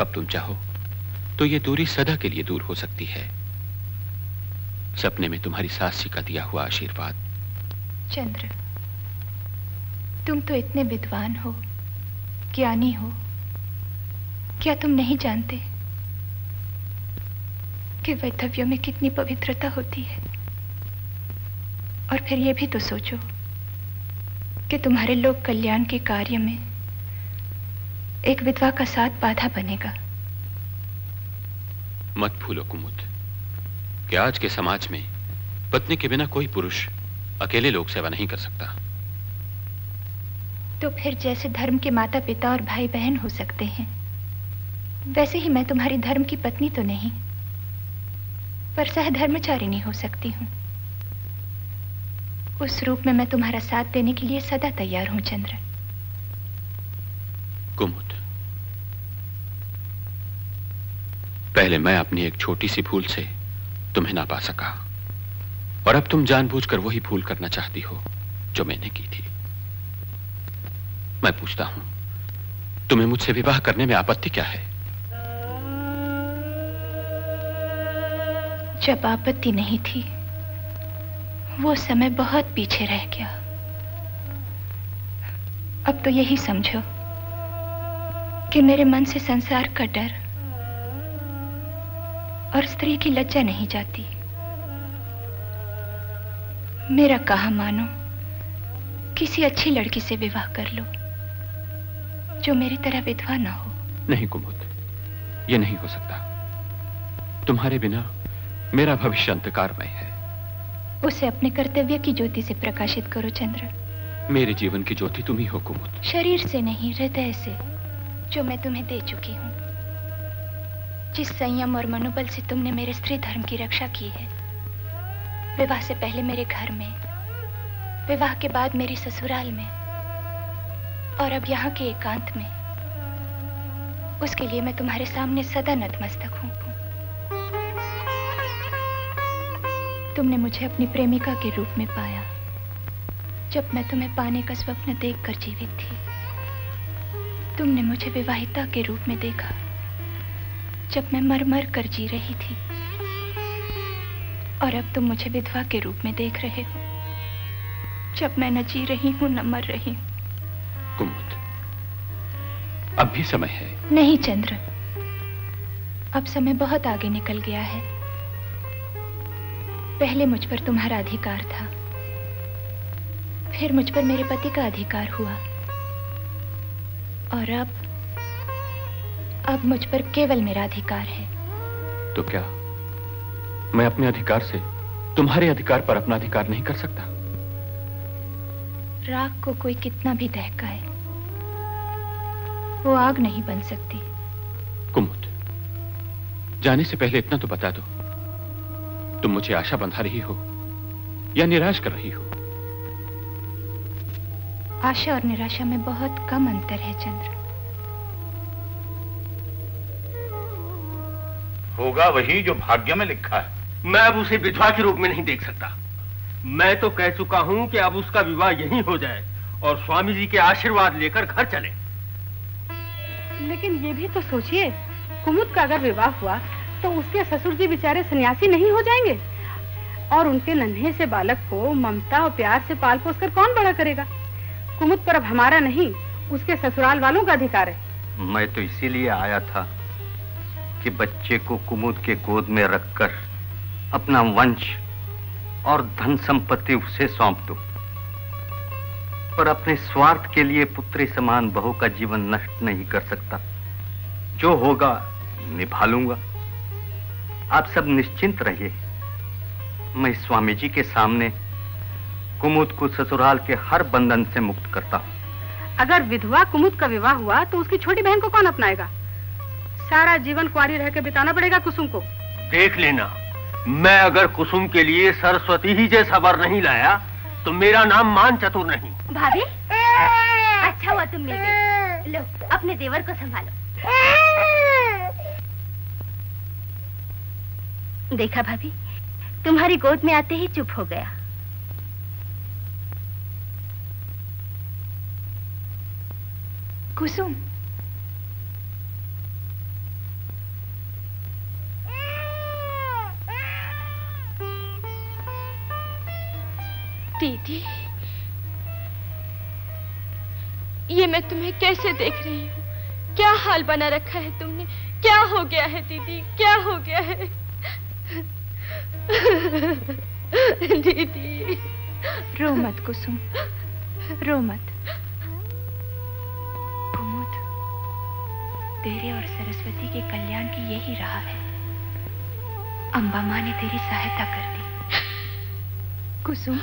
अब तुम चाहो तो ये दूरी सदा के लिए दूर हो सकती है। सपने में तुम्हारी सास जी का दिया हुआ आशीर्वाद। चंद्र, तुम तो इतने विद्वान हो, ज्ञानी हो। क्या तुम नहीं जानते कि वैधव्यों में कितनी पवित्रता होती है? और फिर यह भी तो सोचो कि तुम्हारे लोक कल्याण के कार्य में एक विधवा का साथ बाधा बनेगा। मत भूलो कुमुद। कि आज के समाज में पत्नी के बिना कोई पुरुष अकेले लोक सेवा नहीं कर सकता? तो फिर जैसे धर्म के माता पिता और भाई बहन हो सकते हैं वैसे ही मैं तुम्हारी धर्म की पत्नी तो नहीं पर सहधर्मचारिणी हो सकती हूँ। उस रूप में मैं तुम्हारा साथ देने के लिए सदा तैयार हूँ चंद्र। कुमुद पहले मैं अपनी एक छोटी सी भूल से तुम्हें ना पा सका। और अब तुम जानबूझकर वही भूल करना चाहती हो जो मैंने की थी। मैं पूछता हूँ, तुम्हें मुझसे विवाह करने में आपत्ति क्या है? जब आपत्ति नहीं थी, वो समय बहुत पीछे रह गया। अब तो यही समझो कि मेरे मन से संसार का डर और स्त्री की लज्जा नहीं जाती। मेरा कहा मानो किसी अच्छी लड़की से विवाह कर लो जो मेरी तरह विधवा ना हो। नहीं कुमुद ये नहीं हो सकता। तुम्हारे बिना मेरा भविष्य अंधकारमय है। उसे अपने कर्तव्य की ज्योति से प्रकाशित करो चंद्र। मेरे जीवन की ज्योति तुम ही हो कुमुद। शरीर से नहीं हृदय से जो मैं तुम्हें दे चुकी हूँ। जिस संयम और मनोबल से तुमने मेरे स्त्री धर्म की रक्षा की है, विवाह से पहले मेरे घर में, विवाह के बाद मेरी ससुराल में, और अब यहाँ के एकांत में, उसके लिए मैं तुम्हारे सामने सदा नतमस्तक हूँ। तुमने मुझे अपनी प्रेमिका के रूप में पाया, जब मैं तुम्हें पाने का स्वप्न देखकर जीवित थी। तुमने मुझे विवाहिता के रूप में देखा। जब मैं मर मर कर जी रही थी। और अब तुम मुझे विधवा के रूप में देख रहे हो। जब मैं न जी रही हूँ न मर रही हूँ। कुमुद अब भी समय है। नहीं चंद्र। अब समय बहुत आगे निकल गया है। पहले मुझ पर तुम्हारा अधिकार था। फिर मुझ पर मेरे पति का अधिकार हुआ। और अब अब मुझ पर केवल मेरा अधिकार है। तो क्या मैं अपने अधिकार से तुम्हारे अधिकार पर अपना अधिकार नहीं कर सकता? राग को कोई कितना भी दहकाए वो आग नहीं बन सकती। कुमुद जाने से पहले इतना तो बता दो। तुम मुझे आशा बंधा रही हो या निराश कर रही हो? आशा और निराशा में बहुत कम अंतर है चंद्र। होगा वही जो भाग्य में लिखा है। मैं अब उसे विधवा के रूप में नहीं देख सकता। मैं तो कह चुका हूँ कि अब उसका विवाह यही हो जाए और स्वामी जी के आशीर्वाद लेकर घर चले। लेकिन ये भी तो सोचिए कुमुद का अगर विवाह हुआ तो उसके ससुर जी बेचारे सन्यासी नहीं हो जाएँगे? और उनके नन्हे से बालक को ममता और प्यार से पाल पोस कर कौन बड़ा करेगा? कुमुद पर अब हमारा नहीं उसके ससुराल वालों का अधिकार है। मैं तो इसीलिए आया था कि बच्चे को कुमुद के गोद में रखकर अपना वंश और धन संपत्ति उसे सौंप दो। पर अपने स्वार्थ के लिए पुत्री समान बहू का जीवन नष्ट नहीं कर सकता। जो होगा, निभा लूँगा। आप सब निश्चिंत रहिए। मैं स्वामी जी के सामने कुमुद को ससुराल के हर बंधन से मुक्त करता हूँ। अगर विधवा कुमुद का विवाह हुआ तो उसकी छोटी बहन को कौन अपनाएगा? सारा जीवन कुआरी रह के बिताना पड़ेगा कुसुम को। देख लेना मैं अगर कुसुम के लिए सरस्वती ही जैसा वर नहीं लाया तो मेरा नाम मान चतुर नहीं। भाभी अच्छा हुआ तुम मिल गए लो अपने देवर को संभालो। देखा भाभी तुम्हारी गोद में आते ही चुप हो गया। कुसुम दीदी ये मैं तुम्हें कैसे देख रही हूँ? क्या हाल बना रखा है तुमने? क्या हो गया है दीदी? क्या हो गया है? दीदी। रो मत कुसुम रो मत। कुमुद तेरे और सरस्वती के कल्याण की यही राह है। अम्बा माँ ने तेरी सहायता कर दी। कुसुम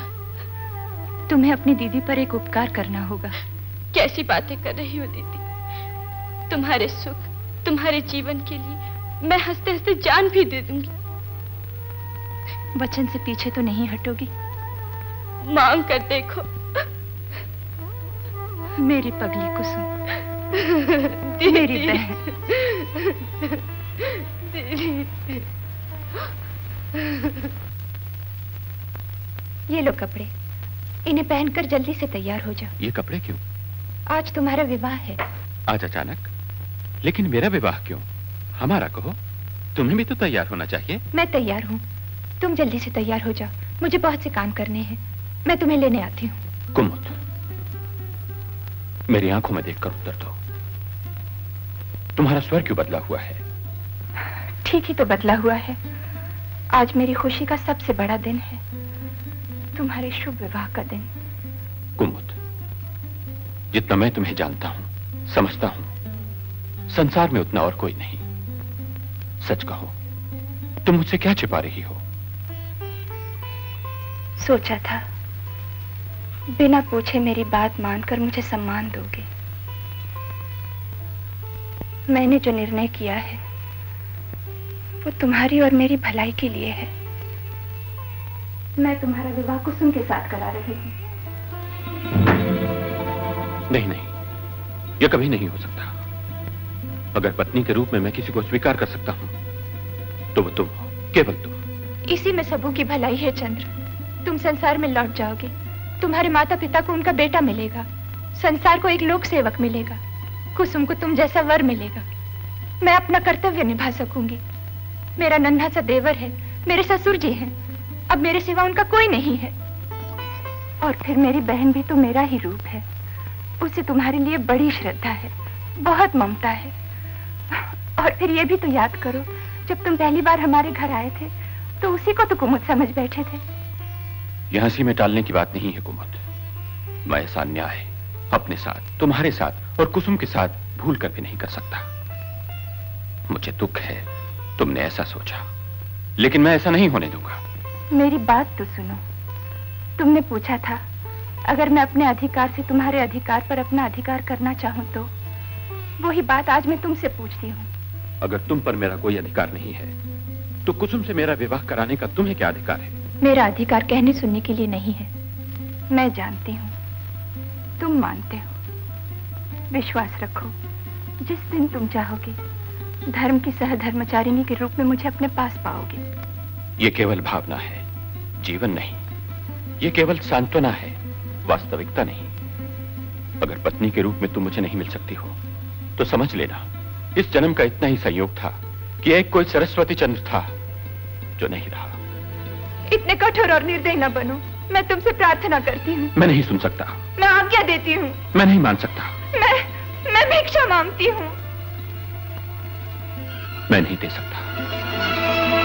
तुम्हें अपनी दीदी पर एक उपकार करना होगा। कैसी बातें कर रही हो दीदी? तुम्हारे सुख तुम्हारे जीवन के लिए मैं हँसते हँसते जान भी दे दूँगी। वचन से पीछे तो नहीं हटोगी। मांग कर देखो। मेरी पगली कुसुम मेरी बहन। ये लो कपड़े। इन्हें पहनकर जल्दी से तैयार हो जाओ। ये कपड़े क्यों? आज तुम्हारा विवाह है। आज अचानक? लेकिन मेरा विवाह क्यों? हमारा कहो। तुम्हें भी तो तैयार होना चाहिए। मैं तैयार हूँ। तुम जल्दी से तैयार हो जाओ। मुझे बहुत से काम करने हैं। मैं तुम्हें लेने आती हूँ। कुमुद मेरी आँखों में देखकर उत्तर दो तुम्हारा स्वर क्यों बदला हुआ है? ठीक ही तो बदला हुआ है। आज मेरी खुशी का सबसे बड़ा दिन है। तुम्हारे शुभ विवाह का दिन। कुमुद जितना मैं तुम्हें जानता हूँ समझता हूँ संसार में उतना और कोई नहीं। सच कहो तुम मुझसे क्या छिपा रही हो? सोचा था बिना पूछे मेरी बात मानकर मुझे सम्मान दोगे। मैंने जो निर्णय किया है वो तुम्हारी और मेरी भलाई के लिए है। मैं तुम्हारा विवाह कुसुम के साथ करा रही हूँ। नहीं नहीं। यह कभी नहीं हो सकता। अगर पत्नी के रूप में मैं किसी को स्वीकार कर सकता हूँ तो वो तुम हो। केवल तुम। इसी में सबों की भलाई है चंद्र। तुम संसार में लौट जाओगे। तुम्हारे माता पिता को उनका बेटा मिलेगा। संसार को एक लोक सेवक मिलेगा। कुसुम को तुम जैसा वर मिलेगा। मैं अपना कर्तव्य निभा सकूँगी। मेरा नन्हा सा देवर है। मेरे ससुर जी हैं। अब मेरे सिवा उनका कोई नहीं है। और फिर मेरी बहन भी तो मेरा ही रूप है। उसे तुम्हारे लिए बड़ी श्रद्धा है, बहुत ममता है। और फिर ये भी तो याद करो, जब तुम पहली बार हमारे घर आए थे तो उसी को तो कुमुद समझ बैठे थे। यहाँ से में टालने की बात नहीं है कुमुद। मैं ऐसा न्याय अपने साथ, तुम्हारे साथ और कुसुम के साथ भूल कर भी नहीं कर सकता। मुझे दुख है, तुमने ऐसा सोचा, लेकिन मैं ऐसा नहीं होने दूँगा। मेरी बात तो सुनो। तुमने पूछा था अगर मैं अपने अधिकार से तुम्हारे अधिकार पर अपना अधिकार करना चाहूँ तो वही बात आज मैं तुमसे पूछती हूँ। अगर तुम पर मेरा कोई अधिकार नहीं है तो कुसुम से मेरा विवाह कराने का तुम्हें क्या अधिकार है? मेरा अधिकार कहने सुनने के लिए नहीं है। मैं जानती हूँ तुम मानते हो। विश्वास रखो जिस दिन तुम चाहोगे धर्म की सहधर्मचारिणी के रूप में मुझे अपने पास पाओगे। ये केवल भावना है। जीवन नहीं। ये केवल सांत्वना है वास्तविकता नहीं। अगर पत्नी के रूप में तुम मुझे नहीं मिल सकती हो तो समझ लेना इस जन्म का इतना ही संयोग था कि एक कोई सरस्वती चंद्र था जो नहीं रहा। इतने कठोर और निर्दय न बनो। मैं तुमसे प्रार्थना करती हूँ। मैं नहीं सुन सकता। मैं आज्ञा देती हूँ। मैं नहीं मान सकता। मैं मैं भिक्षा मांगती हूँ। मैं नहीं दे सकता।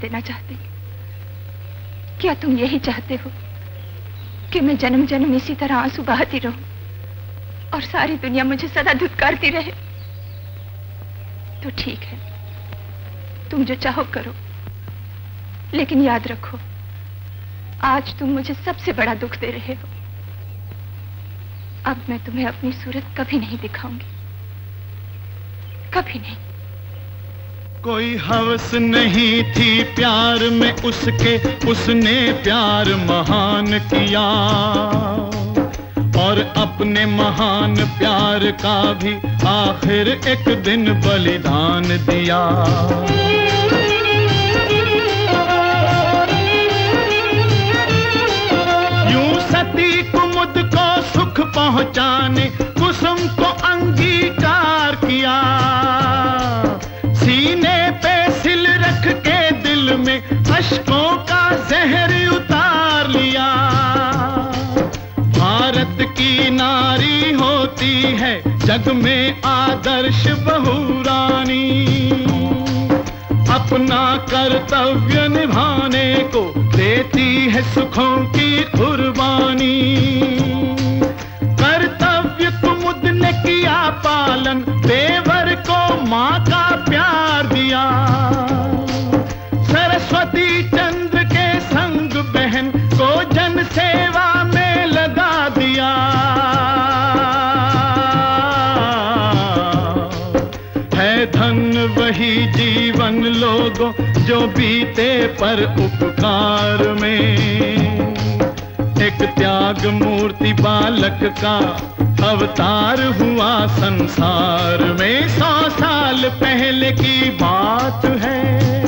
देना चाहते क्या तुम यही चाहते हो कि मैं जन्म जन्म इसी तरह आँसू बहाती रहूँ और सारी दुनिया मुझे सदा धुतकारती रहे? तो ठीक है। तुम जो चाहो करो, लेकिन याद रखो, आज तुम मुझे सबसे बड़ा दुख दे रहे हो। अब मैं तुम्हें अपनी सूरत कभी नहीं दिखाऊँगी कभी नहीं कोई हवस नहीं थी प्यार में उसके, उसने प्यार महान किया। और अपने महान प्यार का भी आखिर एक दिन बलिदान दिया। यूँ सती कुमुद को सुख पहुँचाने, कुसुम को अंगीकार किया। सीने अशकों का जहर उतार लिया। भारत की नारी होती है, जग में आदर्श बहुरानी। अपना कर्तव्य निभाने को देती है सुखों की कुर्बानी कर्तव्य कुमुद ने किया पालन, देवर को माँ लोगों जो बीते पर उपकार में। एक त्याग मूर्ति बालक का अवतार हुआ संसार में। सौ साल पहले की बात है।